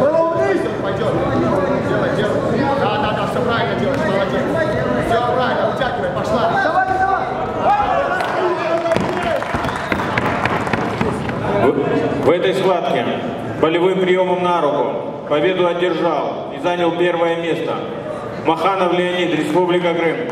Голову вниз. Пойдет. Делай, делай. Да, да, да, все правильно делаешь, молодец. Все правильно, утягивай, пошла. Давай, давай. В, этой схватке болевым приемом на руку победу одержал и занял первое место Маханов Леонид, Республика Крым.